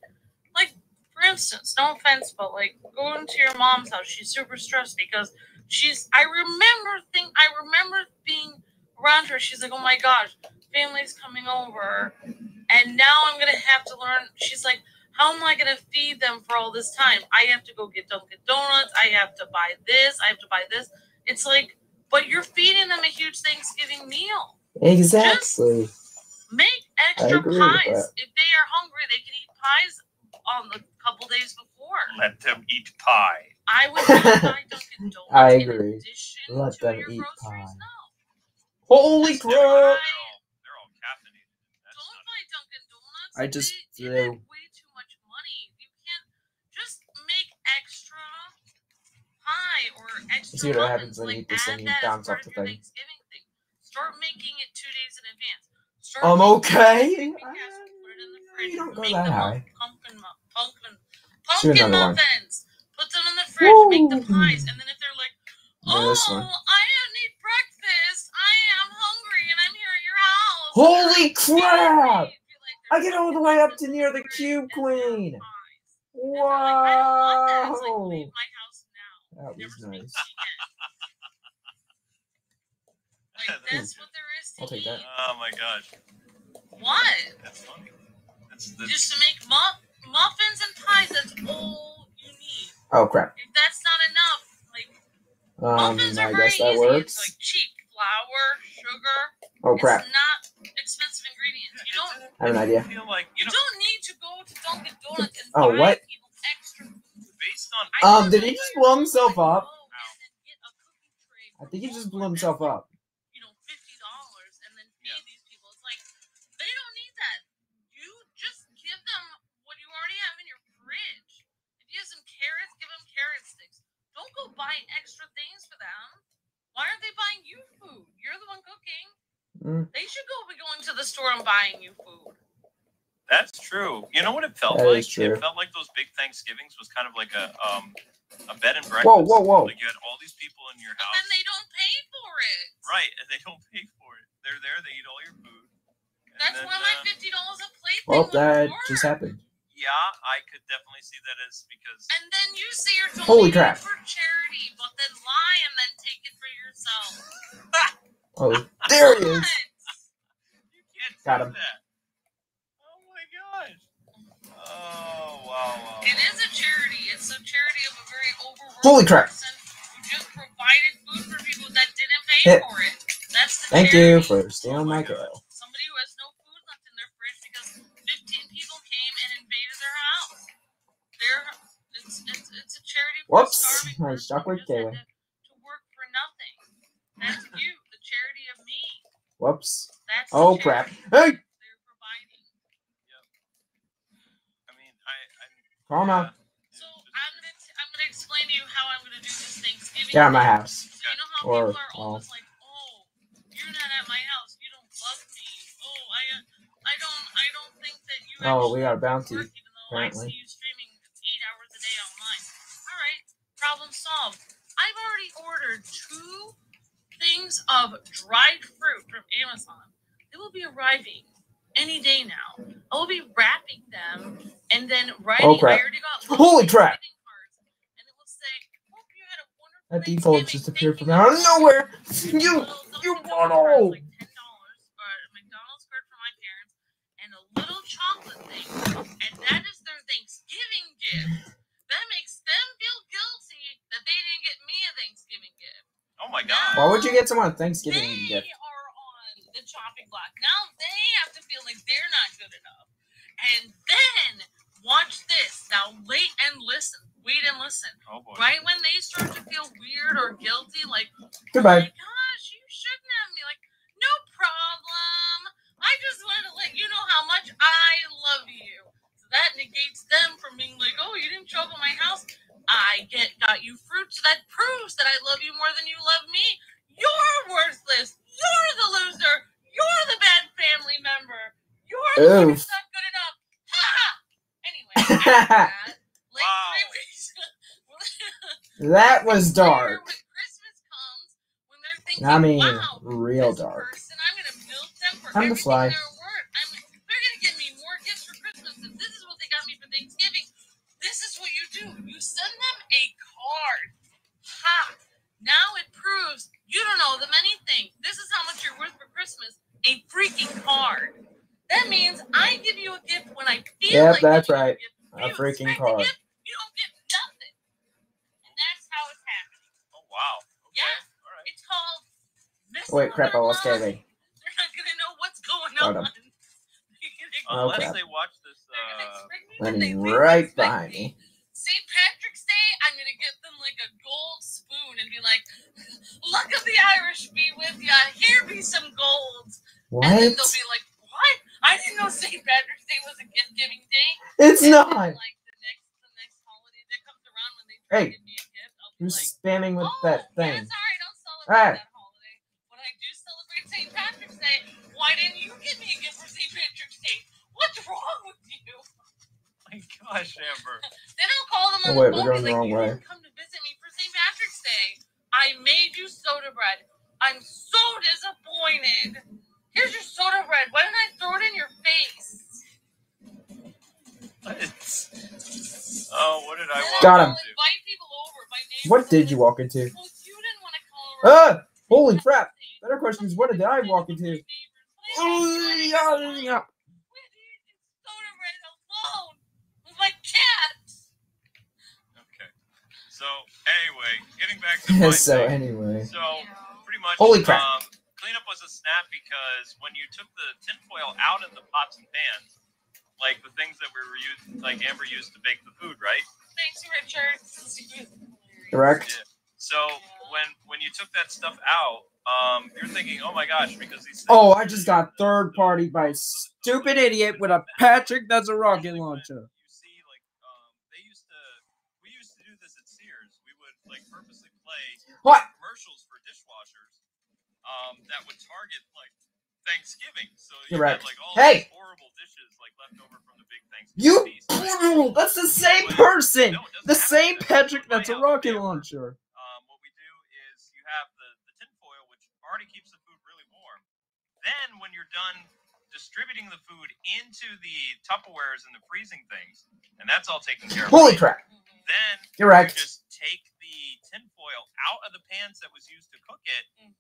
Speaker 3: like, for instance, no offense, but like going to your mom's house, she's super stressed because she's I remember think I remember being around her. She's like, oh my gosh, family's coming over, and now I'm gonna have to learn. She's like, how am I gonna feed them for all this time? I have to go get Dunkin' Donuts. I have to buy this. I have to buy this. It's like, but you're feeding them a huge Thanksgiving meal.
Speaker 1: Exactly.
Speaker 3: Make extra pies. If they are hungry, they can eat pies on the couple days before.
Speaker 2: Let them eat pie.
Speaker 3: I would not buy Dunkin' Donuts.
Speaker 1: I
Speaker 3: in
Speaker 1: agree.
Speaker 3: addition
Speaker 1: Let
Speaker 3: to
Speaker 1: them
Speaker 3: your
Speaker 1: eat
Speaker 3: groceries.
Speaker 1: pie.
Speaker 3: No.
Speaker 1: Holy
Speaker 3: Just
Speaker 1: crap!
Speaker 2: They're all, they're all caffeinated. That's
Speaker 3: Don't
Speaker 2: not
Speaker 3: buy Dunkin' Donuts.
Speaker 1: I just
Speaker 3: they, they make way too much money. You can't just make extra pie or extra.
Speaker 1: see what
Speaker 3: muffins.
Speaker 1: happens when you
Speaker 3: like,
Speaker 1: eat this and you bounce off the thing.
Speaker 3: Thanksgiving thing. Start making it two days in advance. Start
Speaker 1: I'm okay.
Speaker 3: baking casserole, put it in the fridge,
Speaker 1: you don't go
Speaker 3: make
Speaker 1: that high.
Speaker 3: Pumpkin, pumpkin, pumpkin
Speaker 1: another one.
Speaker 3: Put them in the fridge. Make the pies, and then if they're like, "Oh,
Speaker 1: one.
Speaker 3: I don't need breakfast. I am hungry, and I'm here at your house."
Speaker 1: Holy crap!
Speaker 3: Me." Be like,
Speaker 1: I get all the way up to near the Cube Queen.
Speaker 3: pies." And like, "I don't want that." Like,
Speaker 1: Wow!
Speaker 3: leave my house now.
Speaker 1: That
Speaker 3: Never
Speaker 1: was
Speaker 3: speak
Speaker 1: nice.
Speaker 3: to me again. Like that's what there is to
Speaker 1: I'll take that.
Speaker 2: Oh my gosh,
Speaker 3: What?
Speaker 2: that's funny. That's, that's
Speaker 3: Just to make muff- muffins and pies. That's all you need.
Speaker 1: Oh crap.
Speaker 3: If that's not enough, like
Speaker 1: Um,
Speaker 3: muffins
Speaker 1: I
Speaker 3: are very
Speaker 1: guess that
Speaker 3: easy.
Speaker 1: works.
Speaker 3: It's like cheap flour, sugar.
Speaker 1: Oh crap.
Speaker 3: It's not expensive ingredients. You don't.
Speaker 1: I have an idea.
Speaker 2: feel like
Speaker 3: You
Speaker 2: you
Speaker 3: don't need to go to Dunkin' Donuts and
Speaker 1: Oh,
Speaker 3: buy
Speaker 1: what?
Speaker 3: people extra.
Speaker 2: based on
Speaker 3: I
Speaker 1: Um, did he just blow himself up?
Speaker 3: like, and then get a cookie tray
Speaker 1: I think he just blew himself up.
Speaker 3: You know, fifty dollars, and then feed
Speaker 2: Yeah.
Speaker 3: these people. It's like they don't need that. You just give them what you already have in your fridge. If you have some carrots, give them carrot sticks. Don't go buy extra things for them. Why aren't they buying you food? You're the one cooking.
Speaker 1: Mm.
Speaker 3: They should go be going to the store and buying you food.
Speaker 2: That's true. You know what it felt
Speaker 1: That
Speaker 2: like?
Speaker 1: is true.
Speaker 2: It felt like those big Thanksgivings was kind of like a um a bed and breakfast.
Speaker 1: Whoa, whoa, whoa.
Speaker 2: Like you had all these people in your house.
Speaker 3: and they don't pay for it.
Speaker 2: Right, and they don't pay for it. They're there, they eat all your food.
Speaker 3: That's
Speaker 2: then,
Speaker 3: why my
Speaker 2: uh,
Speaker 3: fifty dollars a plate.
Speaker 1: Well,
Speaker 3: thing
Speaker 1: that
Speaker 3: wouldn't
Speaker 1: just happened.
Speaker 2: yeah, I could definitely see that as because
Speaker 3: And then you say you're donating
Speaker 1: Holy crap.
Speaker 3: for charity, but then lie and then take it for yourself.
Speaker 1: Oh, there he is.
Speaker 2: You can't
Speaker 1: Got him.
Speaker 2: that. Oh my gosh. Oh wow, wow.
Speaker 3: It is a charity. It's a charity of a very overworked
Speaker 1: Holy crap.
Speaker 3: person who just provided food for people that didn't pay
Speaker 1: Hit.
Speaker 3: for it. That's the
Speaker 1: Thank you for stealing my
Speaker 2: Oh my God.
Speaker 1: girl.
Speaker 3: somebody who has no food left in their fridge because 15 people came and invaded their house. They're, it's, it's, it's a charity for
Speaker 1: Whoops.
Speaker 3: starving
Speaker 1: My
Speaker 3: person
Speaker 1: chocolate
Speaker 3: who
Speaker 1: Kayla.
Speaker 3: to, to work for nothing. That's you, the charity of me.
Speaker 1: Whoops.
Speaker 3: That's
Speaker 1: Oh crap. Hey!
Speaker 3: They're providing.
Speaker 2: I mean, I, I
Speaker 1: Calm on.
Speaker 3: So I'm gonna t- I'm gonna explain to you how I'm gonna do this Thanksgiving.
Speaker 1: Get out of my house.
Speaker 3: So you know how
Speaker 1: Or,
Speaker 3: people are
Speaker 1: well-
Speaker 3: always like, "Oh, you're not at my house. You don't love me. Oh, I uh, I don't I don't think that you."
Speaker 1: Oh, we
Speaker 3: actually
Speaker 1: got a bounty,
Speaker 3: Work, even though I
Speaker 1: apparently.
Speaker 3: see you streaming eight hours a day online. All right, problem solved. I've already ordered two things of dried fruit from Amazon. They will be arriving any day now. I will be wrapping them and then writing.
Speaker 1: Oh, crap.
Speaker 3: I already got
Speaker 1: Holy crap.
Speaker 3: cards, and it will say, "Hope you had a wonderful
Speaker 1: That default just appeared from out of nowhere. You, you all.
Speaker 3: like ten dollars, or a McDonald's card for my parents, and a little chocolate thing, and that is their Thanksgiving gift. That makes them feel guilty that they didn't get me a Thanksgiving gift.
Speaker 2: Oh my god.
Speaker 1: Why would you get someone a Thanksgiving
Speaker 3: They
Speaker 1: gift?
Speaker 3: are on the chopping block. Now they have to feel like they're not good enough. And then watch this. Now wait and listen. Wait and listen.
Speaker 2: Oh boy.
Speaker 3: Right when they start to feel weird or guilty, like, oh
Speaker 1: Goodbye.
Speaker 3: my gosh, you shouldn't have me. Like, no problem. I just wanted to let you know how much I love you. So that negates them from being like, oh, you didn't show up at my house. I get got you fruit, so that proves that I love you more than you love me. You're worthless. You're the loser. You're the bad family member. You're the one who's not good enough. Ha! Anyway, that, like
Speaker 2: Wow.
Speaker 3: weeks.
Speaker 1: That was dark.
Speaker 3: When Christmas comes, when they're thinking,
Speaker 1: I mean,
Speaker 3: wow,
Speaker 1: real dark.
Speaker 3: Person, I'm gonna milk them for
Speaker 1: Time to fly.
Speaker 3: Send them a card. Ha! Now it proves you don't owe them anything. This is how much you're worth for Christmas. A freaking card. That means I give you a gift when I feel
Speaker 1: yep,
Speaker 3: like
Speaker 1: that's right. A,
Speaker 3: a
Speaker 1: freaking card.
Speaker 3: Gift, you don't get nothing. And that's how it's happening.
Speaker 2: Oh wow. Okay.
Speaker 3: Yeah.
Speaker 2: All right.
Speaker 3: It's called Missing
Speaker 1: Wait, crap, I lost
Speaker 3: They're not gonna know what's going
Speaker 1: Hold
Speaker 3: on.
Speaker 1: on. oh,
Speaker 2: they watch this uh,
Speaker 1: right behind me.
Speaker 3: St. "Luck of the Irish be with ya. Here be some golds." And then they'll be like, "What? I didn't know St. Patrick's Day was a gift giving day."
Speaker 1: It's
Speaker 3: And then,
Speaker 1: not.
Speaker 3: Like the next, the next holiday that comes around when they try
Speaker 1: Hey,
Speaker 3: to give me a gift, I'll be
Speaker 1: You're
Speaker 3: like,
Speaker 1: spamming with
Speaker 3: "Oh,
Speaker 1: that
Speaker 3: Yeah,
Speaker 1: thing.
Speaker 3: sorry, I don't celebrate
Speaker 1: Ah.
Speaker 3: that holiday. When I do celebrate St. Patrick's Day, why didn't you give me a gift for St. Patrick's Day? What's wrong with you?
Speaker 2: my gosh, Amber.
Speaker 3: Then I'll call them on
Speaker 1: Oh, wait,
Speaker 3: the
Speaker 1: we're
Speaker 3: phone
Speaker 1: going
Speaker 3: and
Speaker 1: the
Speaker 3: be like,
Speaker 1: wrong
Speaker 3: you
Speaker 1: way.
Speaker 3: didn't come to visit me for St. Patrick's Day. I made you soda bread. I'm so disappointed. Here's your soda bread. Why didn't I throw it in your face?
Speaker 2: It's... Oh, what did I walk
Speaker 1: Got him.
Speaker 2: into?
Speaker 3: invite people over. My neighbors
Speaker 1: What did you walk into?
Speaker 3: Well, you didn't want to call her.
Speaker 1: Ah! Holy crap! Better question is, what did I walk into? Oh,
Speaker 3: Oh,
Speaker 1: yeah, yeah.
Speaker 3: soda bread alone with my cat.
Speaker 2: Okay. So anyway, getting back to my
Speaker 1: so
Speaker 2: thing.
Speaker 1: anyway.
Speaker 2: So pretty much.
Speaker 1: Holy crap.
Speaker 2: Um, cleanup was a snap because when you took the tinfoil out of the pots and pans, like the things that we were using, like Amber used to bake the food, right?
Speaker 3: Thanks, Richard.
Speaker 1: Correct.
Speaker 2: Yeah. So when when you took that stuff out, um, you're thinking, oh my gosh, because these.
Speaker 1: Oh, I just got third party by a stupid idiot with a Patrick that's a rocket launcher.
Speaker 2: You see, like, um, they used to, we used to do this at Sears. We would like purposely play
Speaker 1: What?
Speaker 2: commercials for dishwashers, um, that would target like Thanksgiving. So you
Speaker 1: Correct.
Speaker 2: had like all
Speaker 1: Hey!
Speaker 2: horrible dishes like left over from the big Thanksgiving
Speaker 1: You
Speaker 2: feast.
Speaker 1: brutal! That's the same person!
Speaker 2: No,
Speaker 1: The same. Patrick that's a rocket launcher.
Speaker 2: Um, what we do is you have the, the tinfoil, which already keeps the food really warm. Then, when you're done distributing the food into the Tupperwares and the freezing things, and that's all taken care of.
Speaker 1: Holy crap.
Speaker 2: Then
Speaker 1: Correct.
Speaker 2: you just take tinfoil out of the pans that was used to cook it,
Speaker 3: Mhm.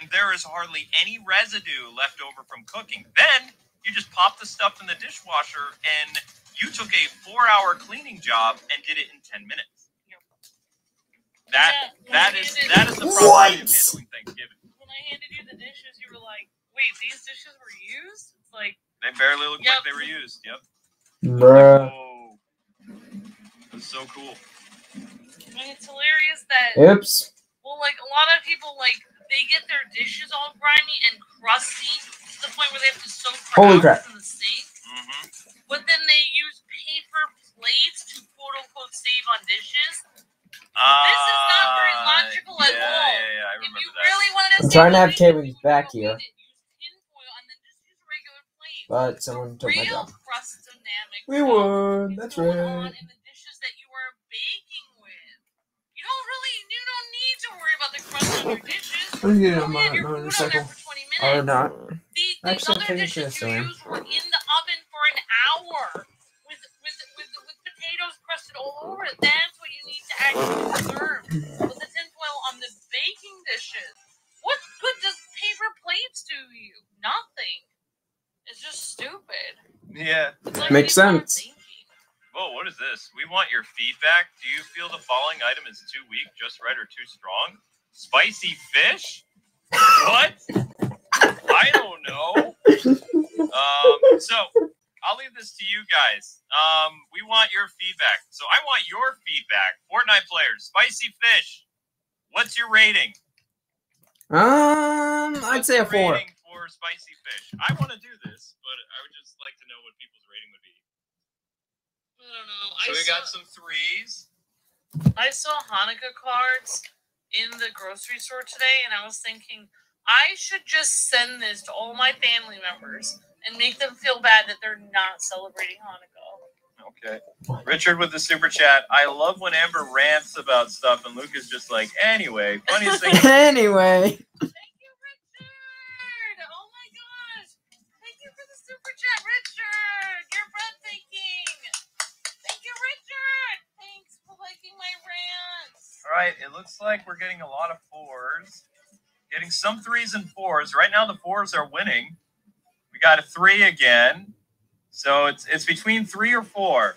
Speaker 2: and there is hardly any residue left over from cooking. Then you just pop the stuff in the dishwasher, and you took a four-hour cleaning job and did it in ten minutes.
Speaker 3: Yep.
Speaker 2: That
Speaker 3: Yeah, when
Speaker 2: that
Speaker 3: I
Speaker 2: is
Speaker 3: handed-
Speaker 2: that is the
Speaker 1: What?
Speaker 2: problem of handling Thanksgiving.
Speaker 3: When I handed you the dishes, you were like, "Wait, these dishes were used?" It's like,
Speaker 2: They barely look
Speaker 3: Yep.
Speaker 2: like they were used. Yep.
Speaker 1: Bruh.
Speaker 2: Whoa. That's so cool.
Speaker 3: And it's hilarious that
Speaker 1: Oops.
Speaker 3: well, like a lot of people like they get their dishes all grimy and crusty to the point where they have to soak for
Speaker 1: Holy crap.
Speaker 3: in the sink.
Speaker 2: hmm
Speaker 3: But then they use paper plates to quote unquote save on dishes.
Speaker 2: Uh,
Speaker 3: is not very logical at all.
Speaker 2: Yeah, yeah, I
Speaker 3: If
Speaker 2: remember
Speaker 3: you
Speaker 2: that.
Speaker 3: really wanted to
Speaker 1: I'm
Speaker 3: save
Speaker 1: trying to have
Speaker 3: dishes,
Speaker 1: Kevin back here.
Speaker 3: in it, use and then just use regular plate.
Speaker 1: But someone took my
Speaker 3: Real
Speaker 1: job.
Speaker 3: crust dynamic
Speaker 1: We won. That's right.
Speaker 3: in the dishes that you are baking with. You don't really, you don't need to worry about the crust on your dishes.
Speaker 1: I'm gonna get on my
Speaker 3: have your food on there
Speaker 1: motorcycle.
Speaker 3: for 20
Speaker 1: Or not.
Speaker 3: The, these
Speaker 1: Actually,
Speaker 3: other dishes you
Speaker 1: away.
Speaker 3: used were in the oven for an hour with with with with potatoes crusted all over it. That's what you need to actually serve with the tinfoil on the baking dishes. What good does paper plates do you? Nothing. It's just stupid.
Speaker 2: Yeah.
Speaker 3: Like
Speaker 1: Makes sense.
Speaker 2: Whoa, what is this? We want your feedback. Do you feel the following item is too weak, just right, or too strong? Spicy fish? What? I don't know. Um, so I'll leave this to you guys. Um, we want your feedback. So I want your feedback. Fortnite players, spicy fish. What's your rating?
Speaker 1: Um, I'd
Speaker 2: What's
Speaker 1: say a four.
Speaker 2: rating for spicy fish. I want to do this, but I would just like to know what people's rating would be.
Speaker 3: I don't know.
Speaker 2: So
Speaker 3: I
Speaker 2: we
Speaker 3: saw,
Speaker 2: got some threes.
Speaker 3: I saw Hanukkah cards in the grocery store today, and I was thinking I should just send this to all my family members and make them feel bad that they're not celebrating Hanukkah.
Speaker 2: Okay. Richard with the super chat. I love when Amber rants about stuff and Luke is just like, anyway, funniest thing.
Speaker 1: anyway.
Speaker 3: Thank you, Richard. Oh my gosh. Thank you for the super chat, Richard.
Speaker 2: All right, it looks like we're getting a lot of fours. getting some threes and fours. Right now, the fours are winning. We got a three again, so it's it's between three or four.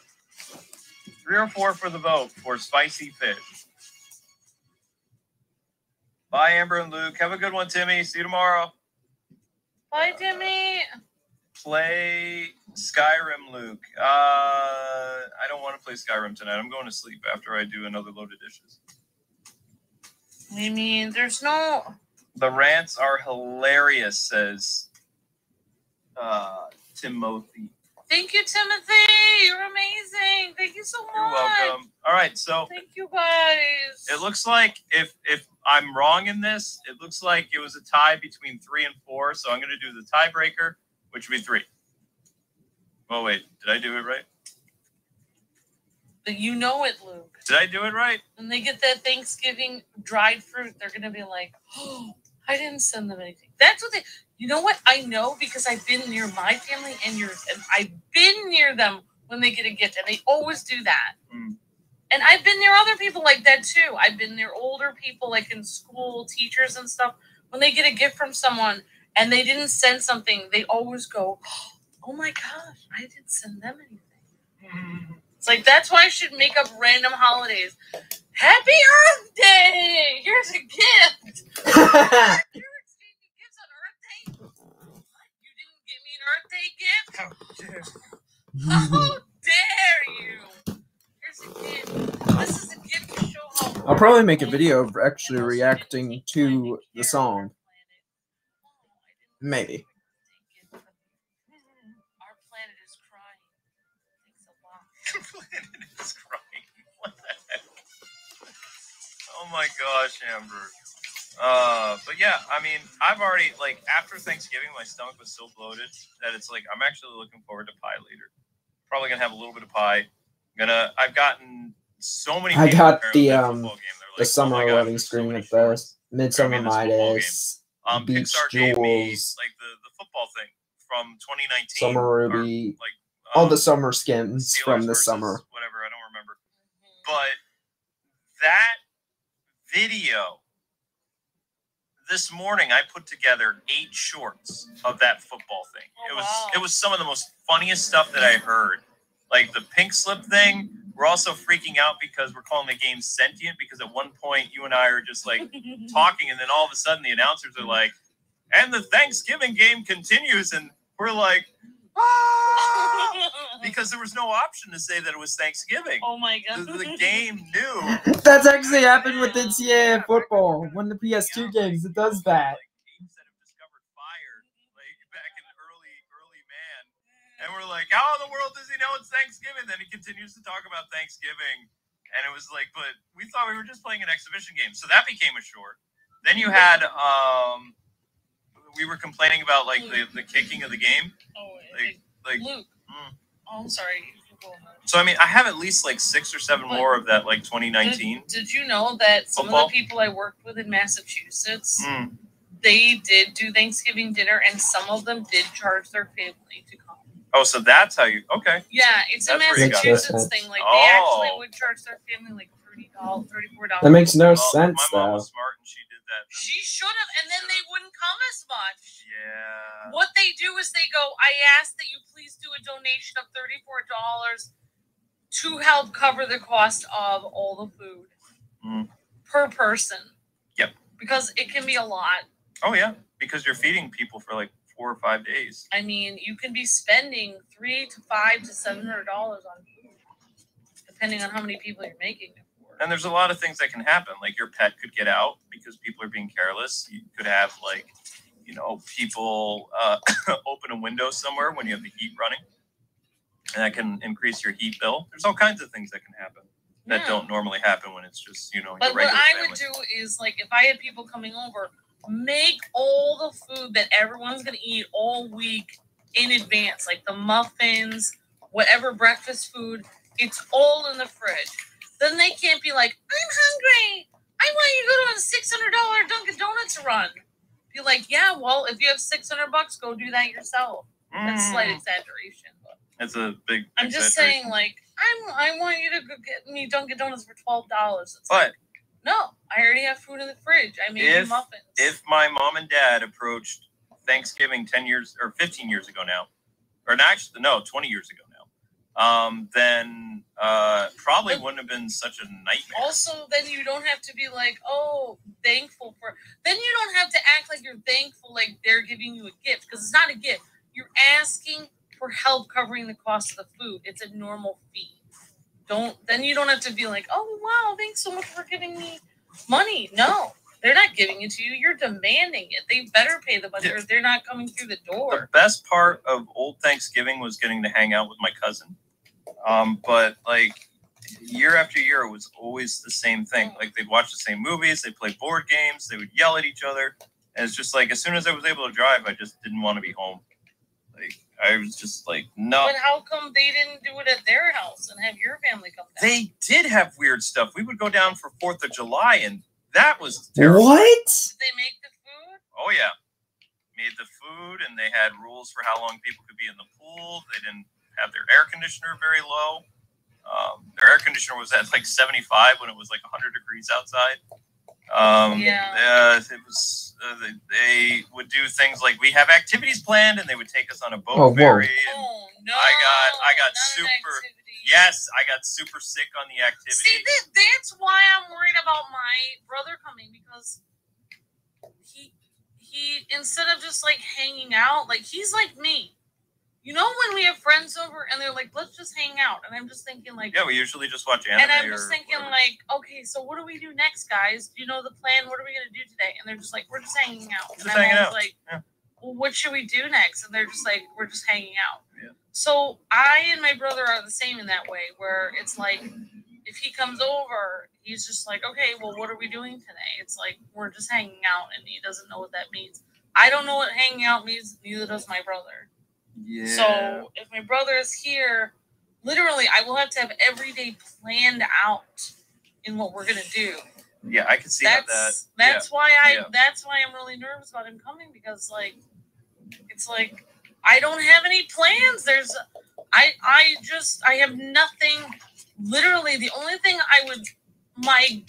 Speaker 2: Three or four for the vote for spicy fish. Bye, Amber and Luke. Have a good one, Timmy. See you tomorrow.
Speaker 3: Bye, Timmy.
Speaker 2: Play Skyrim, Luke. Uh, I don't want to play Skyrim tonight. I'm going to sleep after I do another load of dishes.
Speaker 3: I mean, there's no.
Speaker 2: The rants are hilarious, says uh, Timothy.
Speaker 3: Thank you, Timothy. You're amazing. Thank you so much.
Speaker 2: You're welcome. All right, so
Speaker 3: Thank you, guys.
Speaker 2: it looks like if if I'm wrong in this, it looks like it was a tie between three and four. So I'm going to do the tiebreaker, which would be three. Oh wait, did I do it right?
Speaker 3: But you know it, Luke.
Speaker 2: Did I do it right?
Speaker 3: When they get that Thanksgiving dried fruit, they're gonna be like, "Oh, I didn't send them anything." That's what they. You know what? I know because I've been near my family and yours, and I've been near them when they get a gift, and they always do that.
Speaker 2: Mm.
Speaker 3: And I've been near other people like that too. I've been near older people, like in school, teachers and stuff. When they get a gift from someone and they didn't send something, they always go, "Oh my gosh, I didn't send them anything." It's like that's why I should make up random holidays. Happy Earth Day! Here's a gift. You're exchanging gifts on Earth Day. What? You didn't give me an Earth Day gift? How dare you? Here's a gift. This is a gift to show how.
Speaker 1: I'll probably make a video of actually reacting to the song.
Speaker 2: Oh, Maybe. Oh my gosh, Amber. Uh, but yeah, I mean, I've already like after Thanksgiving, my stomach was so bloated that it's like I'm actually looking forward to pie later. Probably gonna have a little bit of pie. I'm gonna. I've gotten so many.
Speaker 1: I got the, um,
Speaker 2: football
Speaker 1: the
Speaker 2: like,
Speaker 1: summer
Speaker 2: "Oh my God,
Speaker 1: loading
Speaker 2: there's so
Speaker 1: screen
Speaker 2: many
Speaker 1: the. Midsummer
Speaker 2: I mean, this football
Speaker 1: Midas,
Speaker 2: Um,
Speaker 1: Beach
Speaker 2: Pixar gave me
Speaker 1: Jules,
Speaker 2: like the, the football thing from 2019.
Speaker 1: Summer
Speaker 2: or,
Speaker 1: Ruby,
Speaker 2: like
Speaker 1: all
Speaker 2: um,
Speaker 1: the summer skins
Speaker 2: Steelers
Speaker 1: from the summer.
Speaker 2: Whatever, I don't remember. But that video this morning I put together eight shorts of that football thing.
Speaker 3: Oh,
Speaker 2: it was
Speaker 3: wow.
Speaker 2: it was some of the most funniest stuff that I heard. Like the pink slip thing, we're also freaking out because we're calling the game sentient because at one point you and I are just like talking and then all of a sudden the announcers are like, and the Thanksgiving game continues and we're like, ah! because there was no option to say that it was Thanksgiving.
Speaker 3: oh my god.
Speaker 2: the game knew.
Speaker 1: That's actually happened with NCAA football. When the PS2 games, it does that.
Speaker 2: Like apes that fire, back in early, early man. And we're like, how in the world does he know it's Thanksgiving? Then he continues to talk about Thanksgiving. And it was like, but we thought we were just playing an exhibition game. So that became a short. Then you had um we were complaining about like the, the kicking of the game.
Speaker 3: Oh,
Speaker 2: Like like
Speaker 3: Luke.
Speaker 2: Mm.
Speaker 3: Oh, I'm sorry. You can go ahead.
Speaker 2: so I mean I have at least like six or seven more of that like 2019.
Speaker 3: Did, did you know that some
Speaker 2: Football?
Speaker 3: of the people I worked with in Massachusetts,
Speaker 2: Mm.
Speaker 3: they did do Thanksgiving dinner, and some of them did charge their family to come.
Speaker 2: Oh, so that's how you okay.
Speaker 3: Yeah, it's a
Speaker 2: That's where you got
Speaker 3: Massachusetts thing. Like they actually
Speaker 2: Oh.
Speaker 3: would charge their family like thirty dollars, thirty four dollars.
Speaker 1: That makes no
Speaker 2: Well,
Speaker 1: sense
Speaker 2: my mom
Speaker 1: though.
Speaker 2: was smart and she did that. then-
Speaker 3: She should have, and then they wouldn't come as much.
Speaker 2: Yeah.
Speaker 3: What they do is they go, I ask that you please do a donation of $34 to help cover the cost of all the food
Speaker 2: Mm.
Speaker 3: per person.
Speaker 2: Yep.
Speaker 3: Because it can be a lot.
Speaker 2: Oh yeah, because you're feeding people for like four or five days.
Speaker 3: I mean, you can be spending three to five to seven hundred dollars on food, depending on how many people you're making.
Speaker 2: And there's a lot of things that can happen. Like your pet could get out because people are being careless. You could have like, you know, people uh, open a window somewhere when you have the heat running, and that can increase your heat bill. There's all kinds of things that can happen that
Speaker 3: Yeah.
Speaker 2: don't normally happen when it's just you know
Speaker 3: But what I
Speaker 2: family.
Speaker 3: would do is like if I had people coming over, make all the food that everyone's gonna eat all week in advance, like the muffins, whatever breakfast food. It's all in the fridge. Then they can't be like, I'm hungry. I want you to go to a six hundred dollar Dunkin' Donuts run. Be like, yeah, well, if you have six hundred bucks, go do that yourself. That's slight
Speaker 2: Mm,
Speaker 3: exaggeration, but
Speaker 2: That's a big.
Speaker 3: I'm just saying, like, I'm I want you to go get me Dunkin' Donuts for twelve dollars. It's
Speaker 2: But
Speaker 3: like, No, I already have food in the fridge. I made
Speaker 2: If-
Speaker 3: muffins.
Speaker 2: If my mom and dad approached Thanksgiving 10 years or 15 years ago now, or actually, no, 20 years ago um, then uh, probably
Speaker 3: But-
Speaker 2: wouldn't have been such a nightmare.
Speaker 3: also, then you don't have to be like, oh, thankful for. Then you don't have to act like you're thankful, like they're giving you a gift, because it's not a gift. You're asking for help covering the cost of the food. It's a normal fee. Don't. Then you don't have to be like, oh wow, thanks so much for giving me money. No, they're not giving it to you. You're demanding it. They better pay the money, or they're not coming through the door.
Speaker 2: the best part of old Thanksgiving was getting to hang out with my cousin. Um, but like year after year, it was always the same thing. Like they'd watch the same movies, they'd play board games, they would yell at each other. And it's just like as soon as I was able to drive, I just didn't want to be home. Like I was just like, no.
Speaker 3: But how come they didn't do it at their house and have your family come down?
Speaker 2: They did have weird stuff. We would go down for Fourth of July, and that was terrible.
Speaker 1: What?
Speaker 3: Did they make the food?
Speaker 2: Oh yeah, made the food, and they had rules for how long people could be in the pool. They didn't have their air conditioner very low. Um, their air conditioner was at like 75 when it was like 100 degrees outside. Um,
Speaker 3: Yeah.
Speaker 2: uh, it was. Uh, they, they would do things like we have activities planned, and they would take us on a boat
Speaker 1: Oh, whoa.
Speaker 2: ferry. and-
Speaker 3: Oh no!
Speaker 2: I got- I got super- yes, I got super sick on the activity.
Speaker 3: See, that, that's why I'm worried about my brother coming because he he instead of just like hanging out, like he's like me. You know when we have friends over and they're like, "Let's just hang out," and I'm just thinking like,
Speaker 2: yeah, we usually just watch anime.
Speaker 3: and I'm just thinking
Speaker 2: whatever.
Speaker 3: like, okay, so what do we do next, guys? Do you know the plan? What are we gonna do today? And they're just like, we're just hanging out.
Speaker 2: Just
Speaker 3: and I'm
Speaker 2: hanging out,
Speaker 3: like,
Speaker 2: yeah.
Speaker 3: well, what should we do next? And they're just like, we're just hanging out.
Speaker 2: Yeah.
Speaker 3: So I and my brother are the same in that way, where it's like, if he comes over, he's just like, okay, well, what are we doing today? It's like we're just hanging out, and he doesn't know what that means. I don't know what hanging out means. Neither does my brother.
Speaker 2: Yeah.
Speaker 3: So if my brother is here, literally, I will have to have every day planned out in what we're gonna do.
Speaker 2: yeah, I can see how that.
Speaker 3: That's that's why I
Speaker 2: yeah.
Speaker 3: that's why I'm really nervous about him coming because like it's like I don't have any plans. There's I I just I have nothing. Literally, the only thing I would my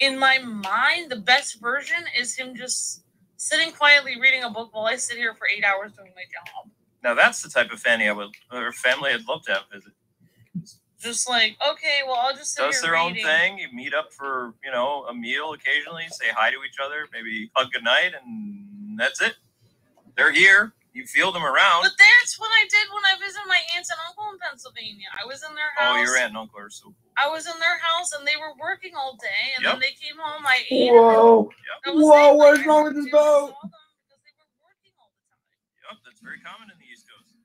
Speaker 3: in my mind the best version is him just sitting quietly reading a book while I sit here for eight hours doing my job.
Speaker 2: Now that's the type of family I would or family I'd love to have visit.
Speaker 3: Just like okay, well I'll just sit
Speaker 2: Does
Speaker 3: here
Speaker 2: their own thing. You meet up for you know a meal occasionally, say hi to each other, maybe hug goodnight, and that's it. They're here. You feel them around.
Speaker 3: But that's what I did when I visited my aunts and uncle in Pennsylvania. I was in their house.
Speaker 2: Oh, your aunt and uncle are so cool.
Speaker 3: I was in their house and they were working all day, and
Speaker 2: Yep.
Speaker 3: then they came home. I ate.
Speaker 1: Whoa.
Speaker 3: I
Speaker 1: Whoa, what's wrong with this boat?
Speaker 3: saw them because they were working all the time.
Speaker 2: Yep, that's very common in the East Coast.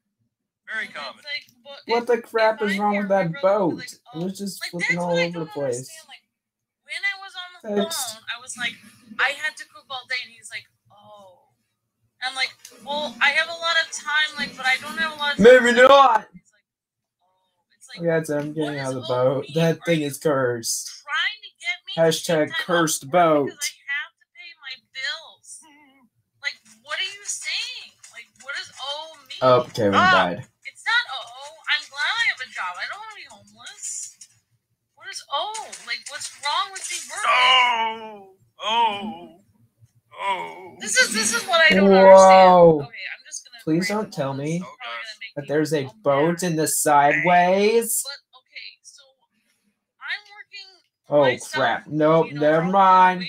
Speaker 2: Very common.
Speaker 3: it's like, but
Speaker 1: What the crap is wrong with that boat?
Speaker 3: be like,
Speaker 1: It
Speaker 3: oh.
Speaker 1: was just
Speaker 3: Like,
Speaker 1: flipping all over the place.
Speaker 3: Like, when I was on the
Speaker 1: Fixed.
Speaker 3: phone, I was like, I had to cook all day, and he's like, oh. I'm like, well, I have a lot of time, like, but I don't have a lot of time.
Speaker 1: Maybe not.
Speaker 3: He's like, oh. It's like,
Speaker 1: Yeah, so I'm getting out of the boat.
Speaker 3: me?
Speaker 1: That
Speaker 3: Are
Speaker 1: thing is cursed.
Speaker 3: trying to get me
Speaker 1: Hashtag
Speaker 3: take
Speaker 1: cursed boat.
Speaker 3: Because I have to pay my bills. Like, what are you saying? Like, what does O mean?
Speaker 1: Oh, Kevin
Speaker 2: Ah!
Speaker 1: died.
Speaker 3: What is O? Like, what's wrong with me working?
Speaker 2: Oh, oh, oh.
Speaker 3: This is this is what I don't
Speaker 1: Whoa.
Speaker 3: understand. Okay, I'm just gonna.
Speaker 1: Please don't tell me
Speaker 3: It's probably gonna make
Speaker 1: That there's a
Speaker 3: all
Speaker 1: boat
Speaker 3: mad.
Speaker 1: in the sideways.
Speaker 3: But okay, so I'm working
Speaker 1: Oh
Speaker 3: myself,
Speaker 1: crap. Nope,
Speaker 3: you know,
Speaker 1: never
Speaker 3: working
Speaker 1: mind.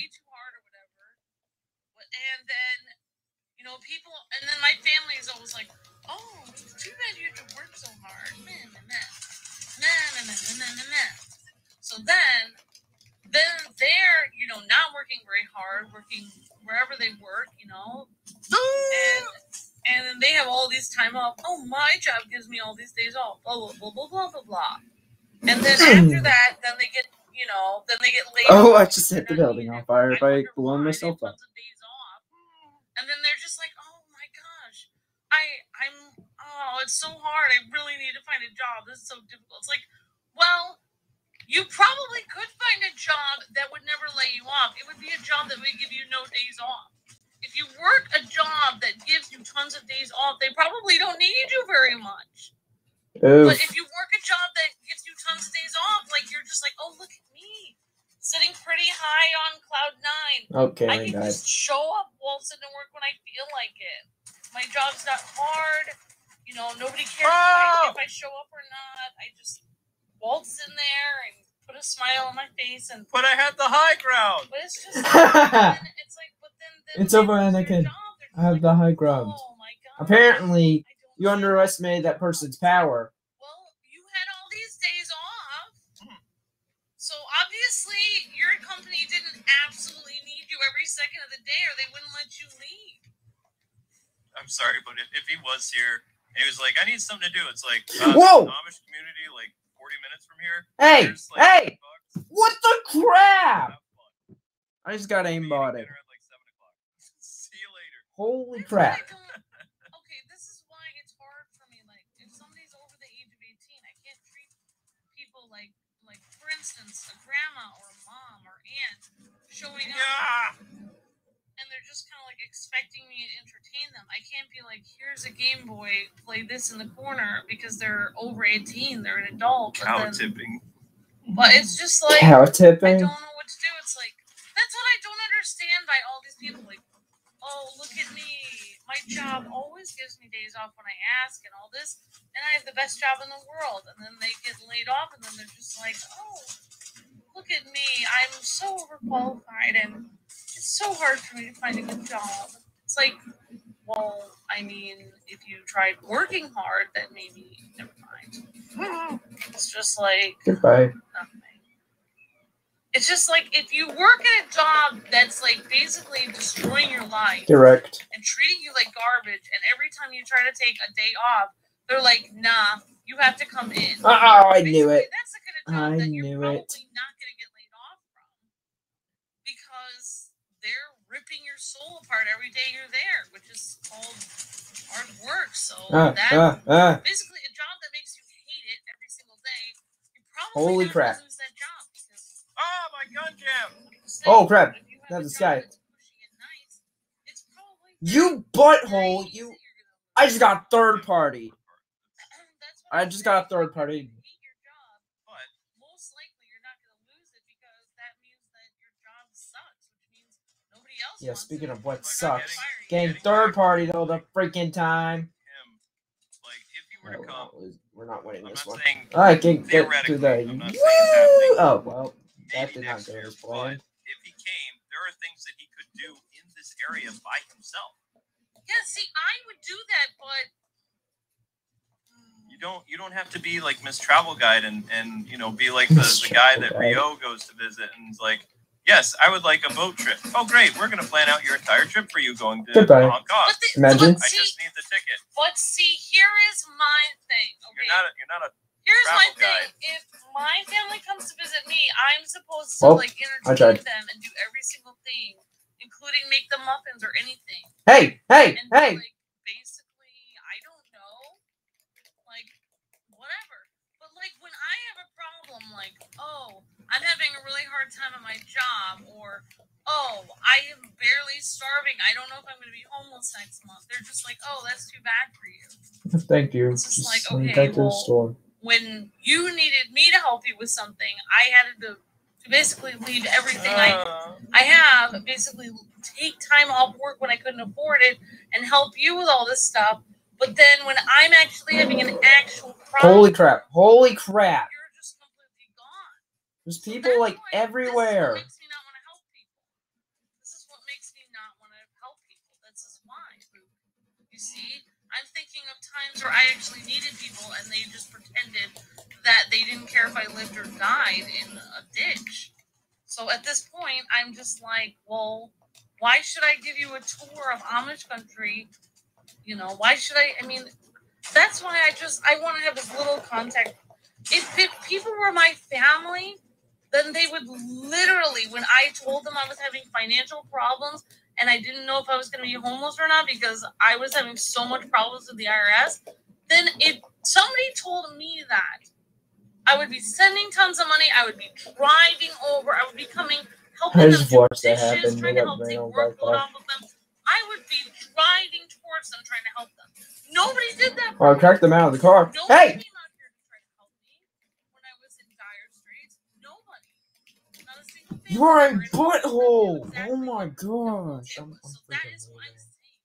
Speaker 3: Then, then they're, you know, not working very hard, working wherever they work, you know, and and then they have all these time off. Oh, my job gives me all these days off. Blah blah blah blah blah blah blah. And then hmm. after that, then they get, you know, then they get laid
Speaker 1: Oh,
Speaker 3: off.
Speaker 1: I just hit the building on fire if
Speaker 3: I
Speaker 1: by
Speaker 3: wonder
Speaker 1: blowing
Speaker 3: why. They
Speaker 1: myself up.
Speaker 3: tons of days off. And then they're just like, oh my gosh, I, I'm, oh, it's so hard. I really need to find a job. This is so difficult. It's like, well, you probably could find a job that would never lay you off. It would be a job that would give you no days off. If you work a job that gives you tons of days off, they probably don't need you very much.
Speaker 1: Oof.
Speaker 3: But if you work a job that gives you tons of days off, like you're just like, oh, look at me sitting pretty pretty high on cloud nine.
Speaker 1: Okay,
Speaker 3: I
Speaker 1: my
Speaker 3: can
Speaker 1: God.
Speaker 3: just show up, waltz into work when I feel like it. My job's not hard. You know, nobody cares if, I,
Speaker 2: Oh!
Speaker 3: if I show up or not. I just waltz in there and put a smile on my face and
Speaker 2: But I have the high ground.
Speaker 3: but it's just it's like but then, then
Speaker 1: It's over,
Speaker 3: they lose their
Speaker 1: Anakin.
Speaker 3: job, they're just
Speaker 1: I have
Speaker 3: like,
Speaker 1: the high ground.
Speaker 3: Oh my god.
Speaker 1: Apparently, you underestimated that person's power.
Speaker 3: Well, you had all these days off. So obviously your company didn't absolutely need you every second of the day or they wouldn't let you leave.
Speaker 2: I'm sorry, but if, if he was here he was like, I need something to do, it's like, uh,
Speaker 1: Whoa!
Speaker 2: Amish community, like 40 minutes from here.
Speaker 1: Hey,
Speaker 2: like,
Speaker 1: hey! What the crap? I just got
Speaker 2: See you
Speaker 1: aimbotted.
Speaker 2: at, like, 7 o'clock. See you later.
Speaker 1: Holy
Speaker 3: That's
Speaker 1: crap.
Speaker 3: don't- uh, Okay, this is why it's hard for me. Like, if somebody's over the age of 18, I can't treat people like, like for instance, a grandma or a mom or aunt showing up
Speaker 2: Yeah.
Speaker 3: Expecting me to entertain them. I can't be like, here's a Game Boy, play this in the corner because they're over 18, they're an adult. But,
Speaker 2: Cow
Speaker 3: then,
Speaker 2: tipping.
Speaker 3: but it's just like,
Speaker 1: Cow tipping?
Speaker 3: I don't know what to do. It's like, that's what I don't understand by all these people. Like, oh, look at me. My job always gives me days off when I ask and all this, and I have the best job in the world. And then they get laid off, and then they're just like, oh, look at me. I'm so overqualified, and it's so hard for me to find a good job. It's like, well, I mean, if you tried working hard, then maybe, never mind. It's just like,
Speaker 1: Goodbye.
Speaker 3: nothing. It's just like if you work at a job that's like basically destroying your life
Speaker 1: Direct.
Speaker 3: and treating you like garbage, and every time you try to take a day off, they're like, "Nah, you have to come in."
Speaker 1: Oh, I knew it.
Speaker 3: That's the kind of job
Speaker 1: I
Speaker 3: that you're
Speaker 1: knew
Speaker 3: probably
Speaker 1: it.
Speaker 3: not going to get laid off from because they're ripping your soul apart every day you're there, which is called hard work. So
Speaker 1: Ah,
Speaker 3: that
Speaker 1: ah, ah.
Speaker 3: basically a job that makes you hate it every single day. You're probably
Speaker 1: Holy crap.
Speaker 3: lose that job because
Speaker 2: Oh, my gun jam.
Speaker 3: like you said,
Speaker 1: Oh, crap.
Speaker 3: if you have
Speaker 1: That's
Speaker 3: a
Speaker 1: the sky.
Speaker 3: that's pushy and nice,
Speaker 1: You butthole! You. I just got third party. I just got a third party.
Speaker 3: you hate your job,
Speaker 2: But
Speaker 3: most likely you're not going to lose it because that means that your job sucks, which means nobody else.
Speaker 1: Yeah,
Speaker 3: wants
Speaker 1: speaking of what
Speaker 2: Like,
Speaker 1: sucks,
Speaker 3: Fire you.
Speaker 1: getting third party all the freaking time.
Speaker 2: him, like, if he
Speaker 1: No,
Speaker 2: to oh,
Speaker 1: we're,
Speaker 2: come,
Speaker 1: not, losing- we're not winning
Speaker 2: I'm
Speaker 1: this
Speaker 2: not
Speaker 1: one.
Speaker 2: saying
Speaker 1: I can get to
Speaker 2: Theoretically,
Speaker 1: the.
Speaker 2: I'm
Speaker 1: Woo!
Speaker 2: saying it's happening.
Speaker 1: Oh well, that did not
Speaker 2: next
Speaker 1: go
Speaker 2: year,
Speaker 1: as planned.
Speaker 2: if he came, there are things that he could do in this area by himself.
Speaker 3: Yeah, see, I would do that, but
Speaker 2: You don't you don't have to be like Miss Travel Guide and and you know be like the, the guy that Rio goes to visit and is like, yes, I would like a boat trip. Oh great, we're gonna plan out your entire trip for you going to
Speaker 1: Goodbye.
Speaker 2: Hong Kong.
Speaker 3: But the,
Speaker 1: Imagine.
Speaker 3: But
Speaker 2: I just need the ticket.
Speaker 3: but see, here is my thing. Okay,
Speaker 2: You're not a, you're not a
Speaker 3: here's my
Speaker 2: travel guide.
Speaker 3: thing. If my family comes to visit me, I'm supposed to
Speaker 1: Oh,
Speaker 3: like entertain them and do every single thing, including make the muffins or anything.
Speaker 1: Hey, hey,
Speaker 3: and
Speaker 1: hey!
Speaker 3: like basically I don't know, like whatever. But like when I have a problem, like oh I'm having a really hard time at my job, or oh I am barely starving, I don't know if I'm going to be homeless next month. They're just like oh that's too bad for you.
Speaker 1: Thank you.
Speaker 3: It's just
Speaker 1: Just
Speaker 3: like, okay,
Speaker 1: get to the
Speaker 3: well-
Speaker 1: store.
Speaker 3: When you needed me to help you with something, I had to. To basically leave everything I
Speaker 2: Uh,
Speaker 3: I have basically take time off work when I couldn't afford it and help you with all this stuff. But then when I'm actually having an actual problem,
Speaker 1: Holy crap! Holy crap!
Speaker 3: you're just completely gone.
Speaker 1: There's people
Speaker 3: that's
Speaker 1: like everywhere.
Speaker 3: This is what makes me not want to help people. This is what makes me not want to help people. This is why. You see, I'm thinking of times where I actually needed people and they just pretended that they didn't care if I lived or died in a ditch. So at this point, I'm just like, well, why should I give you a tour of Amish country? You know, why should I? I mean, that's why I just I want to have as little contact. If, if people were my family, then they would literally, when I told them I was having financial problems and I didn't know if I was going to be homeless or not because I was having so much problems with the IRS, then if somebody told me that, I would be sending tons of money. I would be driving over. I would be coming, helping
Speaker 1: I
Speaker 3: them do dishes, trying to help take
Speaker 1: over by a
Speaker 3: workload off of them. I would be driving towards them, trying to help them. Nobody did that.
Speaker 1: I cracked them out of the car.
Speaker 3: Nobody
Speaker 1: Hey!
Speaker 3: came out here to try to help me when I was in dire straits. Nobody. Not a single
Speaker 1: You're a
Speaker 3: Exactly
Speaker 1: butthole. Oh my
Speaker 3: you
Speaker 1: gosh. I'm, I'm
Speaker 3: so that
Speaker 1: freaking
Speaker 3: is what I'm saying.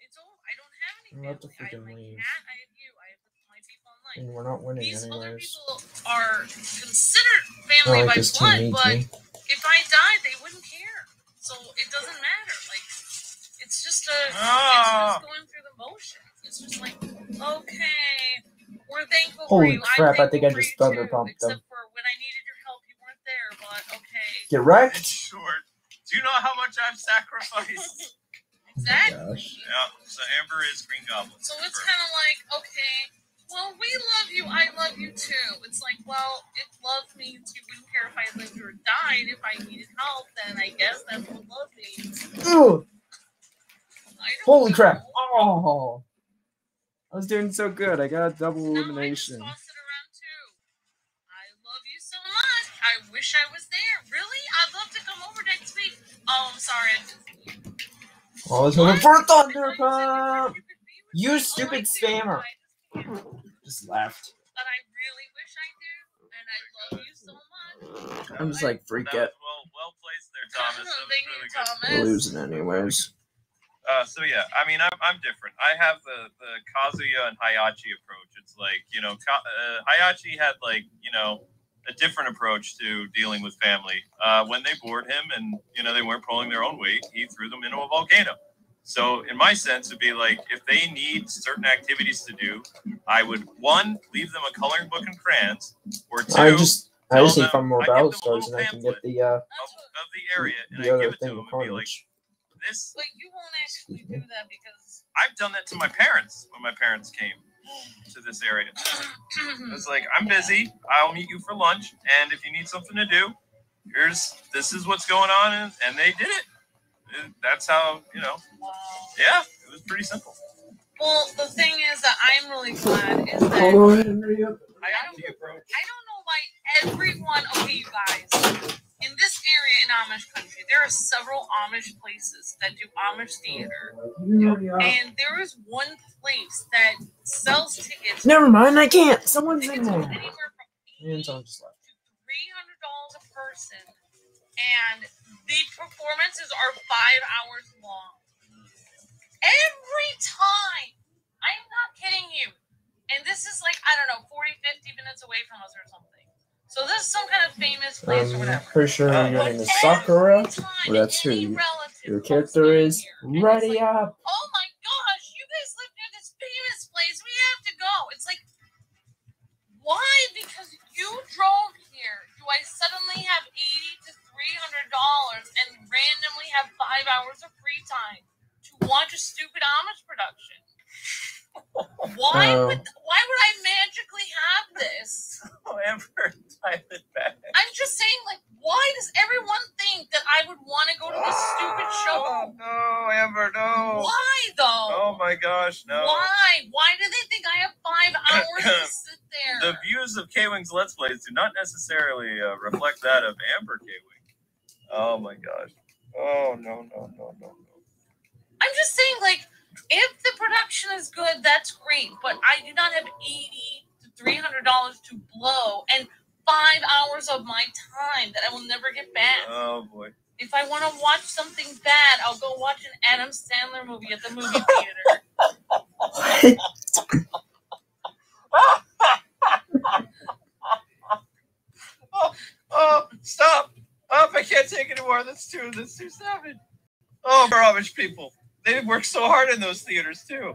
Speaker 3: It's all. I don't have any
Speaker 1: I'm about to
Speaker 3: family. I have
Speaker 1: freaking
Speaker 3: my
Speaker 1: leave.
Speaker 3: cat. I have you. I have my people in life.
Speaker 1: And we're not winning
Speaker 3: These other people are considered family
Speaker 1: like
Speaker 3: by blood, but
Speaker 1: meeting.
Speaker 3: if I die, they wouldn't care. So it doesn't matter. Like it's just a
Speaker 2: Ah.
Speaker 3: it's just going through the motions. It's just like okay, we're thankful
Speaker 1: Holy
Speaker 3: for you.
Speaker 1: crap, I
Speaker 3: I'm
Speaker 1: think I just
Speaker 3: for
Speaker 1: thunder pumped them.
Speaker 3: Except for when I needed your help, you weren't there. But okay,
Speaker 1: Get wrecked.
Speaker 2: It's short. Do you know how much I've sacrificed?
Speaker 3: exactly.
Speaker 2: Oh yeah. So Amber is Green Goblin.
Speaker 3: So it's kind of like, okay, well, we love you. I love you too. It's like, well, if love means you wouldn't care if I lived or died. If I needed help, then I guess that's what love means.
Speaker 1: Ugh.
Speaker 3: I
Speaker 1: Holy
Speaker 3: know.
Speaker 1: crap. Oh. I was doing so good. I got a double
Speaker 3: No, I just
Speaker 1: elimination.
Speaker 3: toss it around too. I love you so much. I wish I was there. Really? I'd love to come over next week. Oh, I'm sorry. I didn't see you.
Speaker 1: I was hoping for a
Speaker 3: What?
Speaker 1: Thunder
Speaker 3: thought you said
Speaker 1: pump.
Speaker 3: you could be with
Speaker 1: You
Speaker 3: me. Oh,
Speaker 1: stupid spammer.
Speaker 3: just can't.
Speaker 1: Left.
Speaker 3: But I really wish I do, and I love you so much.
Speaker 1: I'm just like freak
Speaker 2: That
Speaker 1: it.
Speaker 2: well, well placed there, Thomas. That was
Speaker 3: Thank you,
Speaker 2: really good.
Speaker 3: Thomas.
Speaker 1: Losing anyways.
Speaker 2: Uh, so yeah, I mean, I'm, I'm different. I have the the Kazuya and Heihachi approach. It's like you know, Ka- uh, Heihachi had like you know a different approach to dealing with family. Uh, when they bored him and you know they weren't pulling their own weight, he threw them into a volcano. So in my sense, it'd be like if they need certain activities to do, I would one leave them a coloring book and crayons, or two
Speaker 1: I just I just
Speaker 2: tell
Speaker 1: need five more
Speaker 2: them- I
Speaker 1: battle
Speaker 2: give them a
Speaker 1: stars and I can get the uh
Speaker 2: of, of the area, and
Speaker 1: the
Speaker 2: I
Speaker 1: other
Speaker 2: give it to
Speaker 1: thing
Speaker 2: them
Speaker 1: of
Speaker 2: and be like,
Speaker 1: carnage.
Speaker 2: this
Speaker 3: but you won't actually do that because.
Speaker 2: I've done that to my parents when my parents came to this area. It's like I'm busy. I'll meet you for lunch, and if you need something to do, here's this is what's going on, and, and they did it. And That's how you know.
Speaker 3: wow.
Speaker 2: Yeah, it was pretty simple.
Speaker 3: Well, the thing is that I'm really glad is that
Speaker 1: Hold on, Henry. up.
Speaker 2: I have the approach.
Speaker 3: I don't know why everyone. Okay, you guys. In this area in Amish country, there are several Amish places that do Amish theater, and there is one place that sells tickets.
Speaker 1: Never mind, I can't. Someone's in
Speaker 3: Tickets are
Speaker 1: there. And
Speaker 3: 80
Speaker 1: someone just left.
Speaker 3: three hundred dollars a person, and the performances are five hours long. Every time, I'm not kidding you. And this is like I don't know, 40, 50 minutes away from us or something. So this is some kind of famous place or
Speaker 1: I'm
Speaker 3: whatever.
Speaker 1: pretty sure
Speaker 2: Uh,
Speaker 1: your name is Sakura. Well, that's who you- Your character is ready
Speaker 3: like,
Speaker 1: up.
Speaker 3: oh my gosh, you guys live near this famous place. We have to go. It's like, why? Because you drove here. Do I suddenly have eighty to three hundred dollars and randomly have five hours of free time to watch a stupid Amish production? Why
Speaker 1: Oh.
Speaker 3: would why would I magically have this?
Speaker 2: Oh, Amber, type it back.
Speaker 3: I'm just saying, like, why does everyone think that I would want to go to this stupid
Speaker 2: Oh,
Speaker 3: show?
Speaker 2: no, Amber, no.
Speaker 3: Why though?
Speaker 2: Oh my gosh, no.
Speaker 3: Why? Why do they think I have five hours to sit there?
Speaker 2: The views of K Wing's Let's Plays do not necessarily uh, reflect that of Amber K Wing. Oh my gosh. Oh no no no no no.
Speaker 3: I'm just saying, like, if the production is good, that's great. But I do not have eighty to three hundred dollars to blow and five hours of my time that I will never get back.
Speaker 2: Oh boy.
Speaker 3: If I want to watch something bad, I'll go watch an Adam Sandler movie at the movie theater.
Speaker 2: Oh, oh, stop! Oh, I can't take anymore. That's too. That's too savage. Oh, Amish people, they work so hard in those theaters too.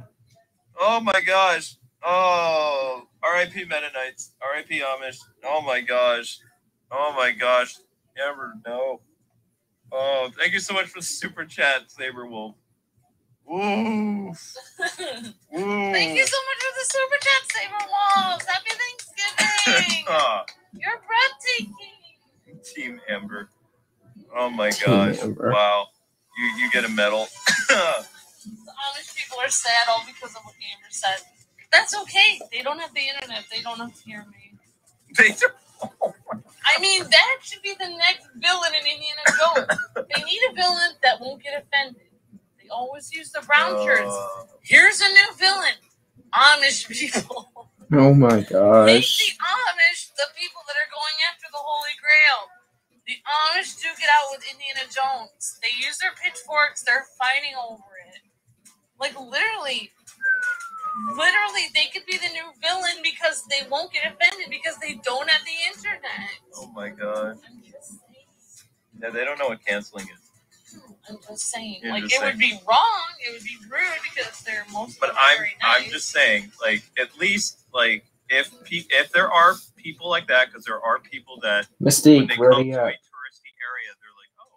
Speaker 2: Oh my gosh. Oh, R.I.P. Mennonites. R.I.P. Amish. Oh my gosh. Oh my gosh. Never know. Oh, thank you so much for the super chat, Saber Wolf. Ooh. Ooh.
Speaker 3: Thank you so much for the super chat, Saber Wolves. Happy Thanksgiving.
Speaker 2: Ah,
Speaker 3: You're breathtaking.
Speaker 2: Team Amber. Oh my gosh.
Speaker 1: Amber.
Speaker 2: Wow. You you get a medal.
Speaker 3: The Amish people are sad all because of what Amber said. That's okay. They don't have the internet. They don't have to hear me.
Speaker 2: they do.
Speaker 3: I mean, that should be the next villain in Indiana Jones. They need a villain that won't get offended. They always use the brown shirts.
Speaker 2: Uh,
Speaker 3: Here's a new villain. Amish people.
Speaker 1: Oh my gosh!
Speaker 3: Make
Speaker 1: gosh.
Speaker 3: the Amish the people that are going after the Holy Grail. The Amish do get out with Indiana Jones. They use their pitchforks. They're fighting over it. Like literally, literally, they could be the new villain because they won't get offended because they don't have the internet.
Speaker 2: Oh my god.
Speaker 3: I'm just saying.
Speaker 2: Yeah, they don't know what canceling is.
Speaker 3: I'm just saying.
Speaker 2: You're
Speaker 3: like
Speaker 2: just
Speaker 3: it would be wrong. It would be rude because they're most.
Speaker 2: But I'm
Speaker 3: nice.
Speaker 2: I'm just saying, like at least like if pe- if there are people like that, because there are people that when they
Speaker 1: where
Speaker 2: come to
Speaker 1: you
Speaker 2: a touristy area, they're like, oh,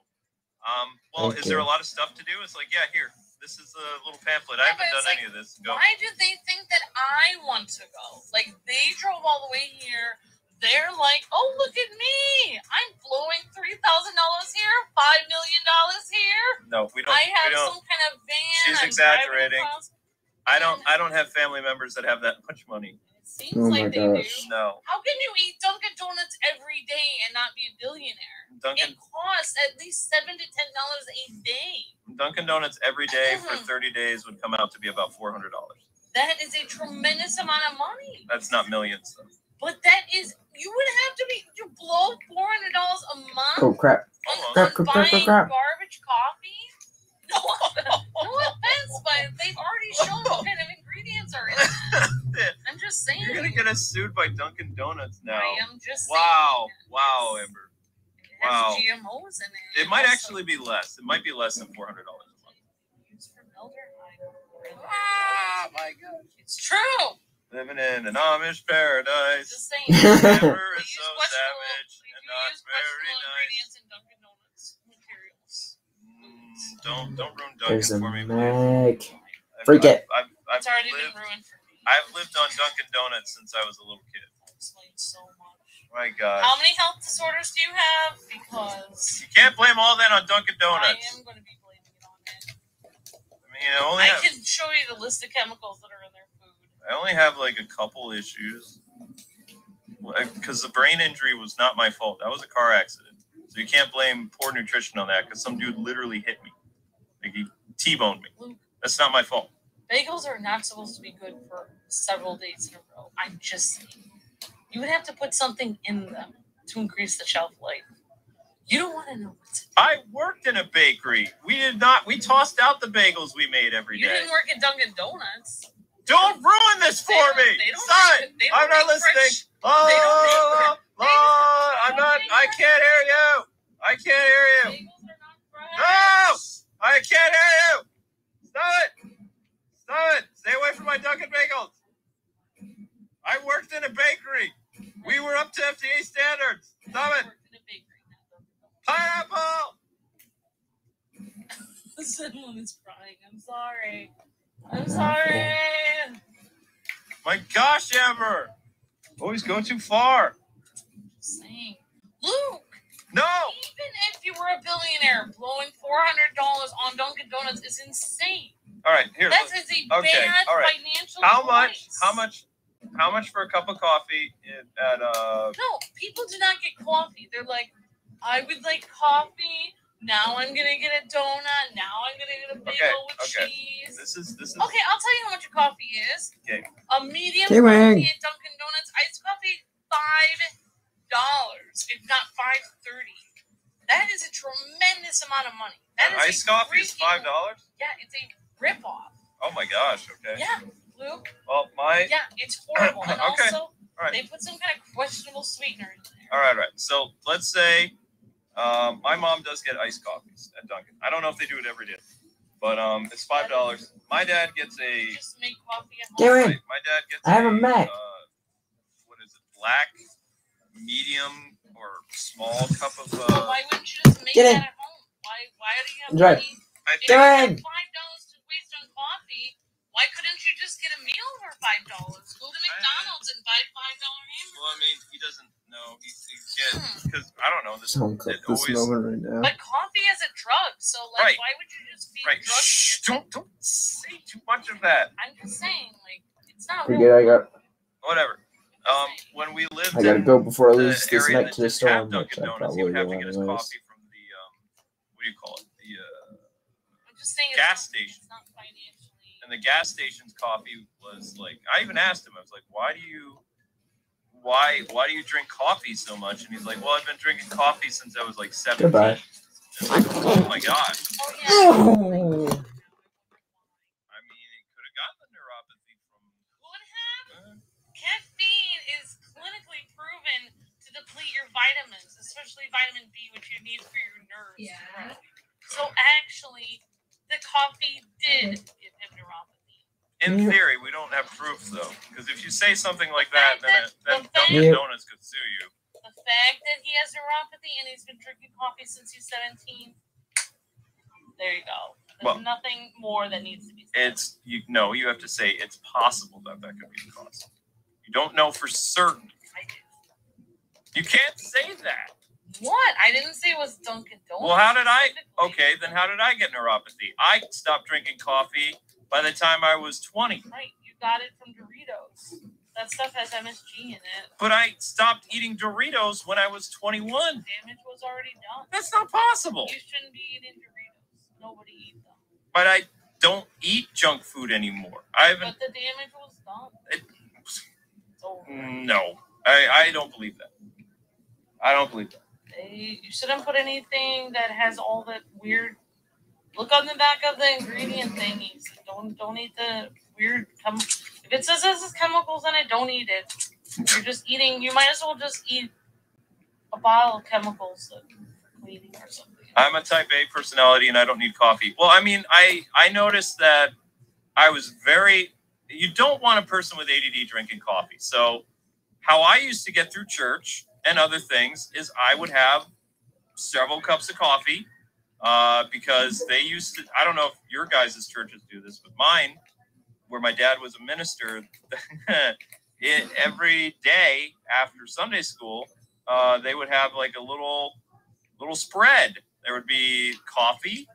Speaker 2: um, well,
Speaker 1: Thank
Speaker 2: is there a lot of stuff to do? It's like, yeah, here, this is a little pamphlet. I
Speaker 3: Yeah, but
Speaker 2: haven't done
Speaker 3: like,
Speaker 2: any of this. Go.
Speaker 3: Why do they think that I want to go? Like they drove all the way here. They're like, oh look at me! I'm blowing three thousand dollars here, five million dollars here.
Speaker 2: No, we don't.
Speaker 3: I have
Speaker 2: don't.
Speaker 3: some kind of van.
Speaker 2: She's
Speaker 3: I'm
Speaker 2: exaggerating. I don't. I don't have family members that have that much money.
Speaker 3: It seems
Speaker 1: Oh
Speaker 3: like they
Speaker 1: gosh.
Speaker 3: do.
Speaker 2: No,
Speaker 3: How can you eat Dunkin' Donuts every day and not be a billionaire?
Speaker 2: Dunkin'
Speaker 3: It costs at least seven to ten dollars a day.
Speaker 2: Dunkin' Donuts every day for
Speaker 3: Mhm.
Speaker 2: 30 days would come out to be about $400.
Speaker 3: That is a tremendous amount of money.
Speaker 2: That's not millions though.
Speaker 3: But that is you would have to be you blow four hundred dollars a month
Speaker 1: Oh crap!
Speaker 3: on,
Speaker 2: Hold
Speaker 1: Crap,
Speaker 3: on
Speaker 1: crap, crap,
Speaker 3: buying
Speaker 1: crap.
Speaker 3: garbage coffee. No, no offense, but they've already shown what kind of ingredients it. I'm just saying.
Speaker 2: You're gonna get us sued by Dunkin' Donuts now.
Speaker 3: I am just
Speaker 2: Wow,
Speaker 3: saying.
Speaker 2: wow,
Speaker 3: It's-
Speaker 2: Amber.
Speaker 3: It has
Speaker 2: Wow.
Speaker 3: GMOs in it.
Speaker 2: It might
Speaker 3: Also
Speaker 2: actually be less. It might be less than four hundred dollars a month.
Speaker 3: used for elderhide.
Speaker 2: Ah, my God.
Speaker 3: It's true.
Speaker 2: Living in an Amish paradise.
Speaker 3: Just saying.
Speaker 2: Amber
Speaker 3: They
Speaker 2: is so savage
Speaker 3: they
Speaker 2: and
Speaker 3: do
Speaker 2: not
Speaker 3: use
Speaker 2: very
Speaker 3: questionable
Speaker 2: nice.
Speaker 3: ingredients in Dunkin' Donuts materials.
Speaker 2: Mm, don't don't ruin
Speaker 1: There's
Speaker 2: Dunkin'
Speaker 1: a
Speaker 2: for me, please.
Speaker 1: Meg.
Speaker 2: I've-
Speaker 1: Freak it.
Speaker 2: I've, I've,
Speaker 3: It's already
Speaker 2: lived,
Speaker 3: been ruined for me.
Speaker 2: I've lived on Dunkin' Donuts since I was a little kid.
Speaker 3: Explains so much.
Speaker 2: My God.
Speaker 3: How many health disorders do you have? Because
Speaker 2: You can't blame all that on Dunkin' Donuts.
Speaker 3: I am going to be blaming it on it.
Speaker 2: I mean, I only
Speaker 3: I
Speaker 2: have,
Speaker 3: can show you the list of chemicals that are in their food.
Speaker 2: I only have like a couple issues. Because the brain injury was not my fault. That was a car accident. So you can't blame poor nutrition on that because some dude literally hit me. Like he T-boned me. That's not my fault.
Speaker 3: Bagels are not supposed to be good for several days in a row. I'm just saying. You would have to put something in them to increase the shelf life. You don't want to know what's
Speaker 2: I worked in a bakery. We did not. We tossed out the bagels we made every
Speaker 3: You
Speaker 2: day.
Speaker 3: didn't work at Dunkin' Donuts.
Speaker 2: Don't ruin this for
Speaker 3: They
Speaker 2: me,
Speaker 3: they
Speaker 2: son.
Speaker 3: make-
Speaker 2: I'm not listening. Oh,
Speaker 3: they don't make
Speaker 2: Lord,
Speaker 3: fresh- they
Speaker 2: oh,
Speaker 3: oh,
Speaker 2: oh,
Speaker 3: I'm
Speaker 2: don't
Speaker 3: I
Speaker 2: can't hear you. I can't hear you.
Speaker 3: Bagels are not fresh.
Speaker 2: No, I can't hear you. Stop it. Stop it. Stay away from my Dunkin' Bagels. I worked in a bakery. We were up to FDA standards. Stop it.
Speaker 3: worked in a bakery, not Dunkin'
Speaker 2: Pineapple.
Speaker 3: Donuts. Someone is crying. I'm sorry. I'm sorry.
Speaker 2: My gosh, Amber. Always go too far.
Speaker 3: Just saying. Luke,
Speaker 2: No.
Speaker 3: even if you were a billionaire, blowing four hundred dollars on Dunkin' Donuts is insane.
Speaker 2: All right, here.
Speaker 3: That is a
Speaker 2: Okay,
Speaker 3: bad
Speaker 2: all right.
Speaker 3: financial.
Speaker 2: How much? How much? How much for a cup of coffee at uh?
Speaker 3: No, people do not get coffee. They're like, I would like coffee. Now I'm gonna get a donut. Now I'm gonna get a bagel
Speaker 2: Okay,
Speaker 3: with
Speaker 2: okay.
Speaker 3: cheese.
Speaker 2: This is this is
Speaker 3: Okay, I'll tell you how much a coffee is.
Speaker 2: Okay.
Speaker 3: A medium
Speaker 1: Okay, Wang.
Speaker 3: coffee at Dunkin' Donuts, iced coffee, five dollars, if not five thirty. That is a tremendous amount of money. That
Speaker 2: an
Speaker 3: is
Speaker 2: iced
Speaker 3: a
Speaker 2: coffee is
Speaker 3: freaking-
Speaker 2: five dollars.
Speaker 3: Yeah, it's a ripoff.
Speaker 2: Oh my gosh. Okay.
Speaker 3: Yeah, Luke.
Speaker 2: Well, my.
Speaker 3: Yeah, it's horrible. And
Speaker 2: Okay.
Speaker 3: also,
Speaker 2: All right.
Speaker 3: they put some kind of questionable sweetener in there.
Speaker 2: All right. All right. So let's say um, my mom does get iced coffees at Dunkin'. I don't know if they do it every day, but um, it's five dollars. My dad gets a.
Speaker 3: Just make coffee at
Speaker 1: Get
Speaker 3: home.
Speaker 1: away.
Speaker 2: My, my dad gets.
Speaker 1: I have a Mac.
Speaker 2: Uh, what is it? Black, medium, or small cup of.
Speaker 3: Well,
Speaker 2: Uh,
Speaker 3: why wouldn't you just make
Speaker 1: Get
Speaker 3: that
Speaker 1: in.
Speaker 3: at home? Why? Why do you have
Speaker 1: Drive.
Speaker 3: money?
Speaker 2: I
Speaker 3: If
Speaker 2: think
Speaker 3: you have
Speaker 1: Get in.
Speaker 3: five dollars to waste on coffee, why couldn't you just get a meal for five dollars? Go to McDonald's and buy five dollar hamburger.
Speaker 2: Well, I mean, he doesn't know. He, he gets because I don't know. This
Speaker 1: Don't cook
Speaker 2: it
Speaker 1: this
Speaker 2: always
Speaker 1: moment right now.
Speaker 3: But coffee is a drug, so like,
Speaker 2: Right.
Speaker 3: why would you just be
Speaker 2: right.
Speaker 3: drugging
Speaker 2: Shh,
Speaker 3: yourself?
Speaker 2: don't don't say too much of that.
Speaker 3: I'm just saying, like, it's not.
Speaker 1: Forget I got.
Speaker 2: Whatever. Um, when we lived
Speaker 1: I gotta go before I lose this
Speaker 2: area
Speaker 1: night to the
Speaker 2: didn't
Speaker 1: storm, which
Speaker 2: Dunkin'
Speaker 1: I
Speaker 2: Donuts,
Speaker 1: probably
Speaker 2: he would have to get his
Speaker 1: anyways.
Speaker 2: coffee from the um, what do you call it? The uh,
Speaker 3: I'm just saying.
Speaker 2: gas
Speaker 3: it's
Speaker 2: station.
Speaker 3: It's not financially.
Speaker 2: and the gas station's coffee was like. I even asked him. I was like, "Why do you? why why do you drink coffee so much? And he's like, well, I've been drinking coffee since I was like 17.
Speaker 1: Goodbye.
Speaker 2: Like, oh my god.
Speaker 3: Oh yeah.
Speaker 2: I mean, it could have gotten the neuropathy from.
Speaker 3: Could have.
Speaker 2: Uh,
Speaker 3: Caffeine is clinically proven to deplete your vitamins, especially vitamin B, which you need for your nerves.
Speaker 5: Yeah.
Speaker 3: So actually, the coffee did mm-hmm. give him neuropathy.
Speaker 2: in
Speaker 1: mm-hmm.
Speaker 2: theory, we don't have proof though, because if you say something like that, then it, then
Speaker 3: The fact-
Speaker 2: Dunkin' Donuts could sue you.
Speaker 3: The fact that he has neuropathy and he's been drinking coffee since he's 17, there you go. There's
Speaker 2: Well-
Speaker 3: nothing more that needs to be said.
Speaker 2: It's you no, you have to say it's possible that that could be the cause. You don't know for certain.
Speaker 3: I did.
Speaker 2: You can't say that.
Speaker 3: What? I didn't say it was Dunkin' Donuts.
Speaker 2: Well, how did I? Okay, then how did I get neuropathy? I stopped drinking coffee by the time I was 20,
Speaker 3: Right, you got it from Doritos. That stuff has MSG in it.
Speaker 2: but I stopped eating Doritos when I was 21.
Speaker 3: Damage was already done.
Speaker 2: That's not possible.
Speaker 3: You shouldn't be eating Doritos. Nobody eat them.
Speaker 2: But I don't eat junk food anymore. I haven't.
Speaker 3: But the damage was done.
Speaker 2: It-
Speaker 3: It's over.
Speaker 2: No, I, I don't believe that. I don't believe that.
Speaker 3: You shouldn't put anything that has all that weird. Look on the back of the ingredient thingies. Don't don't eat the weird. If it says this is chemicals in it, don't eat it. You're just eating. You might as well just eat a bottle of chemicals that or.
Speaker 2: I'm a type A personality and I don't need coffee. Well, I mean, I I noticed that I was very you don't want a person with ADD drinking coffee. So how I used to get through church and other things is I would have several cups of coffee uh, because they used to I don't know if your guys' churches do this, but mine where my dad was a minister it, every day after Sunday school uh, they would have like a little little spread. There would be coffee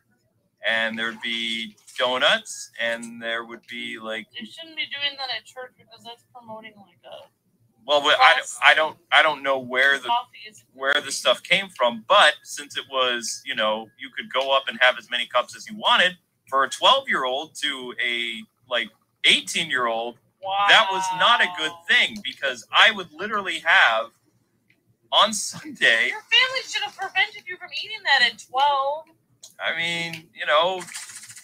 Speaker 2: and there would be donuts and there would be like
Speaker 3: You shouldn't be doing that at church because that's promoting like a
Speaker 2: well I, don't- I don't i don't know where the where the stuff came from but since it was you know you could go up and have as many cups as you wanted for a 12 year old to a like 18 year old
Speaker 3: Wow.
Speaker 2: that was not a good thing because i would literally have on sunday
Speaker 3: Your family should have prevented you from eating that at twelve.
Speaker 2: i mean you know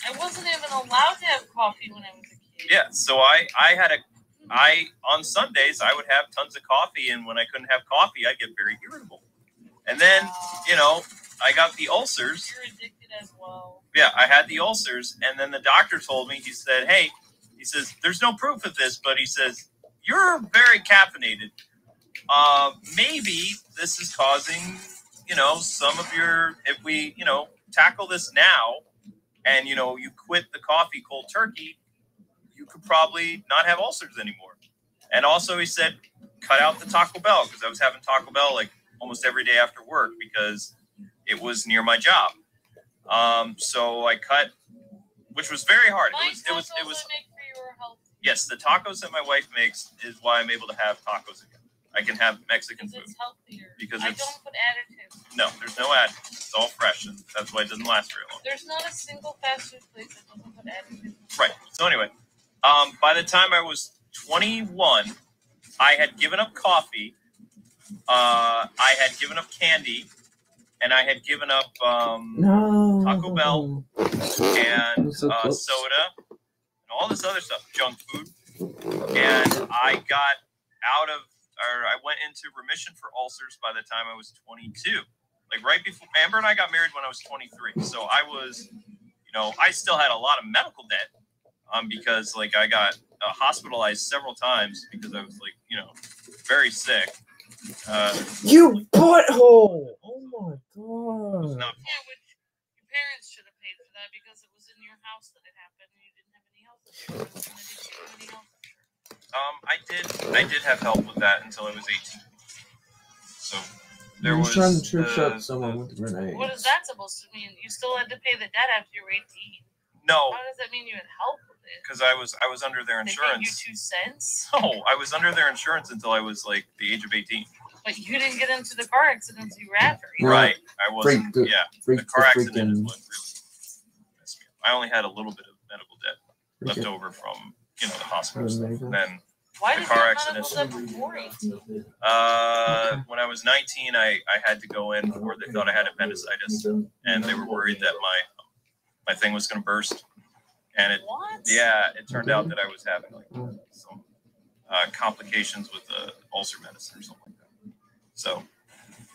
Speaker 3: I wasn't even allowed to have coffee when I was a kid.
Speaker 2: yeah so i i had a I on Sundays I would have tons of coffee, and when I couldn't have coffee, I'd get very irritable. And then you know I got the ulcers.
Speaker 3: You're addicted as well.
Speaker 2: Yeah, I had the ulcers, and then the doctor told me he said, "Hey, he says there's no proof of this, but he says you're very caffeinated. Uh, maybe this is causing you know some of your if we you know tackle this now, and you know you quit the coffee cold turkey." You could probably not have ulcers anymore. And also, he said, cut out the Taco Bell because I was having Taco Bell like almost every day after work because it was near my job. Um, so I cut, which was very hard. It was, it was, it was.
Speaker 3: Make for your
Speaker 2: Yes, the tacos that my wife makes is why I'm able to have tacos again. I can have Mexican
Speaker 3: because
Speaker 2: food.
Speaker 3: it's healthier.
Speaker 2: Because
Speaker 3: I
Speaker 2: it's-
Speaker 3: don't put additives.
Speaker 2: No, there's no additives. It's all fresh, and that's why it doesn't last very long.
Speaker 3: There's not a single fast food place that doesn't put additives.
Speaker 2: Right. So anyway, um, by the time I was 21, I had given up coffee. Uh, I had given up candy, and I had given up um,
Speaker 1: No.
Speaker 2: Taco Bell. and
Speaker 1: so
Speaker 2: uh, soda and all this other stuff, junk food. And I got out of, or I went into remission for ulcers by the time I was 22. Like right before Amber and I got married when I was 23. So I was, you know, I still had a lot of medical debt um, because like I got uh, hospitalized several times because I was like, you know, very sick. Uh,
Speaker 1: You butthole! Oh my god.
Speaker 2: not
Speaker 3: Yeah, which your parents should have paid for that because it was in your house that it happened and you didn't have any health insurance. And they didn't give you any health insurance.
Speaker 2: Um, I did. I did have help with that until I was eighteen. So there
Speaker 1: I'm
Speaker 2: was.
Speaker 1: trying to trick
Speaker 2: the-
Speaker 1: up someone with grenades.
Speaker 3: What is that supposed to mean? You still had to pay the debt after you were 18.
Speaker 2: No,
Speaker 3: How does that mean you had help with it?
Speaker 2: Because I was I was under their
Speaker 3: They paid you
Speaker 2: insurance.
Speaker 3: two cents,
Speaker 2: No, I was under their insurance until I was like the age of eighteen.
Speaker 3: but you didn't get into the car accident until you were after.
Speaker 1: Yeah.
Speaker 2: Right. I wasn't.
Speaker 1: Freak
Speaker 2: yeah.
Speaker 1: Freak
Speaker 2: The car
Speaker 1: the
Speaker 2: accident is
Speaker 1: freaking-
Speaker 2: what really messed me up. I only had a little bit of medical debt left
Speaker 1: freaking-
Speaker 2: over from you know the hospital stuff. And then
Speaker 3: Why
Speaker 2: The
Speaker 3: did
Speaker 2: car
Speaker 3: you
Speaker 2: accident.
Speaker 3: medical stuff before 18?
Speaker 2: Uh, when I was 19, I, I had to go in before they thought I had appendicitis, and they were worried that my my thing was going to burst. And it,
Speaker 3: What?
Speaker 2: yeah, it turned out that I was having like some uh, complications with the ulcer medicine or something like that. So,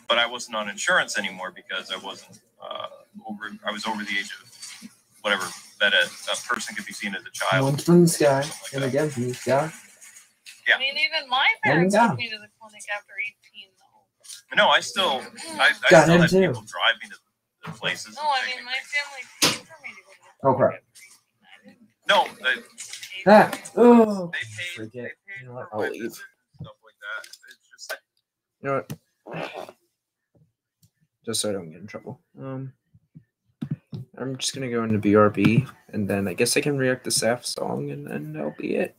Speaker 2: but I wasn't on insurance anymore because I wasn't uh, over. I was over the age of whatever that a, a person could be seen as a child.
Speaker 1: Once from the sky,
Speaker 2: like
Speaker 1: and
Speaker 2: that.
Speaker 1: again from the sky.
Speaker 2: Yeah.
Speaker 3: I mean, even my parents
Speaker 1: down.
Speaker 3: took me to the clinic after 18, though.
Speaker 2: No, I still, I, I
Speaker 1: Got
Speaker 2: still
Speaker 1: him
Speaker 2: had
Speaker 1: too.
Speaker 2: people drive me to the places.
Speaker 3: No, I mean, my family paid for me to go to the
Speaker 1: Oh,
Speaker 3: clinic
Speaker 1: crap.
Speaker 3: after 18. I didn't
Speaker 2: No, they,
Speaker 3: pay
Speaker 1: Ah, oh.
Speaker 2: they paid. They paid
Speaker 1: You know what,
Speaker 2: for
Speaker 1: I'll
Speaker 2: my
Speaker 1: leave.
Speaker 2: visit and stuff like that. It's just that
Speaker 1: You know what? Just so I don't get in trouble. Um, I'm just gonna go into BRB, and then I guess I can react to Saf song, and then that'll be it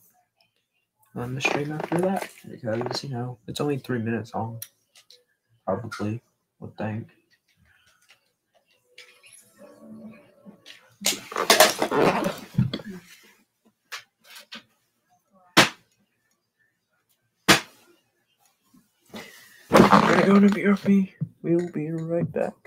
Speaker 1: on the stream after that. Because you know it's only three minutes long. Probably would think. I'm gonna BRB. We'll be right back.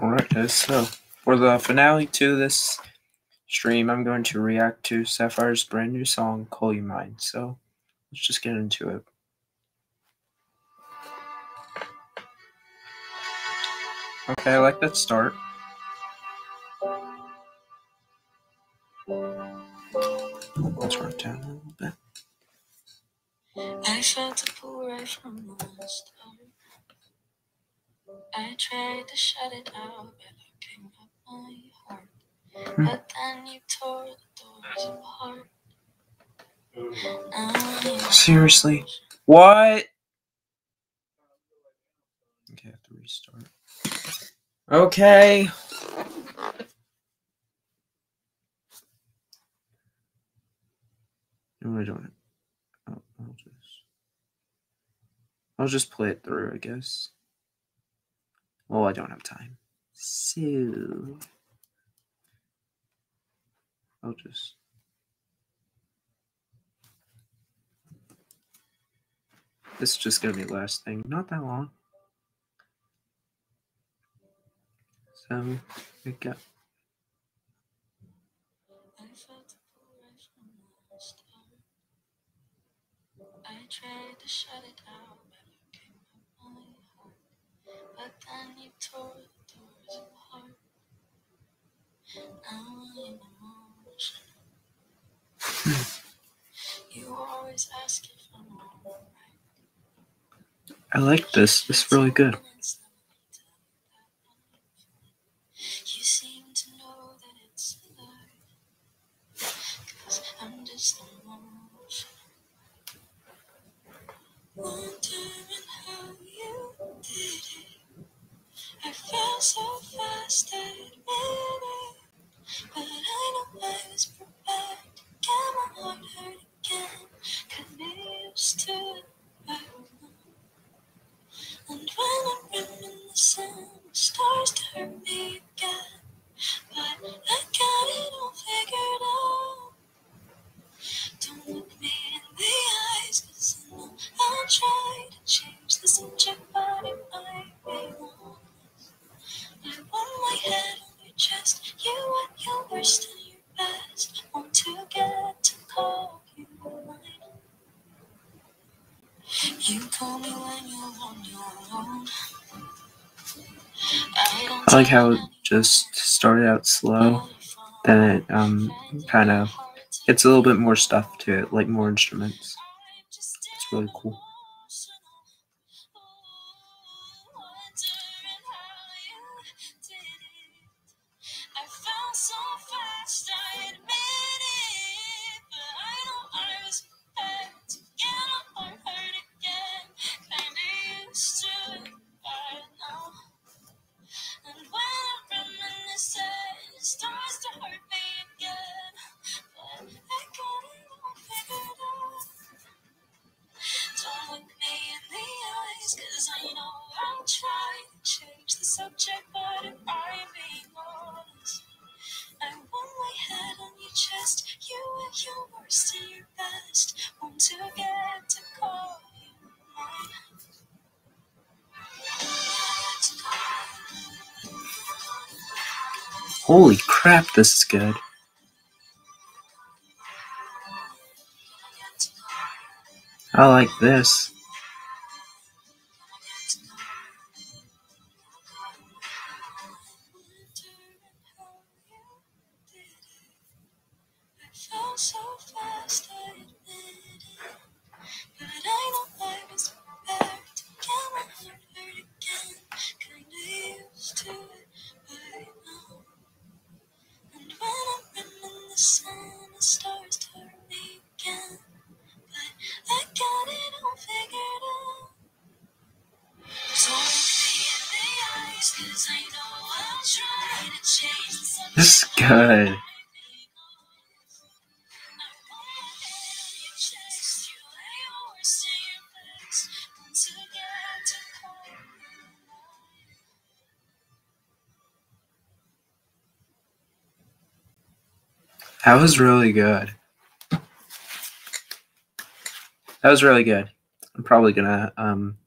Speaker 1: Alright, guys, so for the finale to this stream, I'm going to react to Sapphire's brand new song, Call U Mine. So let's just get into it. Okay, I like that start. Turn it down a little bit.
Speaker 3: I felt pull right from the start. I tried to shut it out by locking up my heart.
Speaker 1: Hmm.
Speaker 3: But then you tore the doors apart. I
Speaker 1: Seriously? What? Okay, I have to restart. Okay. No, I don't. I'll, I'll just. I'll just play it through, I guess. Well, I don't have time. So. I'll just. This is just gonna be the last thing. Not that long. So, we got.
Speaker 3: I tried to shut it out by locking up my heart. But then you tore the doors apart. I'm emotional. you always ask if I'm alright.
Speaker 1: I like this. This is really good.
Speaker 3: You seem to know that it's a lie. Cause I'm just emotional.
Speaker 1: Like how it just started out slow, then it um kind of gets a little bit more stuff to it, like more instruments. It's really cool. This is good. I like this. That was really good. That was really good. I'm probably gonna um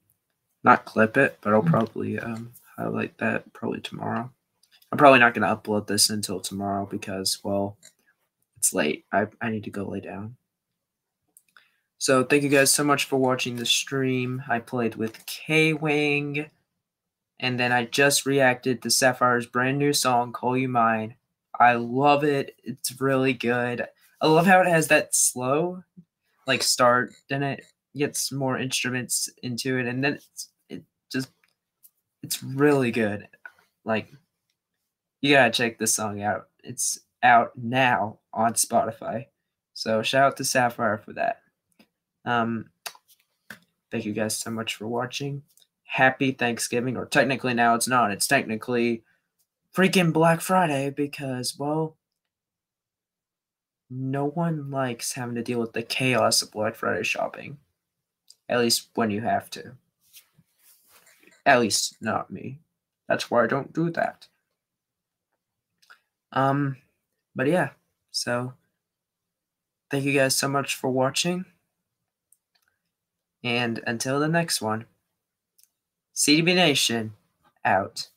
Speaker 1: not clip it, but I'll probably um highlight that probably tomorrow. I'm probably not gonna upload this until tomorrow because well it's late. I, I need to go lay down. So thank you guys so much for watching the stream. I played with K Wing and then I just reacted to Sapphire's brand new song, Call U Mine. I love it. It's really good. I love how it has that slow, like start, then it gets more instruments into it, and then it's, it just it's really good. Like you gotta check this song out. It's out now on Spotify. So shout out to Sapphire for that. Um, thank you guys so much for watching. Happy Thanksgiving, or technically now it's not. It's technically freaking Black Friday because, well, no one likes having to deal with the chaos of Black Friday shopping. At least when you have to. At least not me. That's why I don't do that. Um, but yeah, so thank you guys so much for watching. And until the next one, CDB Nation out.